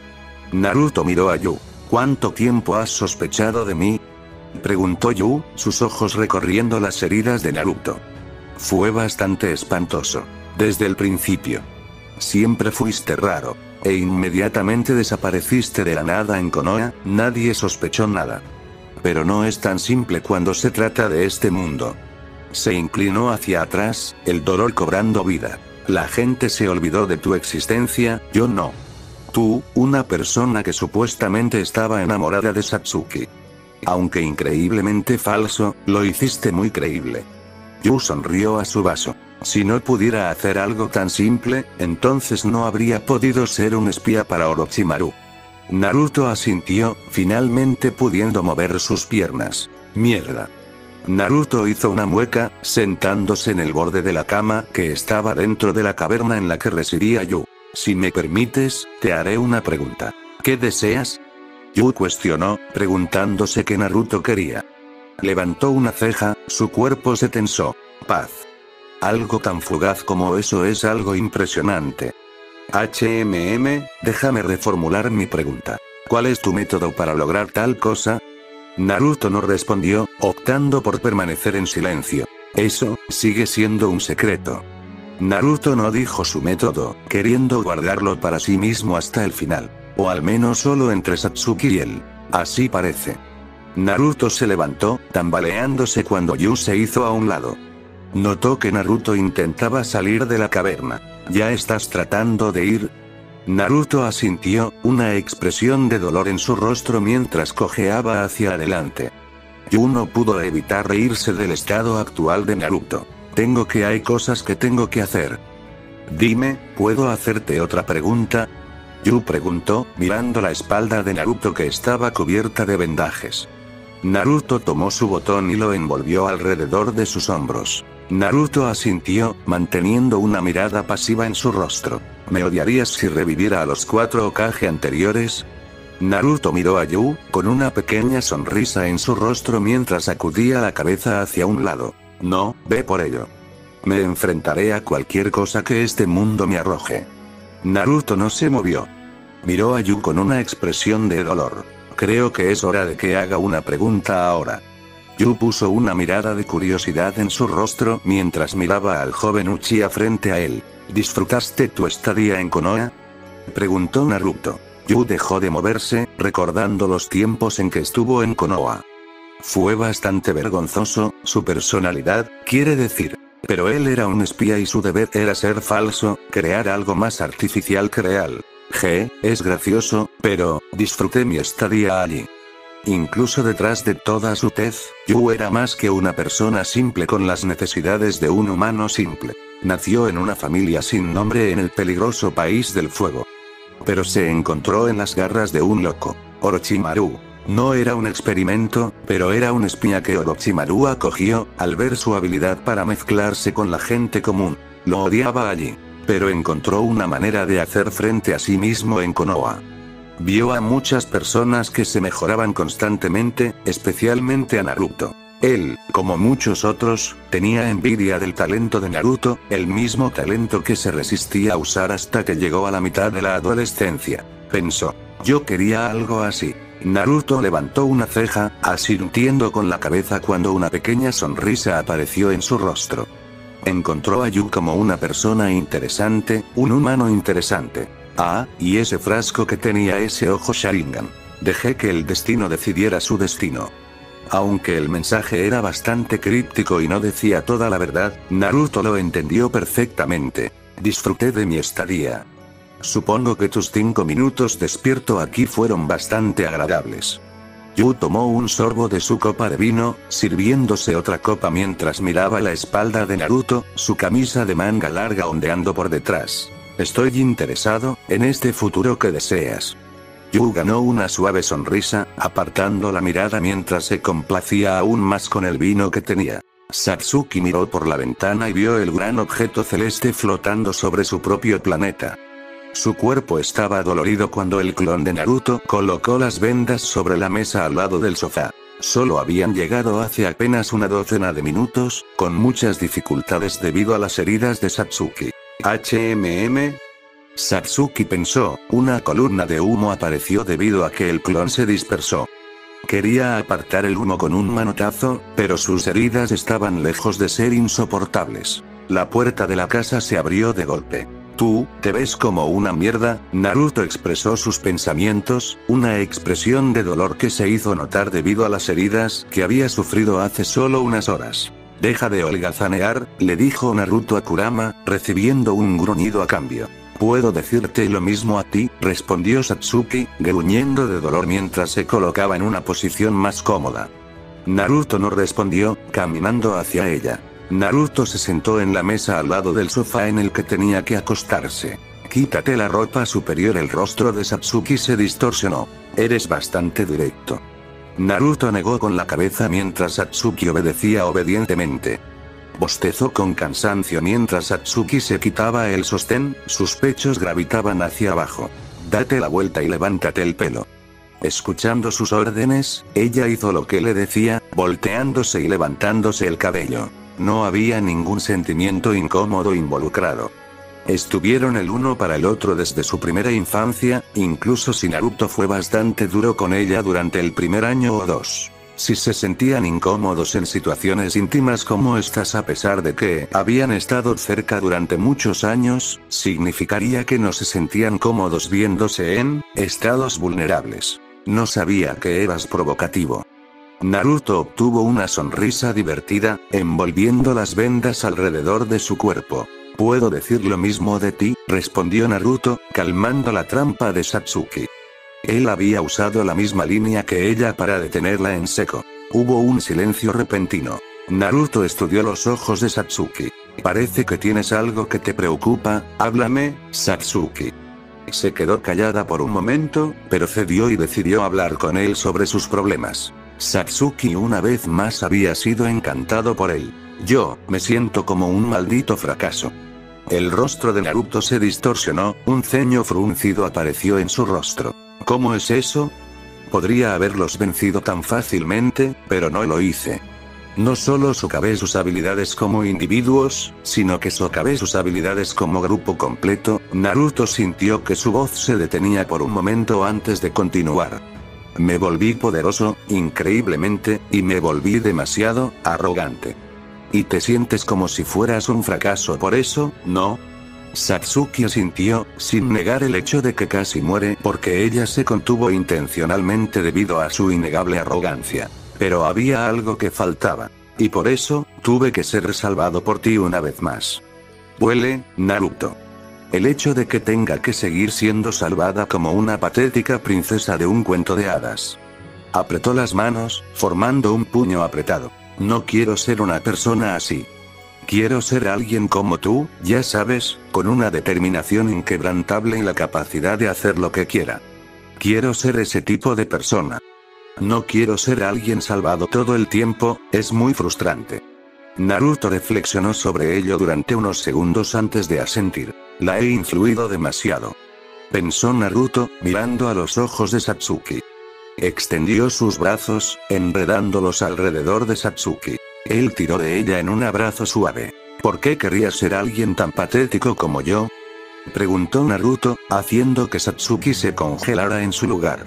Naruto miró a Yu. ¿Cuánto tiempo has sospechado de mí? Preguntó Yu, sus ojos recorriendo las heridas de Naruto. Fue bastante espantoso. Desde el principio. Siempre fuiste raro. E inmediatamente desapareciste de la nada en Konoha, nadie sospechó nada. Pero no es tan simple cuando se trata de este mundo. Se inclinó hacia atrás, el dolor cobrando vida. La gente se olvidó de tu existencia, yo no. Tú, una persona que supuestamente estaba enamorada de Satsuki. Aunque increíblemente falso, lo hiciste muy creíble. Yu sonrió a su vaso. Si no pudiera hacer algo tan simple, entonces no habría podido ser un espía para Orochimaru. Naruto asintió, finalmente pudiendo mover sus piernas. Mierda. Naruto hizo una mueca, sentándose en el borde de la cama que estaba dentro de la caverna en la que residía Yu. Si me permites, te haré una pregunta. ¿Qué deseas? Yu cuestionó, preguntándose qué Naruto quería. Levantó una ceja, su cuerpo se tensó. Paz. Algo tan fugaz como eso es algo impresionante. HMM, déjame reformular mi pregunta. ¿Cuál es tu método para lograr tal cosa? Naruto no respondió, optando por permanecer en silencio. Eso, sigue siendo un secreto. Naruto no dijo su método, queriendo guardarlo para sí mismo hasta el final. O al menos solo entre Satsuki y él. Así parece. Naruto se levantó, tambaleándose cuando Yu se hizo a un lado. Notó que Naruto intentaba salir de la caverna. ¿Ya estás tratando de ir? Naruto asintió, una expresión de dolor en su rostro mientras cojeaba hacia adelante. Yu no pudo evitar reírse del estado actual de Naruto. Tengo que hay cosas que tengo que hacer. Dime, ¿puedo hacerte otra pregunta? Yu preguntó, mirando la espalda de Naruto que estaba cubierta de vendajes. Naruto tomó su botón y lo envolvió alrededor de sus hombros. Naruto asintió, manteniendo una mirada pasiva en su rostro. ¿Me odiarías si reviviera a los cuatro Okage anteriores? Naruto miró a Yu, con una pequeña sonrisa en su rostro mientras sacudía la cabeza hacia un lado. No, ve por ello. Me enfrentaré a cualquier cosa que este mundo me arroje. Naruto no se movió. Miró a Yu con una expresión de dolor. Creo que es hora de que haga una pregunta ahora. Yu puso una mirada de curiosidad en su rostro mientras miraba al joven Uchiha frente a él. ¿Disfrutaste tu estadía en Konoha? Preguntó Naruto. Yu dejó de moverse, recordando los tiempos en que estuvo en Konoha. Fue bastante vergonzoso, su personalidad, quiere decir. Pero él era un espía y su deber era ser falso, crear algo más artificial que real. G, es gracioso, pero, disfruté mi estadía allí. Incluso detrás de toda su tez, Yu era más que una persona simple con las necesidades de un humano simple. Nació en una familia sin nombre en el peligroso país del fuego. Pero se encontró en las garras de un loco, Orochimaru, no era un experimento, pero era un espía que Orochimaru acogió, al ver su habilidad para mezclarse con la gente común. Lo odiaba allí. Pero encontró una manera de hacer frente a sí mismo en Konoha. Vio a muchas personas que se mejoraban constantemente, especialmente a Naruto. Él, como muchos otros, tenía envidia del talento de Naruto, el mismo talento que se resistía a usar hasta que llegó a la mitad de la adolescencia. Pensó, yo quería algo así. Naruto levantó una ceja, asintiendo con la cabeza cuando una pequeña sonrisa apareció en su rostro. Encontró a Yu como una persona interesante, un humano interesante. Ah, y ese frasco que tenía ese ojo Sharingan. Dejé que el destino decidiera su destino. Aunque el mensaje era bastante críptico y no decía toda la verdad, Naruto lo entendió perfectamente. Disfruté de mi estadía. Supongo que tus cinco minutos despierto aquí fueron bastante agradables. Yu tomó un sorbo de su copa de vino, sirviéndose otra copa mientras miraba la espalda de Naruto, su camisa de manga larga ondeando por detrás. Estoy interesado, en este futuro que deseas. Yu ganó una suave sonrisa, apartando la mirada mientras se complacía aún más con el vino que tenía. Satsuki miró por la ventana y vio el gran objeto celeste flotando sobre su propio planeta. Su cuerpo estaba dolorido cuando el clon de Naruto colocó las vendas sobre la mesa al lado del sofá. Solo habían llegado hace apenas una docena de minutos, con muchas dificultades debido a las heridas de Satsuki. HMM. Satsuki pensó, una columna de humo apareció debido a que el clon se dispersó. Quería apartar el humo con un manotazo, pero sus heridas estaban lejos de ser insoportables. La puerta de la casa se abrió de golpe. Tú, te ves como una mierda, Naruto expresó sus pensamientos, una expresión de dolor que se hizo notar debido a las heridas que había sufrido hace solo unas horas. Deja de holgazanear, le dijo Naruto a Kurama, recibiendo un gruñido a cambio. Puedo decirte lo mismo a ti, respondió Satsuki, gruñendo de dolor mientras se colocaba en una posición más cómoda. Naruto no respondió, caminando hacia ella. Naruto se sentó en la mesa al lado del sofá en el que tenía que acostarse. Quítate la ropa superior. El rostro de Satsuki se distorsionó. Eres bastante directo. Naruto negó con la cabeza mientras Satsuki obedecía obedientemente. Bostezó con cansancio mientras Satsuki se quitaba el sostén, sus pechos gravitaban hacia abajo. Date la vuelta y levántate el pelo. Escuchando sus órdenes, ella hizo lo que le decía, volteándose y levantándose el cabello. No había ningún sentimiento incómodo involucrado. Estuvieron el uno para el otro desde su primera infancia, incluso si Naruto fue bastante duro con ella durante el primer año o dos. Si se sentían incómodos en situaciones íntimas como estas a pesar de que habían estado cerca durante muchos años, significaría que no se sentían cómodos viéndose en estados vulnerables. No sabía que eras provocativo. Naruto obtuvo una sonrisa divertida, envolviendo las vendas alrededor de su cuerpo. Puedo decir lo mismo de ti, respondió Naruto, calmando la trampa de Satsuki. Él había usado la misma línea que ella para detenerla en seco. Hubo un silencio repentino. Naruto estudió los ojos de Satsuki. Parece que tienes algo que te preocupa, háblame, Satsuki. Se quedó callada por un momento, pero cedió y decidió hablar con él sobre sus problemas. Satsuki una vez más había sido encantado por él. Yo, me siento como un maldito fracaso. El rostro de Naruto se distorsionó, un ceño fruncido apareció en su rostro. ¿Cómo es eso? Podría haberlos vencido tan fácilmente, pero no lo hice. No solo socabé sus habilidades como individuos, sino que socabé sus habilidades como grupo completo, Naruto sintió que su voz se detenía por un momento antes de continuar. Me volví poderoso, increíblemente, y me volví demasiado, arrogante. Y te sientes como si fueras un fracaso por eso, ¿no? Satsuki sintió, sin negar el hecho de que casi muere porque ella se contuvo intencionalmente debido a su innegable arrogancia. Pero había algo que faltaba. Y por eso, tuve que ser salvado por ti una vez más. Huele, Naruto. El hecho de que tenga que seguir siendo salvada como una patética princesa de un cuento de hadas. Apretó las manos, formando un puño apretado. No quiero ser una persona así. Quiero ser alguien como tú, ya sabes, con una determinación inquebrantable y la capacidad de hacer lo que quiera. Quiero ser ese tipo de persona. No quiero ser alguien salvado todo el tiempo, es muy frustrante. Naruto reflexionó sobre ello durante unos segundos antes de asentir. La he influido demasiado. Pensó Naruto, mirando a los ojos de Satsuki. Extendió sus brazos, enredándolos alrededor de Satsuki. Él tiró de ella en un abrazo suave. ¿Por qué querrías ser alguien tan patético como yo? Preguntó Naruto, haciendo que Satsuki se congelara en su lugar.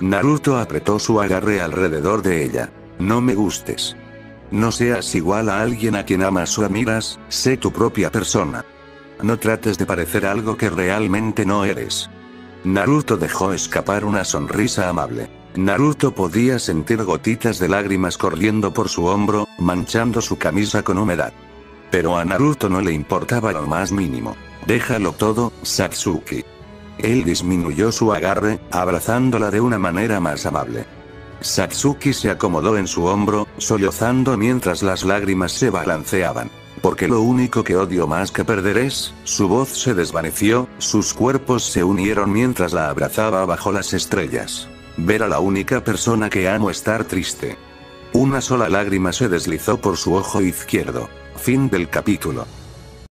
Naruto apretó su agarre alrededor de ella. No me gustes. No seas igual a alguien a quien amas o admiras, sé tu propia persona. No trates de parecer algo que realmente no eres. Naruto dejó escapar una sonrisa amable. Naruto podía sentir gotitas de lágrimas corriendo por su hombro, manchando su camisa con humedad. Pero a Naruto no le importaba lo más mínimo. Déjalo todo, Satsuki. Él disminuyó su agarre, abrazándola de una manera más amable. Satsuki se acomodó en su hombro, sollozando mientras las lágrimas se balanceaban. Porque lo único que odio más que perder es, su voz se desvaneció, sus cuerpos se unieron mientras la abrazaba bajo las estrellas. Ver a la única persona que amo estar triste. Una sola lágrima se deslizó por su ojo izquierdo. Fin del capítulo.